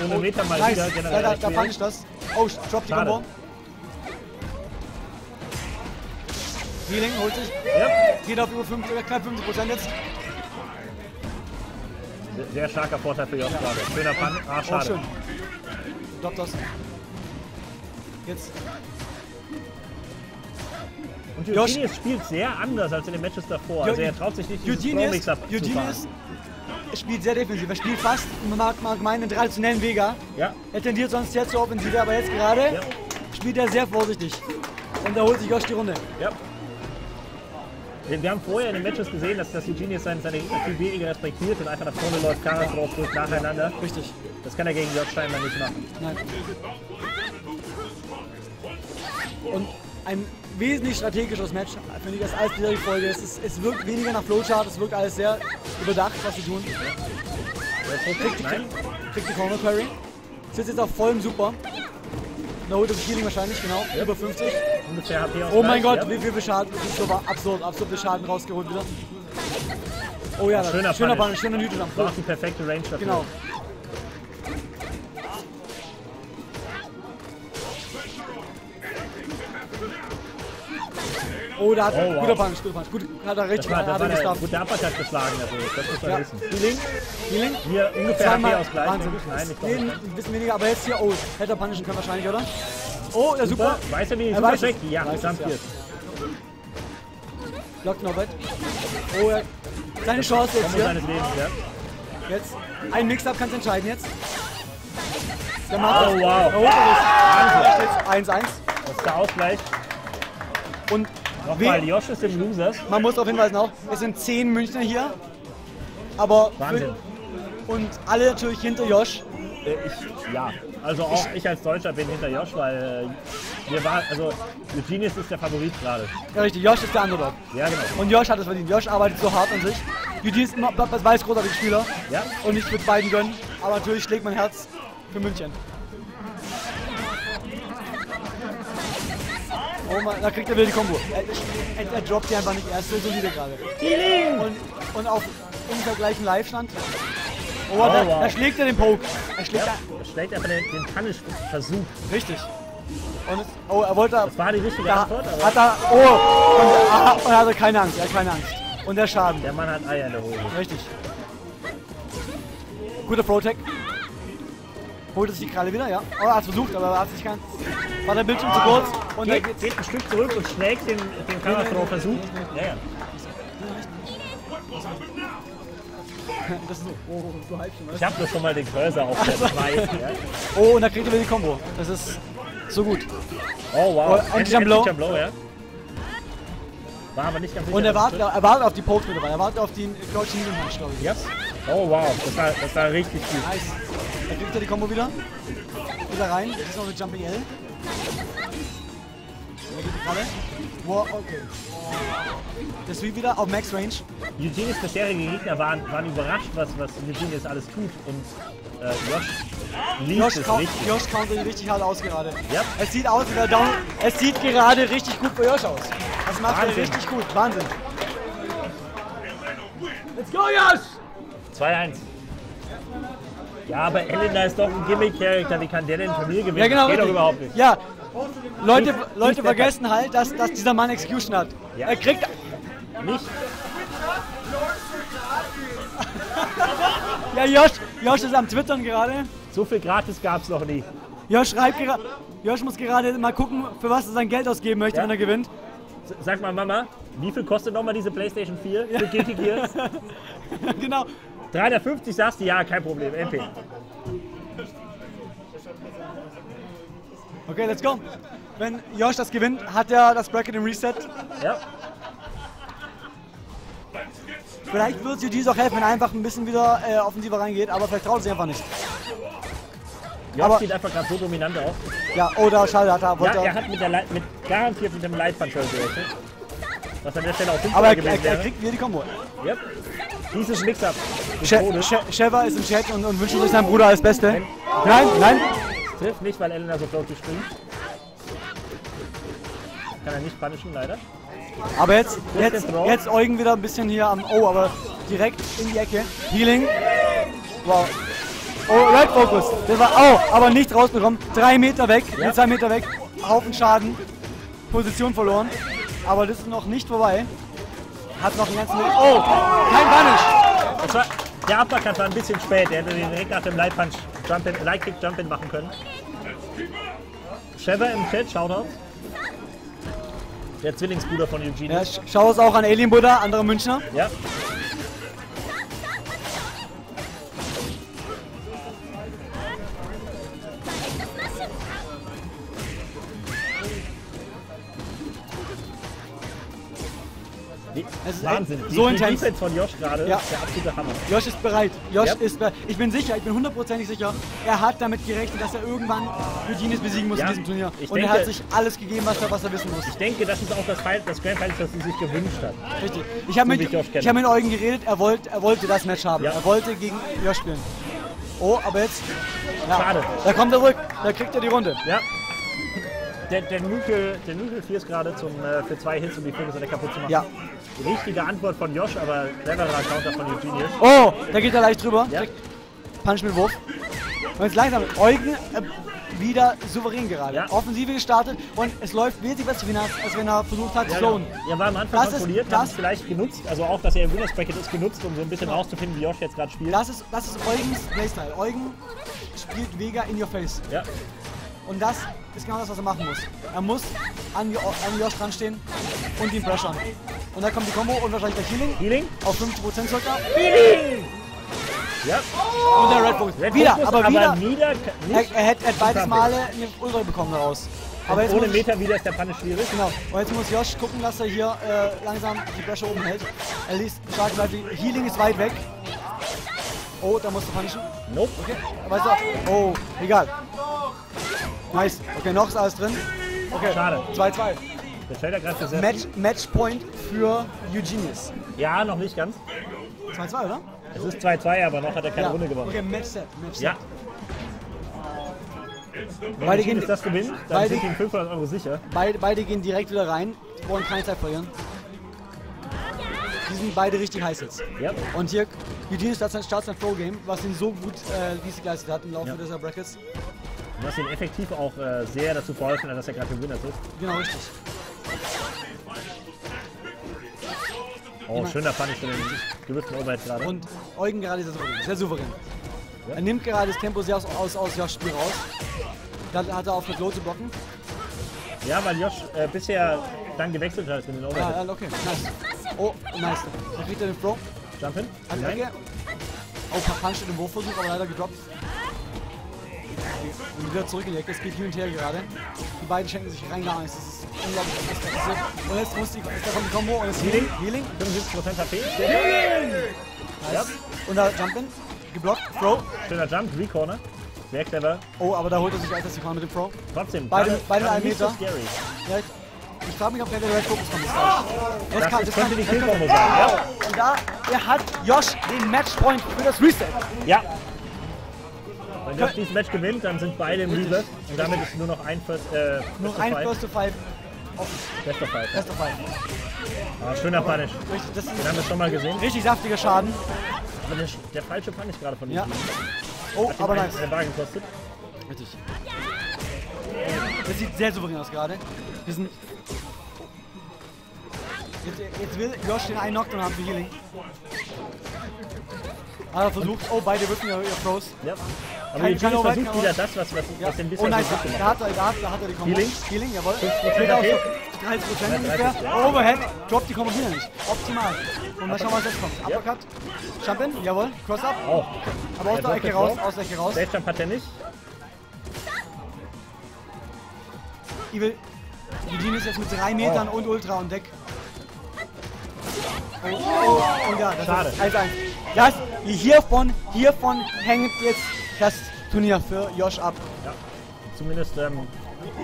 S5: Und ohne Meter mal
S7: Nice,
S5: wieder generell.
S7: da, da puncht das. Oh, drop die. Combo. Healing holt sich,
S5: Ja.
S7: geht auf über 50, knapp 50 Prozent jetzt.
S5: Sehr- Sehr starker Vorteil für Josh gerade. Schöner Punch. Ah,
S7: Oh,
S5: schade.
S7: schön. Drop das. Jetzt.
S5: Und Eugenius spielt sehr anders als in den Matches davor. Also er traut sich nicht,
S7: Eugenius, Eugenius spielt sehr defensiv. Er spielt fast, man mag, mag meinen, den traditionellen Vega.
S5: Ja,
S7: Er tendiert sonst sehr zur Offensive, aber jetzt gerade
S5: Ja.
S7: spielt er sehr vorsichtig. Und da holt sich Josh die Runde.
S5: ja. Wir haben vorher in den Matches gesehen, dass, dass Eugene seine, seine viel weniger respektiert und einfach nach vorne läuft, Karas drauf drückt nacheinander.
S7: Richtig.
S5: Das kann er gegen Jörg Steinmann nicht machen.
S7: Nein. Und ein wesentlich strategisches Match, finde ich, das als dieser Folge. Es, ist, es wirkt weniger nach Flowchart, es wirkt alles sehr überdacht, was sie tun. Kriegt die, kriegt die Corner Carry. Sitzt jetzt auf vollem Super. No Hit Healing wahrscheinlich, genau. Über 50.
S5: ungefähr HP
S7: Oh mein Gott,
S5: ja.
S7: wie viel Schaden. So absurd, absurd viel Schaden rausgeholt wieder. Oh ja,
S5: Schöner
S7: schöner.
S5: Punish,
S7: schöner Newton.
S5: War die perfekte Range dafür.
S7: Genau. Oh, da hat
S5: Oh, wow.
S7: guter Punch, guter Punch. Gut, hat er richtig,
S5: Das war,
S7: hat
S5: das
S7: er
S5: war der
S7: gestafft.
S5: gute Uppercut geschlagen, also das muss man
S7: Ja.
S5: wissen. Healing,
S7: Healing.
S5: hier ungefähr
S7: Zweimal,
S5: HP-Ausgleich.
S7: Wahnsinn.
S5: Nein, ich glaube
S7: ein bisschen weniger, aber jetzt hier, oh, hätte er punishen können wahrscheinlich, oder? Oh, ja, super.
S5: Super. Weiß er wie
S7: Er
S5: super schlecht? Ja, Jump
S7: ja.
S5: hier.
S7: Blockt noch weit. Oh, ja. Seine Chance jetzt hier.
S5: seines Lebens, ja.
S7: Jetzt. Ein Mix-Up kann es entscheiden jetzt. Der macht
S5: Oh,
S7: das.
S5: wow.
S7: Oh, das ist jetzt 1-1.
S5: Das ist der Ausgleich.
S7: Und
S5: Nochmal,
S7: we-
S5: Josh ist im Losers.
S7: man muss darauf hinweisen auch, es sind 10 Münchner hier. Aber
S5: Wahnsinn.
S7: und alle natürlich hinter Josh.
S5: Äh, Ich, ja, also auch ich als Deutscher bin hinter Josh, weil äh, wir waren, also Eugenius ist der Favorit gerade.
S7: Ja, richtig, Josh ist der Underdog.
S5: Ja, genau.
S7: Und Josh hat es verdient. Josh arbeitet so hart an sich. Eugene ist das weiß großartiger Spieler.
S5: Ja,
S7: Und ich würde beiden gönnen. Aber natürlich schlägt mein Herz für München. Oh Mann, da kriegt er wieder die Kombo. Er, er, er droppt die einfach nicht. Er ist so solide gerade. Und, und auf ungefähr gleichen Live-Stand. Oh,
S5: Oh,
S7: da,
S5: wow.
S7: da schlägt er den Poke. Er schlägt
S5: ja. Er schlägt einfach den, den Punish-Versuch.
S7: richtig. Und es, oh, er wollte.
S5: Das war die richtige
S7: Da
S5: Antwort, aber
S7: hat er. Oh! Und, ah, und er hatte keine Angst. Er hat keine Angst. Und der Schaden.
S5: der Mann hat Eier in der Hose.
S7: Richtig. Guter Protec. Holt es die Kralle wieder, ja. Oh, er hat versucht, aber er hat sich ganz. War der Bildschirm zu kurz und er
S5: Geht,
S7: geht.
S5: geht ein Stück zurück und schlägt den, den versucht. Ja, ja.
S7: Das ist so. Oh, du halb schon, was?
S5: Ich habe nur schon mal den Cursor auf der 2. Ja.
S7: Oh, und da kriegt er wieder die Combo. Das ist so gut.
S5: Oh wow.
S7: Oh, endlich am Blow.
S5: Blow, ja. War aber nicht ganz sicher.
S7: Und er
S5: es
S7: wartet, er wartet auf die Pokes mit dabei. Er wartet auf den Medium Punch, glaube ich.
S5: Ja. Oh wow, das war, das war richtig gut.
S7: Nice. Da kriegt er die Combo wieder. Wieder rein. Das ist noch eine Jumping L. Da geht die Kralle. Wow, okay. Der Sweep wieder auf Max Range.
S5: Eugenius bisherige Gegner waren, waren überrascht, was, was Eugenius alles tut. Und äh, Josh liebt
S7: Josh,
S5: es
S7: count,
S5: richtig.
S7: Josh countet ihn richtig hart aus gerade.
S5: Ja.
S7: Es sieht aus wie der Down. Es sieht gerade richtig gut für Josh aus. Das macht er
S5: Wahnsinn.
S7: richtig gut. Wahnsinn. Let's go, Josh!
S5: 2-1. Ja, aber Elena ist doch ein Gimmick-Charakter. Wie kann der denn von mir gewinnen?
S7: Ja, genau.
S5: Geht doch überhaupt nicht.
S7: Ja. Leute,
S5: Nicht-
S7: Leute
S5: nicht
S7: vergessen halt, dass, dass dieser Mann Execution hat.
S5: Ja.
S7: Er kriegt.
S5: Nicht?
S7: Ja, Josh, Josh ist am Twittern gerade.
S5: So viel gratis gab es noch nie.
S7: Josh schreibt gerade. Josh muss gerade mal gucken, für was er sein Geld ausgeben möchte,
S5: Ja.
S7: wenn er gewinnt.
S5: Sag mal, Mama, wie viel kostet nochmal diese PlayStation 4 für Guilty Gears?
S7: genau.
S5: 350 sagst du, ja, kein Problem, MP.
S7: Okay, let's go. Wenn Josh das gewinnt, hat er das Bracket im Reset.
S5: Ja,
S7: Vielleicht wird Eugene auch helfen, wenn er einfach ein bisschen wieder äh, offensiver reingeht, aber vielleicht traut er sich einfach nicht.
S5: Josh
S7: Aber-
S5: sieht einfach gerade so dominant aus.
S7: Ja, oder schade, hat er,
S5: Ja, er hat mit der mit, garantiert mit dem Light Control gerechnet. Was an der Stelle auch
S7: Aber er, er, er kriegt wieder die Combo.
S5: Yep. Dieses Mix-Up.
S7: Sheva ist im Chat und, und wünscht sich seinem Bruder alles Beste. Nein, nein.
S5: Trifft nicht, weil Elena so floaty springt. Kann er nicht punishen, leider.
S7: Aber jetzt, jetzt, jetzt Eugen wieder ein bisschen hier am. Oh, aber direkt in die Ecke. Healing. Wow. Oh, Right Focus. Der war. Oh, aber nicht rausbekommen. Drei Meter weg.
S5: Ja.
S7: Zwei Meter weg. Haufen Schaden. Position verloren. Aber das ist noch nicht vorbei. Hat noch einen ganzen. Oh, kein Punish.
S5: Das war, der Uppercut war ein bisschen spät. Er hätte den direkt nach dem Light Punch Jump in, Light Kick Jump in machen können. Trevor im Chat, Shoutout. Der Zwillingsbruder von Eugene.
S7: Ja, sch- schau es auch an Alien Buddha, andere Münchner.
S5: Ja. Die,
S7: Es ist
S5: Wahnsinn.
S7: echt
S5: Die-
S7: so
S5: die
S7: intens.
S5: Defense von Josh gerade
S7: Ja.
S5: ist der absolute Hammer.
S7: Josh ist bereit. Josh
S5: Ja.
S7: ist bereit. Ich bin sicher, ich bin hundertprozentig sicher, er hat damit gerechnet, dass er irgendwann Eugenius besiegen muss
S5: Ja,
S7: in diesem Turnier.
S5: ich
S7: Und er
S5: denke-
S7: hat sich alles gegeben, was er, was er wissen muss.
S5: Ich denke, das ist auch das, Final, das Grand Final, das sie sich gewünscht hat.
S7: Richtig. Ich habe mit,
S5: ich
S7: hab mit Eugen geredet, er wollte, er wollte das Match haben.
S5: Ja.
S7: Er wollte gegen Josh spielen. Oh, aber jetzt. Ja,
S5: Schade.
S7: Da kommt er zurück. Da kriegt er die Runde.
S5: Ja. Der, der Nukel, der 4 ist gerade zum, äh, für zwei Hits, um die Vögel kaputt zu machen.
S7: Ja.
S5: Richtige Antwort von Josh, aber cleverer Counter von Eugenius.
S7: Oh, da geht er leicht drüber.
S5: Ja.
S7: Punch mit Wurf. Und jetzt langsam. Eugen äh, wieder souverän gerade.
S5: Ja.
S7: Offensive gestartet und es läuft wesentlich besser, er- als wenn er versucht hat zu
S5: Ja. Er war am Anfang
S7: Das
S5: kontrolliert,
S7: das-
S5: vielleicht genutzt, also auch, dass er im Winners Bracket ist, genutzt, um so ein bisschen rauszufinden, wie Josh jetzt gerade spielt.
S7: Das ist, das ist Eugens Playstyle. Eugen spielt Vega in your face.
S5: Ja.
S7: Und das ist genau das, was er machen muss. Er muss an, Jo- an Josh dran stehen und ihn pressern. Und da kommt die Combo und wahrscheinlich der Healing
S5: Healing?
S7: auf 50% circa.
S5: Ja.
S7: Und der Red Focus.
S5: Red
S7: wieder, aber wieder.
S5: wieder
S7: Er, er hätte er beides. Male eine Ultra bekommen daraus. Aber jetzt
S5: Ohne Meter wieder ist der Punish schwierig.
S7: Genau. Und jetzt muss Josh gucken, dass er hier äh, langsam die Pressure oben hält. Er liest stark bleibt. die- Healing ist weit weg. Oh, da musst du punishen.
S5: Nope.
S7: Okay, weißt du, oh, egal. Nice. Okay, noch ist alles drin. Okay,
S5: Schade.
S7: 2-2.
S5: Der Trader greift sehr
S7: Match, Matchpoint für Eugenius.
S5: Ja, noch nicht ganz.
S7: 2-2, oder?
S5: Es ist 2-2, aber noch hat er keine Runde gewonnen.
S7: Okay, Matchset. Matchset.
S5: Ja. Wenn
S7: Beide gehen-
S5: das gewinnt, dann
S7: beide-
S5: sind ihm 500 Euro sicher.
S7: Beide, beide gehen direkt wieder rein. Die wollen keine Zeit verlieren. Die sind beide richtig heiß jetzt.
S5: Ja.
S7: Und hier, Eugenius hat sein Starts ein Pro-Game, was ihn so gut äh, dies geleistet hat im Laufe
S5: Ja.
S7: dieser Brackets.
S5: Und was ihn effektiv auch äh, sehr dazu verholfen hat, dass er gerade Winners ist.
S7: Genau, richtig.
S5: Oh,
S7: Immer-
S5: schöner Punish für den gewürften Overhead gerade.
S7: Und Eugen gerade sehr souverän. Sehr souverän. Er nimmt gerade das Tempo sehr aus, aus, aus Josh Spiel raus. Dann hat er auf eine Glow zu blocken.
S5: Ja, weil Josh äh, bisher dann gewechselt hat in den
S7: Ja,
S5: Overhead.
S7: ja, okay, nice. Oh, nice. Dann kriegt er den Throw
S5: Jump in.
S7: an die. Ecke. Oh, Punch in den Wurfversuch, aber leider gedroppt. Und wieder zurück in die Ecke. Es geht hin und her gerade. Die beiden schenken sich rein gar nichts. Das ist unglaublich. was da passiert. Und jetzt muss die, da kommt die Combo und es Healing. Healing.
S5: 75% HP.
S7: Nice. Und da Jump in. Geblockt. Throw.
S5: Schöner Jump, Recorner. Sehr clever.
S7: Oh, aber da holt er sich als die Corner mit dem Throw.
S5: Trotzdem,
S7: Beide- beide einen
S5: nicht so
S7: Meter.
S5: scary.
S7: Ja, ich frage mich, ob der der Red Focus kommt. Jetzt
S5: Das,
S7: kann- jetzt
S5: könnte
S7: kann-
S5: Kill-Combo sein. Ja.
S7: Und da, er hat Josh den Matchpoint für das Reset.
S5: ja. Wenn Josh dieses Match gewinnt, dann sind beide im Reverse. Und damit ist nur noch ein First, äh,
S7: Nur
S5: of
S7: ein. First to Five.
S5: Best of Five.
S7: Best of Five.
S5: Ah, schöner Punish.
S7: Richtig, das
S5: Den
S7: ist
S5: haben wir schon mal gesehen.
S7: richtig saftiger Schaden.
S5: Aber der, der falsche Punish gerade von ihm.
S7: Ja. Oh,
S5: Hat
S7: aber nice.
S5: einen Wagen gekostet.
S7: Richtig. Das sieht sehr souverän aus gerade. Wir sind. Jetzt, jetzt will Josh den einen Knockdown haben für Healing. Aber er versucht. Oh, beide wirken ihre Pros.
S5: Ja. Aber
S7: Kein- kein
S5: versucht
S7: aber-
S5: wieder das, was, was,
S7: Ja.
S5: was den
S7: Oh
S5: bisher
S7: nice,
S5: so
S7: da hat, er, da, hat, da hat er die Combo.
S5: Healing?
S7: Healing, jawohl.
S5: 5%
S7: Geht auf
S5: HP.
S7: 30 Prozent
S5: Ja,
S7: ungefähr.
S5: 30, ja.
S7: Overhead, droppt die wieder nicht. Optimal. Und mal schauen, was jetzt kommt.
S5: Ja.
S7: Uppercut, Jump in, jawohl. Cross up.
S5: Auch.
S7: Aber aus
S5: Der
S7: der Ecke raus, aus der Ecke raus.
S5: Safe Jump hat er nicht.
S7: Evil. Eugene ist jetzt mit drei Metern und Ultra und Deck. Oh, oh, ja, das
S5: Schade.
S7: ist 1-1. Das, hiervon, hiervon hängt jetzt das Turnier für Josh ab.
S5: Zumindest, ähm,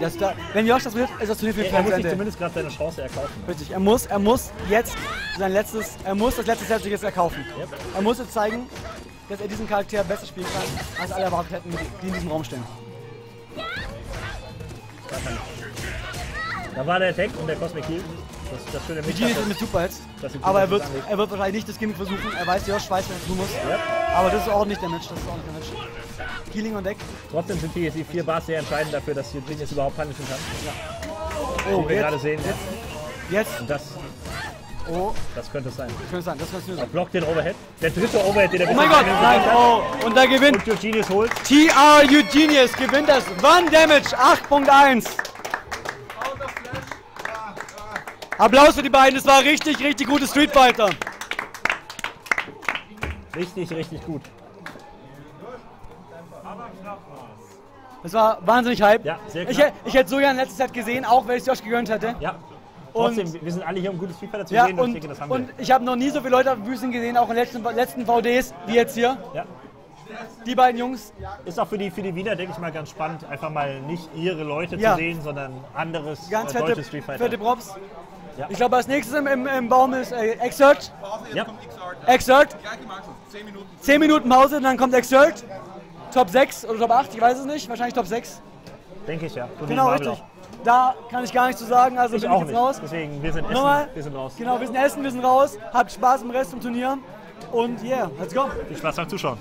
S7: Das da, wenn Josh das wird, ist das Turnier für
S5: er
S7: Fans
S5: muss sich zumindest gerade seine Chance erkaufen.
S7: Richtig, er muss, er muss jetzt sein letztes, er muss das letzte Set sich jetzt erkaufen.
S5: Yep.
S7: Er muss jetzt zeigen, dass er diesen Charakter besser spielen kann, als alle erwartet hätten, die in diesem Raum stehen.
S5: Da war der Attack und der Cosmic Heal. Das, das schöne
S7: Eugene ist
S5: Mix.
S7: mit Superhits,
S5: Das
S7: aber er wird, er wird wahrscheinlich nicht das Gimmick versuchen. Er weiß, Josh weiß, was er tun muss.
S5: Yep.
S7: Aber das ist auch nicht der Match, das ist auch nicht der Match. Healing und Deck.
S5: Trotzdem sind die, die vier Bars sehr entscheidend dafür, dass Eugenius überhaupt punishen kann.
S7: Oh,
S5: Wie wir gerade
S7: jetzt,
S5: sehen.
S7: jetzt,
S5: Und das,
S7: oh,
S5: das könnte es sein.
S7: könnte sein, das könnte sein.
S5: Blockt den Overhead. Der dritte Overhead, den er
S7: Oh mein Gott, nein, oh, und da gewinnt
S5: Und Eugenius holt.
S7: TR Eugenius, gewinnt das One Damage 8.1. Applaus für die beiden, das war richtig, richtig gutes Street Fighter.
S5: Richtig, richtig gut.
S7: Das war wahnsinnig hype.
S5: Ja, sehr
S7: ich,
S5: knapp.
S7: hätt- ich hätte so gerne letztes Set gesehen, auch wenn ich Josh gegönnt hätte.
S5: Ja. Trotzdem, wir sind alle hier, um gutes Street Fighter zu
S7: Ja,
S5: sehen und,
S7: und,
S5: ich denke, das haben
S7: und ich habe noch nie so viele Leute auf den Büsten gesehen, auch in den letzten, letzten VDs, wie jetzt hier.
S5: wir. Ja.
S7: Die beiden Jungs.
S5: Ist auch für die, für die Wiener, denke ich mal, ganz spannend, einfach mal nicht ihre Leute
S7: Ja.
S5: zu sehen, sondern anderes
S7: Ganz
S5: äh,
S7: fette,
S5: deutsches Street Fighter.
S7: fette Props.
S5: Ja.
S7: Ich glaube, als nächstes im, im, im Baum ist äh, Exert.
S1: Pause, jetzt
S5: Ja.
S1: kommt.
S7: Exert.
S1: Markus, 10 Minuten.
S7: 10 Minuten Pause, dann kommt Exert. Top 6 oder Top 8, ich weiß es nicht. Wahrscheinlich Top 6.
S5: Denke ich ja. So
S7: Genau, richtig. Da kann ich gar nichts zu sagen, also
S5: Ich
S7: bin
S5: auch
S7: ich jetzt
S5: nicht.
S7: raus.
S5: Deswegen, wir sind essen,
S7: Nochmal.
S5: wir sind raus.
S7: Genau, wir sind essen, wir sind raus. Habt Spaß im Rest im Turnier. Und yeah, let's go.
S5: Viel Spaß beim Zuschauen.